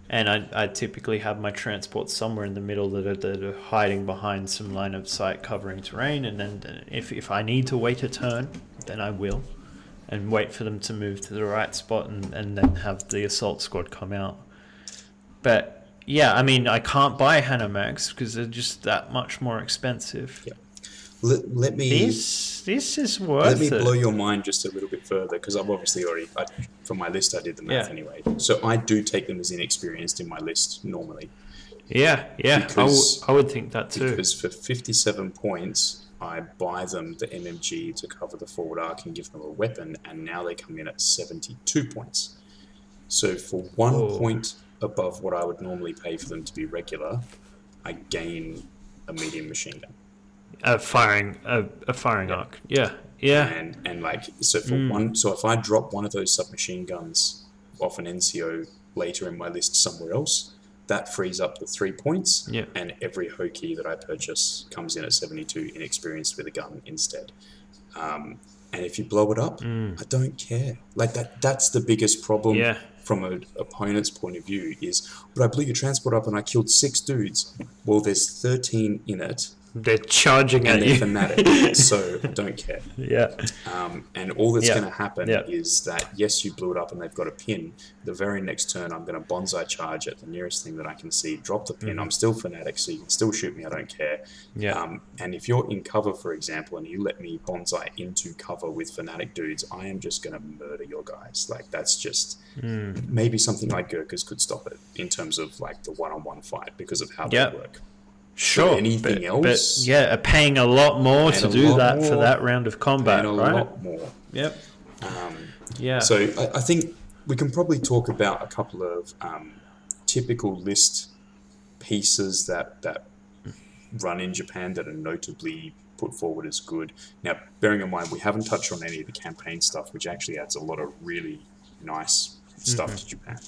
A: and I, I typically have my transports somewhere in the middle that are, that are hiding behind some line of sight covering terrain. And then if, if I need to wait a turn then I will. And wait for them to move to the right spot and, and then have the assault squad come out. But yeah I mean I can't buy Hanomags because they're just that much more expensive.
B: Yeah let, let me
A: this this is worth
B: let me
A: it.
B: blow your mind just a little bit further because I've obviously already I, from my list I did the math yeah. anyway. So I do take them as inexperienced in my list normally.
A: Yeah, yeah, because, I, w- I would think that too.
B: Because for fifty-seven points, I buy them the MMG to cover the forward arc and give them a weapon, and now they come in at seventy-two points. So for one Whoa. point above what I would normally pay for them to be regular, I gain a medium machine gun
A: a firing a, a firing yeah. arc. Yeah, yeah.
B: And and like so for mm. one, so if I drop one of those submachine guns off an NCO later in my list somewhere else, that frees up the three points.
A: Yeah.
B: And every Ho-Ki that I purchase comes in at seventy two inexperienced with a gun instead. Um, and if you blow it up,
A: mm.
B: I don't care. Like that. That's the biggest problem.
A: Yeah.
B: From an opponent's point of view, is but I blew your transport up and I killed six dudes. Well, there's 13 in it
A: they're charging
B: and
A: at
B: they're
A: you.
B: fanatic, so don't care.
A: yeah.
B: Um, and all that's
A: Yeah.
B: going to happen
A: Yeah.
B: is that yes, you blew it up and they've got a pin. The very next turn, I'm going to banzai charge at the nearest thing that I can see, drop the pin. I'm still fanatic, so you can still shoot me. I don't care.
A: Mm-hmm. Yeah.
B: Um, and if you're in cover, for example, and you let me banzai into cover with fanatic dudes, I am just going to murder your guys. Like that's just
A: Mm.
B: maybe something like Gurkhas could stop it in terms of like the one-on-one fight because of how
A: Yeah.
B: they work.
A: Sure.
B: anything
A: but,
B: else?
A: But yeah, are paying a lot more to do that for that round of combat,
B: a
A: right?
B: lot more.
A: Yep.
B: Um,
A: Yeah.
B: So I, I think we can probably talk about a couple of um, typical list pieces that that run in Japan that are notably put forward as good. Now, bearing in mind we haven't touched on any of the campaign stuff, which actually adds a lot of really nice stuff
A: Mm-hmm.
B: to Japan.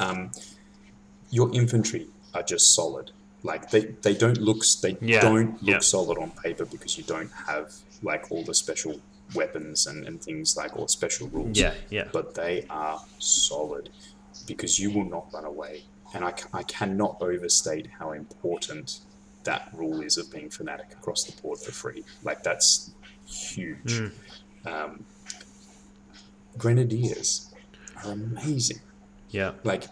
B: Um, your infantry are just solid. Like they, they don't look they
A: Yeah,
B: don't look
A: yeah.
B: solid on paper because you don't have like all the special weapons and, and things like all special rules
A: yeah. Yeah.
B: but they are solid because you will not run away. And I, ca- I cannot overstate how important that rule is of being fanatic across the board for free. Like, that's huge.
A: Mm.
B: Um, Grenadiers are amazing.
A: Yeah.
B: Like,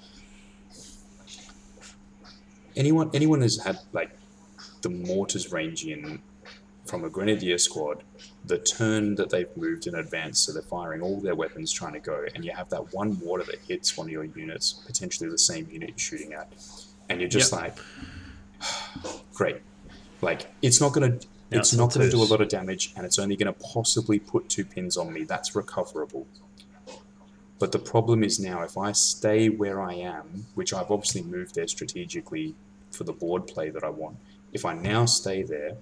B: anyone anyone has had, like, the mortars range in from a grenadier squad, the turn that they've moved in advance, so they're firing all their weapons trying to go, and you have that one mortar that hits one of your units, potentially the same unit you're shooting at, and you're just
A: Yep.
B: like, great. Like it's not gonna,
A: Yeah,
B: it's not gonna do a lot of damage, and it's only gonna possibly put two pins on me. That's recoverable. But the problem is now, if I stay where I am, which I've obviously moved there strategically for the board play that I want, if I now stay there,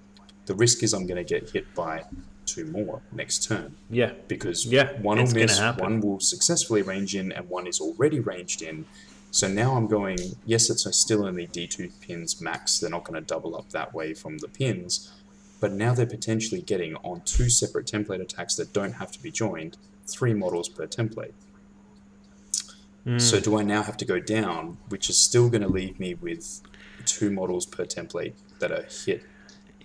B: the risk is I'm going to get hit by two more next turn
A: Yeah.
B: because
A: Yeah,
B: one will miss, one will successfully range in, and one is already ranged in. So now I'm going, yes, it's still only D2 pins max. They're not going to double up that way from the pins. But now they're potentially getting on two separate template attacks that don't have to be joined, three models per template. So
A: Mm.
B: do I now have to go down, which is still going to leave me with two models per template that are hit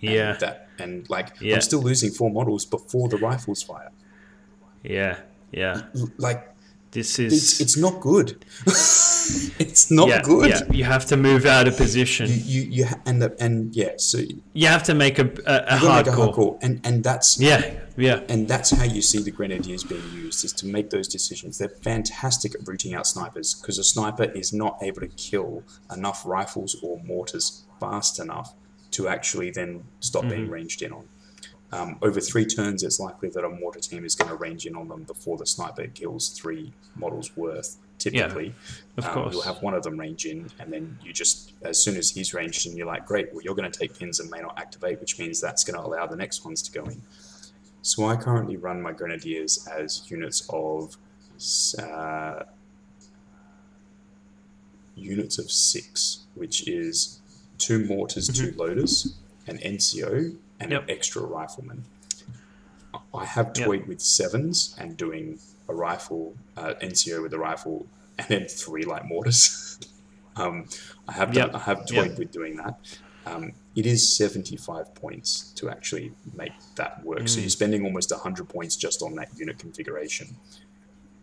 B: and
A: Yeah.
B: that and like
A: Yeah.
B: I'm still losing four models before the rifles fire.
A: Yeah. Yeah.
B: Like
A: This
B: it's
A: is.
B: it's not good. it's not
A: yeah,
B: good.
A: Yeah. You have to move out of position.
B: You you, you ha- and and yeah, so you
A: have to make a, a, a
B: gotta make a
A: hardcore.
B: hardcore, and and that's
A: Yeah. Yeah.
B: and that's how you see the grenadiers being used is to make those decisions. They're fantastic at rooting out snipers because a sniper is not able to kill enough rifles or mortars fast enough to actually then stop
A: Mm-hmm.
B: being ranged in on. Um, over three turns, it's likely that a mortar team is going to range in on them before the sniper kills three models worth. Typically,
A: of
B: um,
A: course.
B: you'll have one of them range in, and then you just, as soon as he's ranged in, you're like, great, well, you're going to take pins and may not activate, which means that's going to allow the next ones to go in. So I currently run my grenadiers as units of uh, units of six, which is two mortars, two loaders, an NCO, and
A: Yep.
B: an extra rifleman. I have
A: Yep.
B: toyed with sevens and doing a rifle uh, NCO with a rifle, and then three light mortars. um, I have done,
A: Yep.
B: I have toyed
A: Yep.
B: with doing that. Um, it is 75 points to actually make that work. So you're spending almost 100 points just on that unit configuration.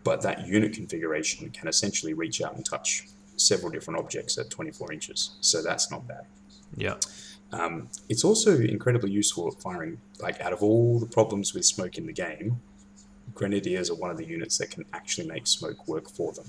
B: But that unit configuration can essentially reach out and touch several different objects at 24 inches. So that's not bad.
A: Yeah.
B: Um, it's also incredibly useful at firing. Like out of all the problems with smoke in the game, grenadiers are one of the units that can actually make smoke work for them.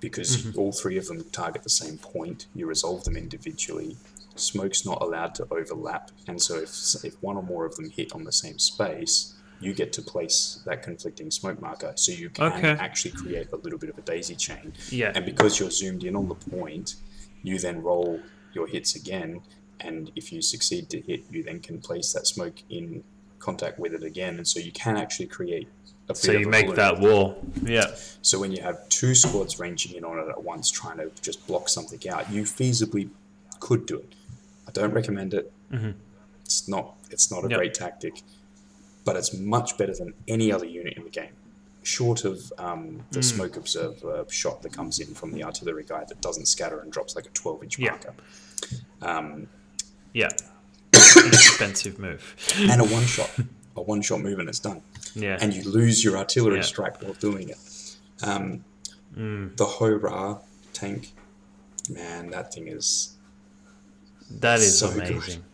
B: Because mm-hmm. all three of them target the same point, you resolve them individually. Smoke's not allowed to overlap, and so if, if one or more of them hit on the same space, you get to place that conflicting smoke marker, so you can
A: Okay.
B: actually create a little bit of a daisy chain.
A: Yeah.
B: And because you're zoomed in on the point, you then roll your hits again, and if you succeed to hit, you then can place that smoke in contact with it again, and so you can actually create a
A: So you
B: a
A: make
B: balloon.
A: that wall. Yeah.
B: So when you have two squads ranging in on it at once, trying to just block something out, you feasibly could do it. I don't recommend it. It's not. It's not a
A: Yep.
B: great tactic, but it's much better than any other unit in the game. Short of um, the smoke observer shot that comes in from the artillery guy that doesn't scatter and drops like a 12 inch
A: Yeah.
B: marker. Um,
A: Yeah. Expensive move.
B: and a one shot, a one shot move, and it's done.
A: Yeah.
B: And you lose your artillery
A: Yeah.
B: strike while doing it. Um,
A: Mm.
B: The Ho-Ra tank, man, that thing is
A: That is
B: So good.
A: amazing.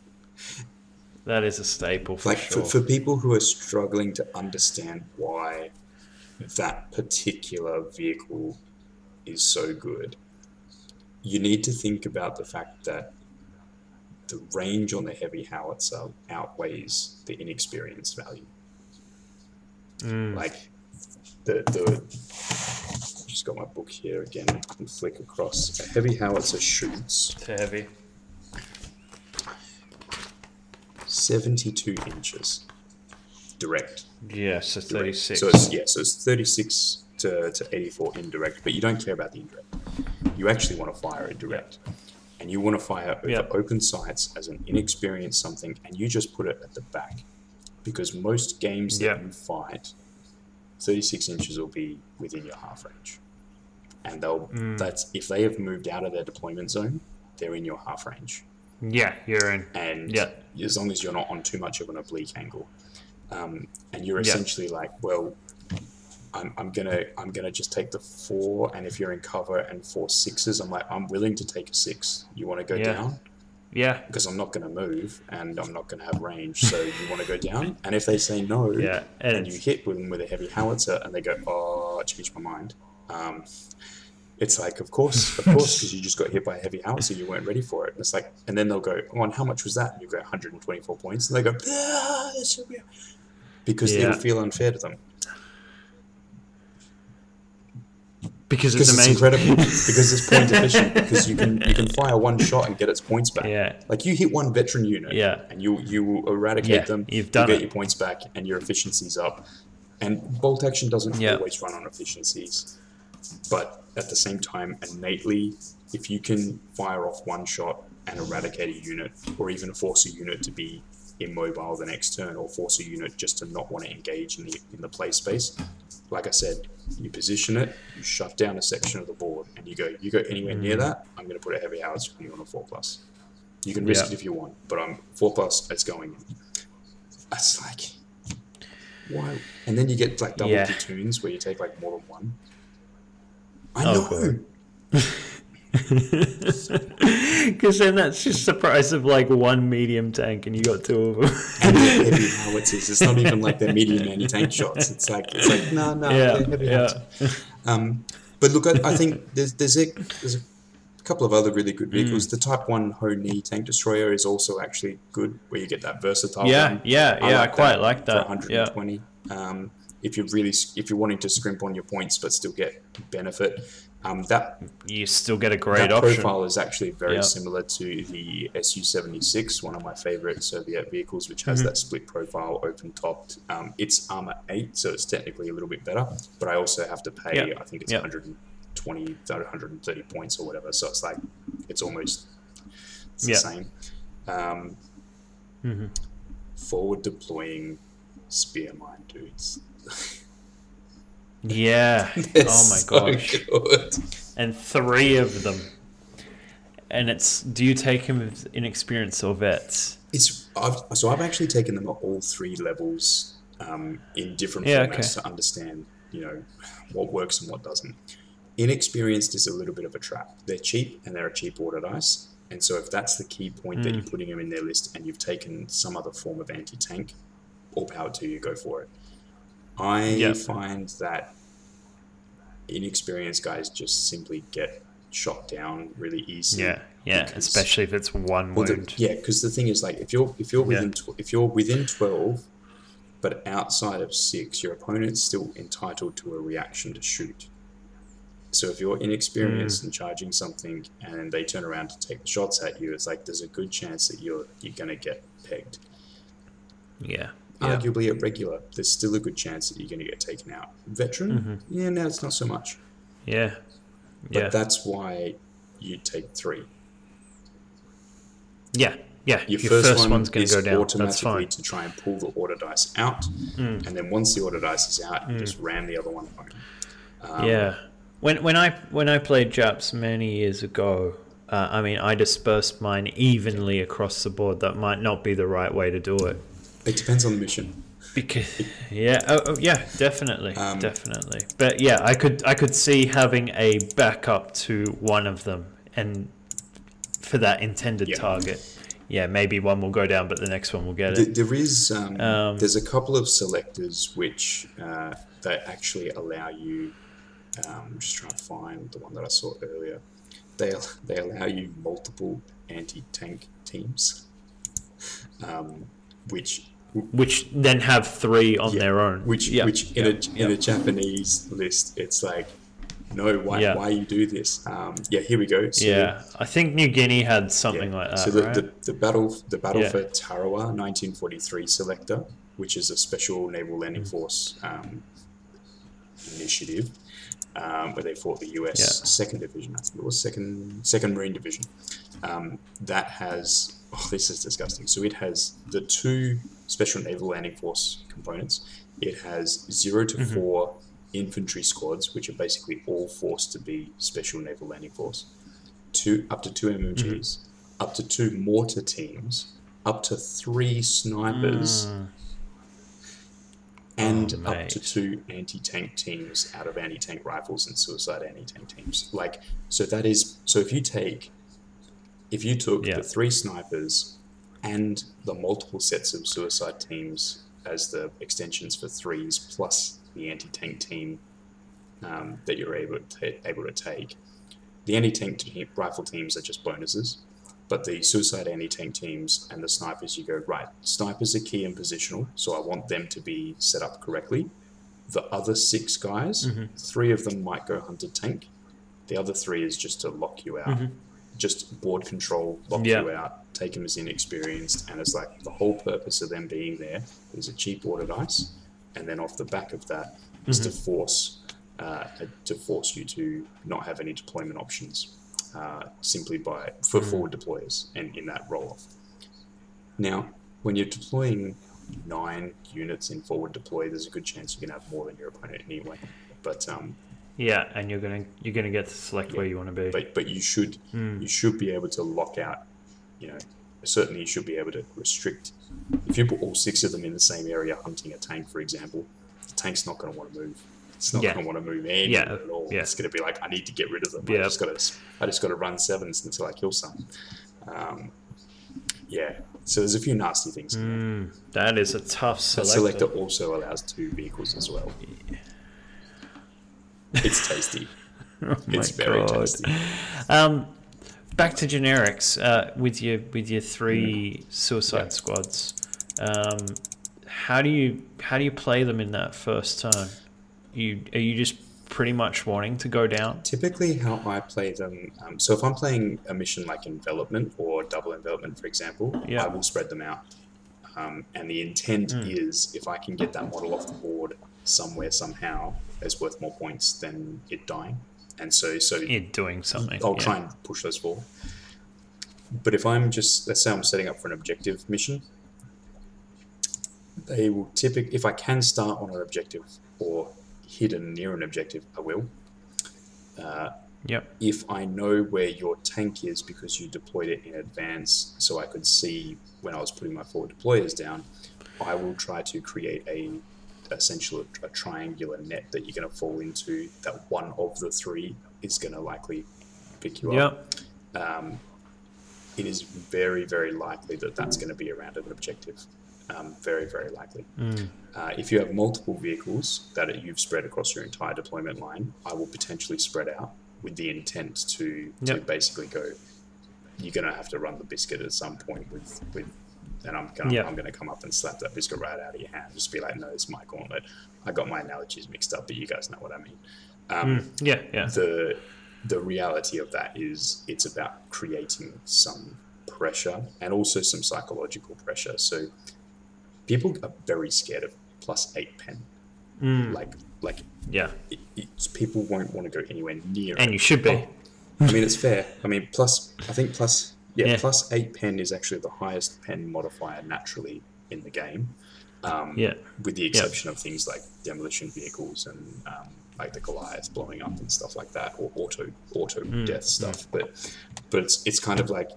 A: That is a staple for
B: like
A: sure.
B: for, for people who are struggling to understand why that particular vehicle is so good. You need to think about the fact that the range on the heavy howitzer outweighs the inexperienced value.
A: Mm.
B: Like the the just got my book here again. I can flick across. A heavy howitzer shoots
A: heavy.
B: 72 inches direct.
A: Yeah, so
B: direct.
A: 36.
B: So it's yeah, so it's 36 to, to 84 indirect, but you don't care about the indirect. You actually want to fire it direct. And you want to fire over
A: Yep.
B: open sights as an inexperienced something, and you just put it at the back. Because most games that
A: Yep.
B: you fight, 36 inches will be within your half range. And they'll
A: Mm.
B: that's if they have moved out of their deployment zone, they're in your half range
A: yeah, you're in.
B: and
A: Yeah.
B: as long as you're not on too much of an oblique angle, um, and you're essentially like, well, I'm, I'm gonna I'm gonna just take the four, and if you're in cover and four sixes, I'm like, I'm willing to take a six. You want to go
A: Yeah.
B: down
A: Yeah,
B: because I'm not gonna move and I'm not gonna have range. So you want to go down, and if they say no,
A: yeah.
B: and
A: And
B: you hit with them with a heavy howitzer, and they go, oh, I changed my mind. Um, it's like, of course, of course, because you just got hit by a heavy howitzer, you weren't ready for it. And it's like, and then they'll go, oh, and how much was that? And you go 124 points, and they go, ah, this should be, because
A: Yeah.
B: it'll feel unfair to them.
A: Because it's
B: it's, incredible, because it's point efficient, because you can you can fire one shot and get its points back.
A: Yeah.
B: Like you hit one veteran unit,
A: Yeah.
B: and you you eradicate
A: Yeah,
B: them.
A: you've done
B: you get
A: it.
B: your points back, and your efficiency's up. And bolt action doesn't
A: Yeah.
B: always run on efficiencies, but at the same time, innately, if you can fire off one shot and eradicate a unit, or even force a unit to be immobile the next turn, or force a unit just to not want to engage in the in the play space, like I said, you position it, you shut down a section of the board, and you go, you go anywhere near mm. that, I'm going to put a heavy howitzer on you on a four plus. You can risk
A: Yeah.
B: it if you want, but I'm four plus. It's going. in. That's like why? And then you get like double
A: Yeah.
B: platoons where you take like more than one. I
A: Oh,
B: know.
A: Because then that's just the price of like one medium tank, and you got two of them.
B: And they're heavy howitzers. It's not even like they're medium anti-tank shots. It's like it's like no, no,
A: yeah,
B: heavy
A: yeah.
B: Um, but look, I, I think there's there's a there's a couple of other really good vehicles.
A: Mm.
B: The Type One Ho Ni tank destroyer is also actually good, where you get that versatile.
A: yeah,
B: one.
A: yeah, yeah. I, quite like that. Yeah,
B: 120. Um, if you're really if you're wanting to scrimp on your points but still get benefit, um, that
A: you still get a great
B: that
A: option.
B: profile is actually very
A: Yeah.
B: similar to the Su-76, one of my favorite Soviet vehicles, which has
A: Mm-hmm.
B: that split profile, open topped. Um, it's armor eight, so it's technically a little bit better, but I also have to pay.
A: Yeah.
B: I think it's
A: Yeah.
B: 120, 130 points or whatever. So it's like it's almost it's the same. Um,
A: Mhm.
B: Forward deploying spear mine dudes.
A: Yeah. Oh my gosh. And three of them. And it's do you take him as inexperienced or vets?
B: It's I've, so I've actually taken them at all three levels um, in different
A: Yeah,
B: formats
A: okay.
B: to understand, you know, what works and what doesn't. Inexperienced is a little bit of a trap. They're cheap and they're a cheap order dice, and so if that's the key point that
A: Mm.
B: you're putting them in their list, and you've taken some other form of anti-tank, all power to you. Go for it. I
A: Yeah.
B: find that inexperienced guys just simply get shot down really easily.
A: Yeah. Yeah.
B: because-
A: Especially if it's one
B: well, the-
A: wound.
B: yeah, because the thing is, like, if you're if you're
A: Yeah.
B: within tw- if you're within twelve, but outside of six, your opponent's still entitled to a reaction to shoot. So if you're
A: Mm.
B: inexperienced and charging something, and they turn around to take the shots at you, it's like there's a good chance that you're you're gonna get pegged.
A: Yeah. Yeah.
B: Arguably at regular, there's still a good chance that you're gonna get taken out. Veteran,
A: Mm-hmm.
B: yeah, no, it's not so much.
A: Yeah.
B: But
A: Yeah.
B: that's why you take three.
A: Yeah. Yeah.
B: Your,
A: Your,
B: first,
A: first,
B: one
A: one's going to go down. That's
B: automatically
A: fine.
B: to try and pull the order dice out,
A: Mm.
B: and then once the order dice is out, you just ram the other one home. Um,
A: yeah. When when I when I played Japs many years ago, Uh, I mean, I dispersed mine evenly across the board. That might not be the right way to do it.
B: It depends on the mission.
A: Because yeah, oh, oh, yeah, definitely,
B: Um,
A: definitely. But yeah, I could I could see having a backup to one of them, and for that intended
B: Yeah.
A: target. Yeah, maybe one will go down, but the next one will get it.
B: There is um,
A: Um,
B: there's a couple of selectors which uh, that actually allow you. Um, I'm just trying to find the one that I saw earlier. They they allow you multiple anti-tank teams, um, which
A: Which then have three on
B: yeah,
A: their own.
B: Which
A: Yeah,
B: which in
A: yeah,
B: a in
A: yeah.
B: a Japanese list, it's like, no, why
A: Yeah.
B: why you do this? Um, yeah, here we go. So,
A: yeah, I think New Guinea had something
B: yeah.
A: like that,
B: So the,
A: right?
B: the, the battle the battle
A: Yeah.
B: for Tarawa, 1943 selector, which is a special naval landing
A: Mm.
B: force um, initiative, um, where they fought the U.S.
A: Yeah.
B: Second Division. I think it was second Second Marine Division. Um, that has oh, this is disgusting. So it has the two special naval landing force components. It has 0 to
A: Mm-hmm.
B: four infantry squads, which are basically all forced to be special naval landing force. Two up to two MMGs,
A: Mm-hmm.
B: up to two mortar teams, up to three snipers,
A: Mm.
B: and
A: Oh,
B: up to two anti-tank teams out of anti-tank rifles and suicide anti-tank teams. Like so that is so if you take if you took
A: Yeah.
B: the three snipers and the multiple sets of suicide teams as the extensions for threes plus the anti-tank team um, that you're able to able to take. The anti-tank te- rifle teams are just bonuses, but the suicide anti-tank teams and the snipers, you go right. Snipers are key and positional, so I want them to be set up correctly. The other six guys, three of them might go hunter tank. The other three is just to lock you out, just board control, lock
A: Yeah.
B: you out, take them as inexperienced, and it's like the whole purpose of them being there is a cheap order dice, and then off the back of that is to force uh, to force you to not have any deployment options uh, simply by for forward deployers and in that roll off. Now, when you're deploying nine units in forward deploy, there's a good chance you can have more than your opponent anyway. But um,
A: Yeah, and you're gonna you're gonna get to select where you want to be.
B: but but you should you should be able to lock out. You know, certainly you should be able to restrict. If you put all six of them in the same area hunting a tank, for example, the tank's not going to want to move. It's not
A: Yeah.
B: going to want to move anywhere
A: Yeah,
B: at all.
A: yeah.
B: It's going to be like I need to get rid of them.
A: Yeah.
B: I just got to I just got to run sevens until I kill some. Um, yeah. So there's a few nasty things.
A: Mm, that is a tough selector.
B: selector also allows two vehicles as well. It's tasty.
A: Oh
B: it's very
A: God.
B: tasty.
A: Um, back to generics uh, with your with your three suicide
B: Yeah.
A: squads. Um, how do you how do you play them in that first turn? You are you just pretty much wanting to go down?
B: Typically, how I play them. Um, so if I'm playing a mission like envelopment or double envelopment, for example,
A: Yeah.
B: I will spread them out. Um, and the intent
A: Hmm.
B: is if I can get that model off the board somewhere somehow, it's worth more points than it dying. And so, so
A: You're doing something.
B: I'll
A: yeah.
B: try and push those forward. But if I'm just, let's say I'm setting up for an objective mission, they will typically, if I can start on an objective or hidden near an objective, I will. Uh,
A: Yep.
B: if I know where your tank is because you deployed it in advance, so I could see when I was putting my forward deployers down, I will try to create a essentially a triangular net that you're going to fall into. That one of the three is going to likely pick you up.
A: Yep.
B: Um, it is very very likely that that's going to be around an objective. Um, very very likely.
A: Mm.
B: Uh, if you have multiple vehicles that you've spread across your entire deployment line, I will potentially spread out with the intent to, to basically go. You're going to have to run the biscuit at some point with with, and I'm going to
A: Yep.
B: I'm going to come up and slap that biscuit right out of your hand. Just be like, no, it's my gauntlet. I got my analogies mixed up, but you guys know what I mean. Um,
A: Mm. Yeah. Yeah.
B: the the reality of that is it's about creating some pressure and also some psychological pressure. So people are very scared of plus eight pen.
A: Mm.
B: Like like
A: Yeah.
B: it, it's, people won't want to go anywhere near
A: And
B: it.
A: you should be.
B: I mean, it's fair. I mean, plus I think plus yeah,
A: Yeah.
B: plus eight pen is actually the highest pen modifier naturally in the game. Um,
A: Yeah.
B: with the exception of things like demolition vehicles and um, like the Goliath blowing up and stuff like that, or auto auto
A: Mm,
B: death stuff. But but it's it's kind of like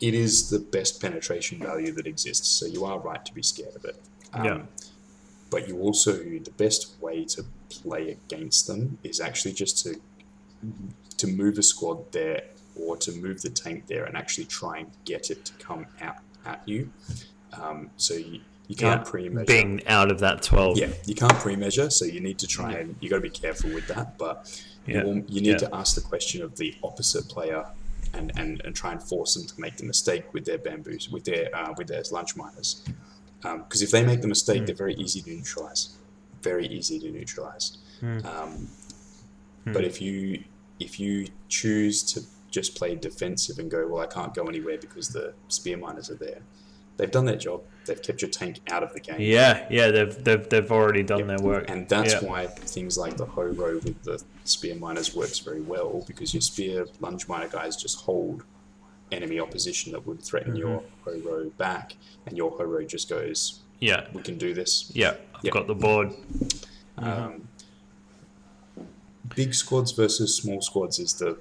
B: it is the best penetration value that exists. So you are right to be scared of it. Um,
A: Yeah.
B: But you also the best way to play against them is actually just to to move a squad there or to move the tank there and actually try and get it to come out at you. Um, so you, you can't
A: Yeah,
B: pre-measure.
A: being out of that 12.
B: Yeah, you can't pre-measure, so you need to try and you got to be careful with that. But
A: Yeah,
B: you, you need
A: yeah.
B: to ask the question of the opposite player and, and, and try and force them to make the mistake with their bamboos, with their uh, with their lunge miners. Because if they make the mistake,
A: Hmm.
B: they're very easy to neutralize. Very easy to neutralize.
A: Hmm.
B: Um, But if you if you choose to just play defensive and go, well, I can't go anywhere because the spear miners are there. They've done their job. They've kept your tank out of the game.
A: Yeah, yeah, they've they've, they've already done
B: Yep.
A: their work.
B: And that's
A: Yeah.
B: why things like the Ho-Ro with the spear miners works very well because your spear lunge miner guys just hold enemy opposition that would threaten your
A: Mm-hmm.
B: Ho-Ro back, and your Ho-Ro just goes,
A: Yeah,
B: "We can do this."
A: yeah, I've
B: Yep.
A: got the board.
B: Um, big squads versus small squads is the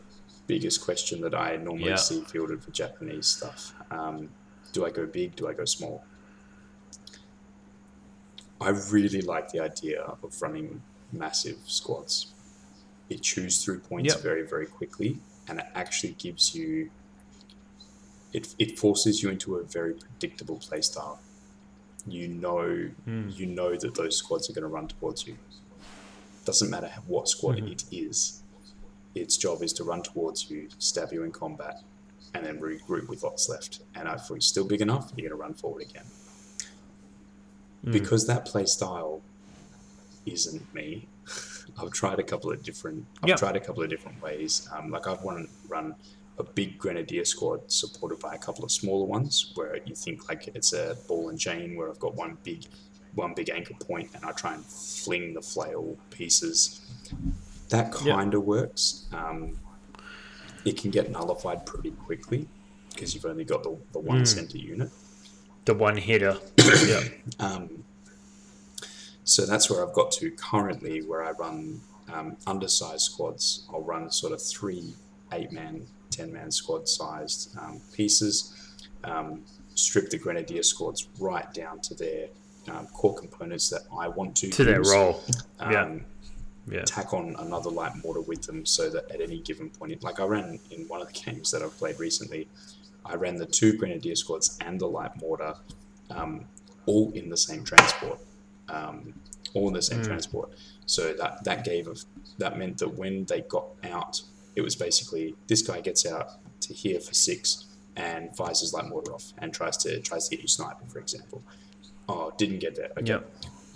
B: biggest question that I normally
A: Yeah.
B: see fielded for Japanese stuff. Um, do I go big? Do I go small? I really like the idea of running massive squads. It chews through points
A: Yep.
B: very, very quickly, and it actually gives you. It, it forces you into a very predictable playstyle. You know, you know that those squads are going to run towards you. Doesn't matter what squad it is. Its job is to run towards you, stab you in combat, and then regroup with what's left. And if you're still big enough, you're going to run forward again. Because that play style isn't me. I've tried a couple of different. I've
A: Yep.
B: tried a couple of different ways. Um, like I've run run a big grenadier squad supported by a couple of smaller ones, where you think like it's a ball and chain, where I've got one big, one big anchor point, and I try and fling the flail pieces. That kind of works. Um, it can get nullified pretty quickly because you've only got the, the one center unit.
A: The one hitter. yeah.
B: Um, so that's where I've got to currently, where I run um, undersized squads. I'll run sort of three eight man, 10 man squad sized um, pieces, um, strip the grenadier squads right down to their um, core components that I want to
A: To their
B: use.
A: role. yeah. Yeah.
B: tack on another light mortar with them so that at any given point, like I ran in one of the games that I've played recently, I ran the two grenadier squads and the light mortar um, all in the same transport, um, all in the same transport. So that that gave of that meant that when they got out, it was basically this guy gets out to here for six and fires his light mortar off and tries to tries to get you sniping, for example. Oh, didn't get there. Okay
A: Yep.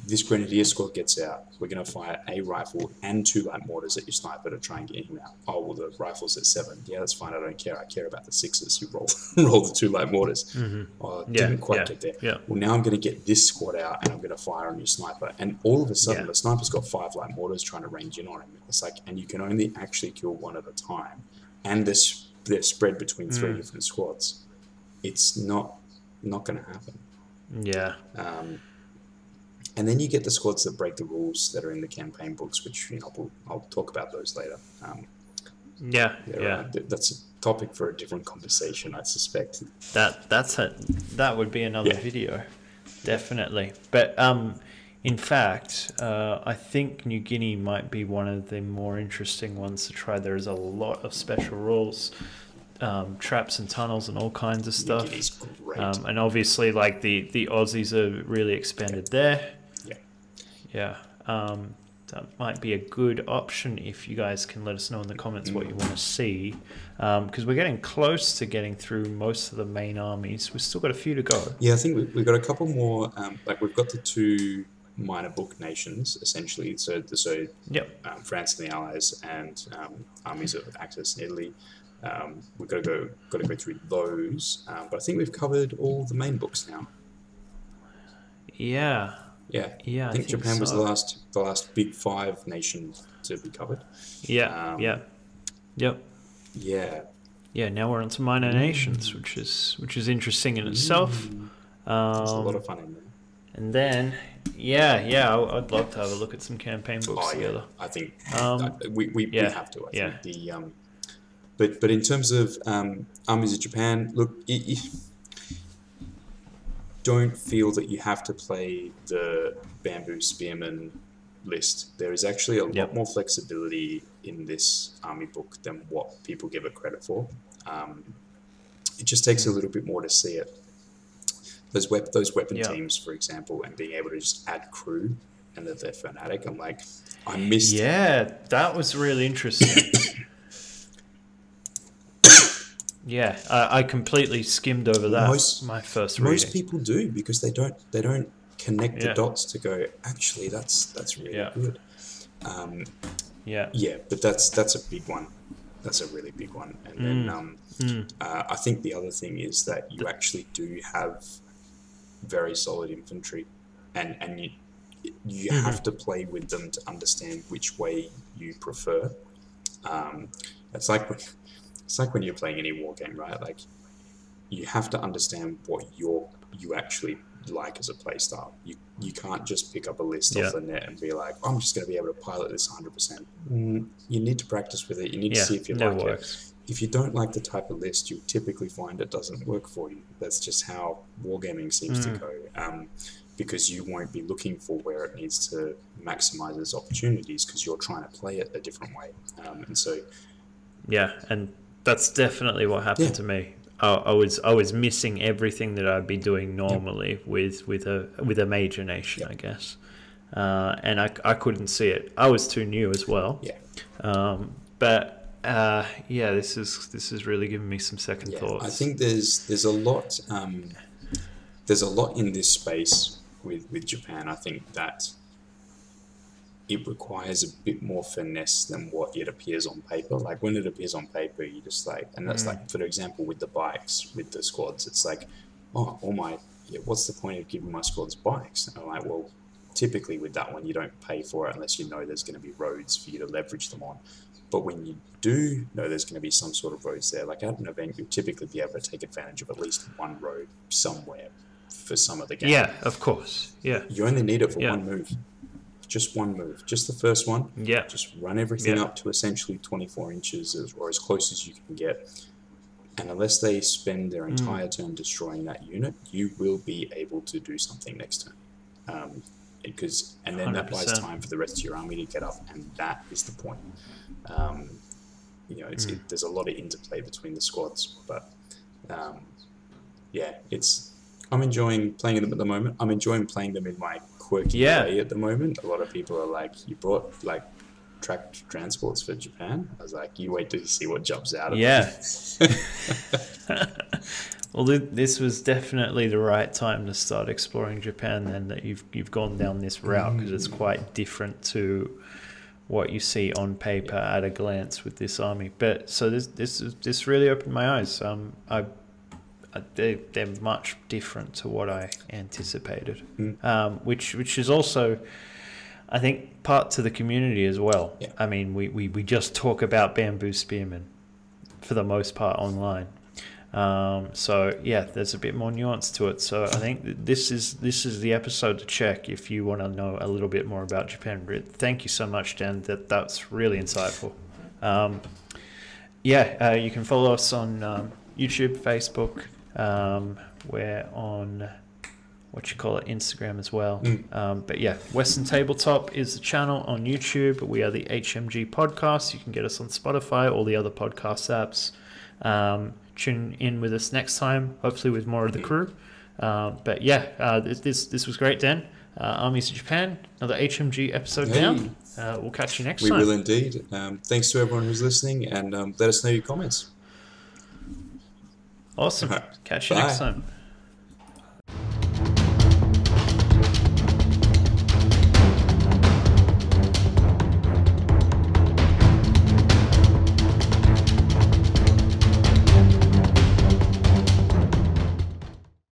B: This grenadier squad gets out, we're going to fire a rifle and two light mortars at your sniper to try and get him out. Oh, well, the rifle's at seven. Yeah, that's fine. I don't care. I care about the sixes who roll roll the two light mortars. Oh,
A: Mm-hmm. Yeah,
B: didn't quite
A: yeah,
B: get there.
A: yeah.
B: Well, now I'm going to get this squad out and I'm going to fire on your sniper. And all of a sudden, the sniper's got five light mortars trying to range in on him. It's like, and you can only actually kill one at a time. And they're, they're spread between
A: Mm.
B: three different squads. It's not not going to happen.
A: Yeah.
B: Um, and then you get the squads that break the rules that are in the campaign books, which you know we'll, I'll talk about those later. Um,
A: Yeah. Yeah.
B: uh, that's a topic for a different conversation, I suspect.
A: That that's a that would be another
B: Yeah.
A: video, definitely. But um, in fact, uh, I think New Guinea might be one of the more interesting ones to try. There's a lot of special rules, um, traps and tunnels and all kinds of stuff.
B: Great.
A: Um, and obviously, like the the Aussies are really expanded there.
B: Yeah.
A: Um, that might be a good option if you guys can let us know in the comments what you want to see. Because we're getting close to getting through most of the main armies. We've still got a few to go.
B: Yeah, I think we, we've got a couple more. Um, like we've got the two minor book nations essentially. So the so
A: Yep.
B: um, France and the Allies and um, armies of Axis in Italy. Um, we've got to go got to go through those. Um, but I think we've covered all the main books now.
A: Yeah.
B: Yeah,
A: Yeah,
B: I think,
A: I think
B: Japan was the last the last big five nation to be covered.
A: Yeah.
B: Um,
A: yeah. Yep.
B: Yeah,
A: Yeah. Now we're on to minor nations, which is which is interesting in itself.
B: there's a lot
A: Um,
B: of fun in there.
A: And then, yeah, yeah, I'd love to have a look at some campaign books
B: Oh,
A: together.
B: yeah. I think
A: Um,
B: we, we, we have to. I
A: yeah.
B: think the um, but but in terms of um, armies of Japan, look, i i don't feel that you have to play the bamboo spearman list. There is actually a
A: Yep.
B: lot more flexibility in this army book than what people give it credit for. Um, it just takes a little bit more to see it. Those wep- those weapon
A: Yeah.
B: teams, for example, and being able to just add crew and that they're fanatic. I'm like, I missed
A: Yeah, that was really interesting. yeah, I, I completely skimmed over that.
B: Most-
A: my first
B: most
A: reading.
B: people do because they don't they don't connect
A: Yeah.
B: the dots to go actually that's that's really
A: Yeah.
B: good um,
A: yeah,
B: yeah but that's that's a big one that's a really big one and then um,
A: Mm.
B: uh, I think the other thing is that you actually do have very solid infantry and and you you
A: Mm-hmm.
B: have to play with them to understand which way you prefer um, it's like it's like when you're playing any war game right like you have to understand what you're you actually like as a play style. You you can't just pick up a list
A: Yeah.
B: off the net and be like, "Oh, I'm just going to be able to pilot this 100. percent mm, You need to practice with it. You need
A: yeah,
B: to see if you like
A: works.
B: it. If you don't like the type of list, you typically find it doesn't work for you. That's just how wargaming seems to
A: Mm.
B: go. Um, because you won't be looking for where it needs to maximize its opportunities because you're trying to play it a different way. Um, and so
A: Yeah, and that's definitely what happened
B: Yeah.
A: to me. I, I was I was missing everything that I'd be doing normally with with a with a major nation, I guess, uh, and I, I couldn't see it. I was too new as well.
B: yeah,
A: Um, but uh, yeah, this is this is really giving me some second
B: Yeah,
A: thoughts.
B: I think there's there's a lot um, there's a lot in this space with with Japan. I think that it requires a bit more finesse than what it appears on paper. Like when it appears on paper, you just like, and that's mm. like for example with the bikes with the squads, it's like, oh, all my, yeah, what's the point of giving my squads bikes? And I'm like, well, typically with that one, you don't pay for it unless you know there's going to be roads for you to leverage them on. But when you do know there's going to be some sort of roads there, like at an event, you'll typically be able to take advantage of at least one road somewhere for some of the game.
A: yeah, of course. Yeah,
B: You only need it for
A: Yeah.
B: one move. Just one move. Just the first one.
A: yeah,
B: Just run everything
A: Yeah.
B: up to essentially 24 inches as, or as close as you can get. And unless they spend their entire turn destroying that unit, you will be able to do something next turn. Um, because and then that buys time for the rest of your army to get up, and that is the point. Um, you know, it's, it, there's a lot of interplay between the squads, but um, yeah, it's. I'm enjoying playing them at the moment. I'm enjoying playing them in my quirky
A: Yeah.
B: way at the moment. A lot of people are like, "You brought like tracked transports for Japan." I was like, "You wait till you see what jumps out of it."
A: yeah. well, thi- this was definitely the right time to start exploring Japan. Then that you've you've gone down this route because it's quite different to what you see on paper at a glance with this army. But so this this this really opened my eyes. Um, I. I- They, they're much different to what I anticipated,
B: Mm.
A: um, which which is also, I think, part to the community as well.
B: Yeah.
A: I mean, we, we, we just talk about bamboo spearmen for the most part online. Um, so yeah, there's a bit more nuance to it. So I think this is this is the episode to check if you want to know a little bit more about Japan. Thank you so much, Dan. That that's really insightful. Um, yeah, uh, you can follow us on um, YouTube, Facebook. Um, we're on what you call it, Instagram as well. Um, but yeah, Western Tabletop is the channel on YouTube. We are the HMG podcast. You can get us on Spotify, all the other podcast apps. Um, tune in with us next time, hopefully with more of the crew. Uh, but yeah, uh, this, this was great, Dan. Uh, Armies of Japan, another HMG episode
B: Hey.
A: down. Uh, we'll catch you next
B: We
A: time.
B: will indeed. Um, thanks to everyone who's listening, and um, let us know your comments.
A: Awesome. Catch you
B: Bye.
A: next time.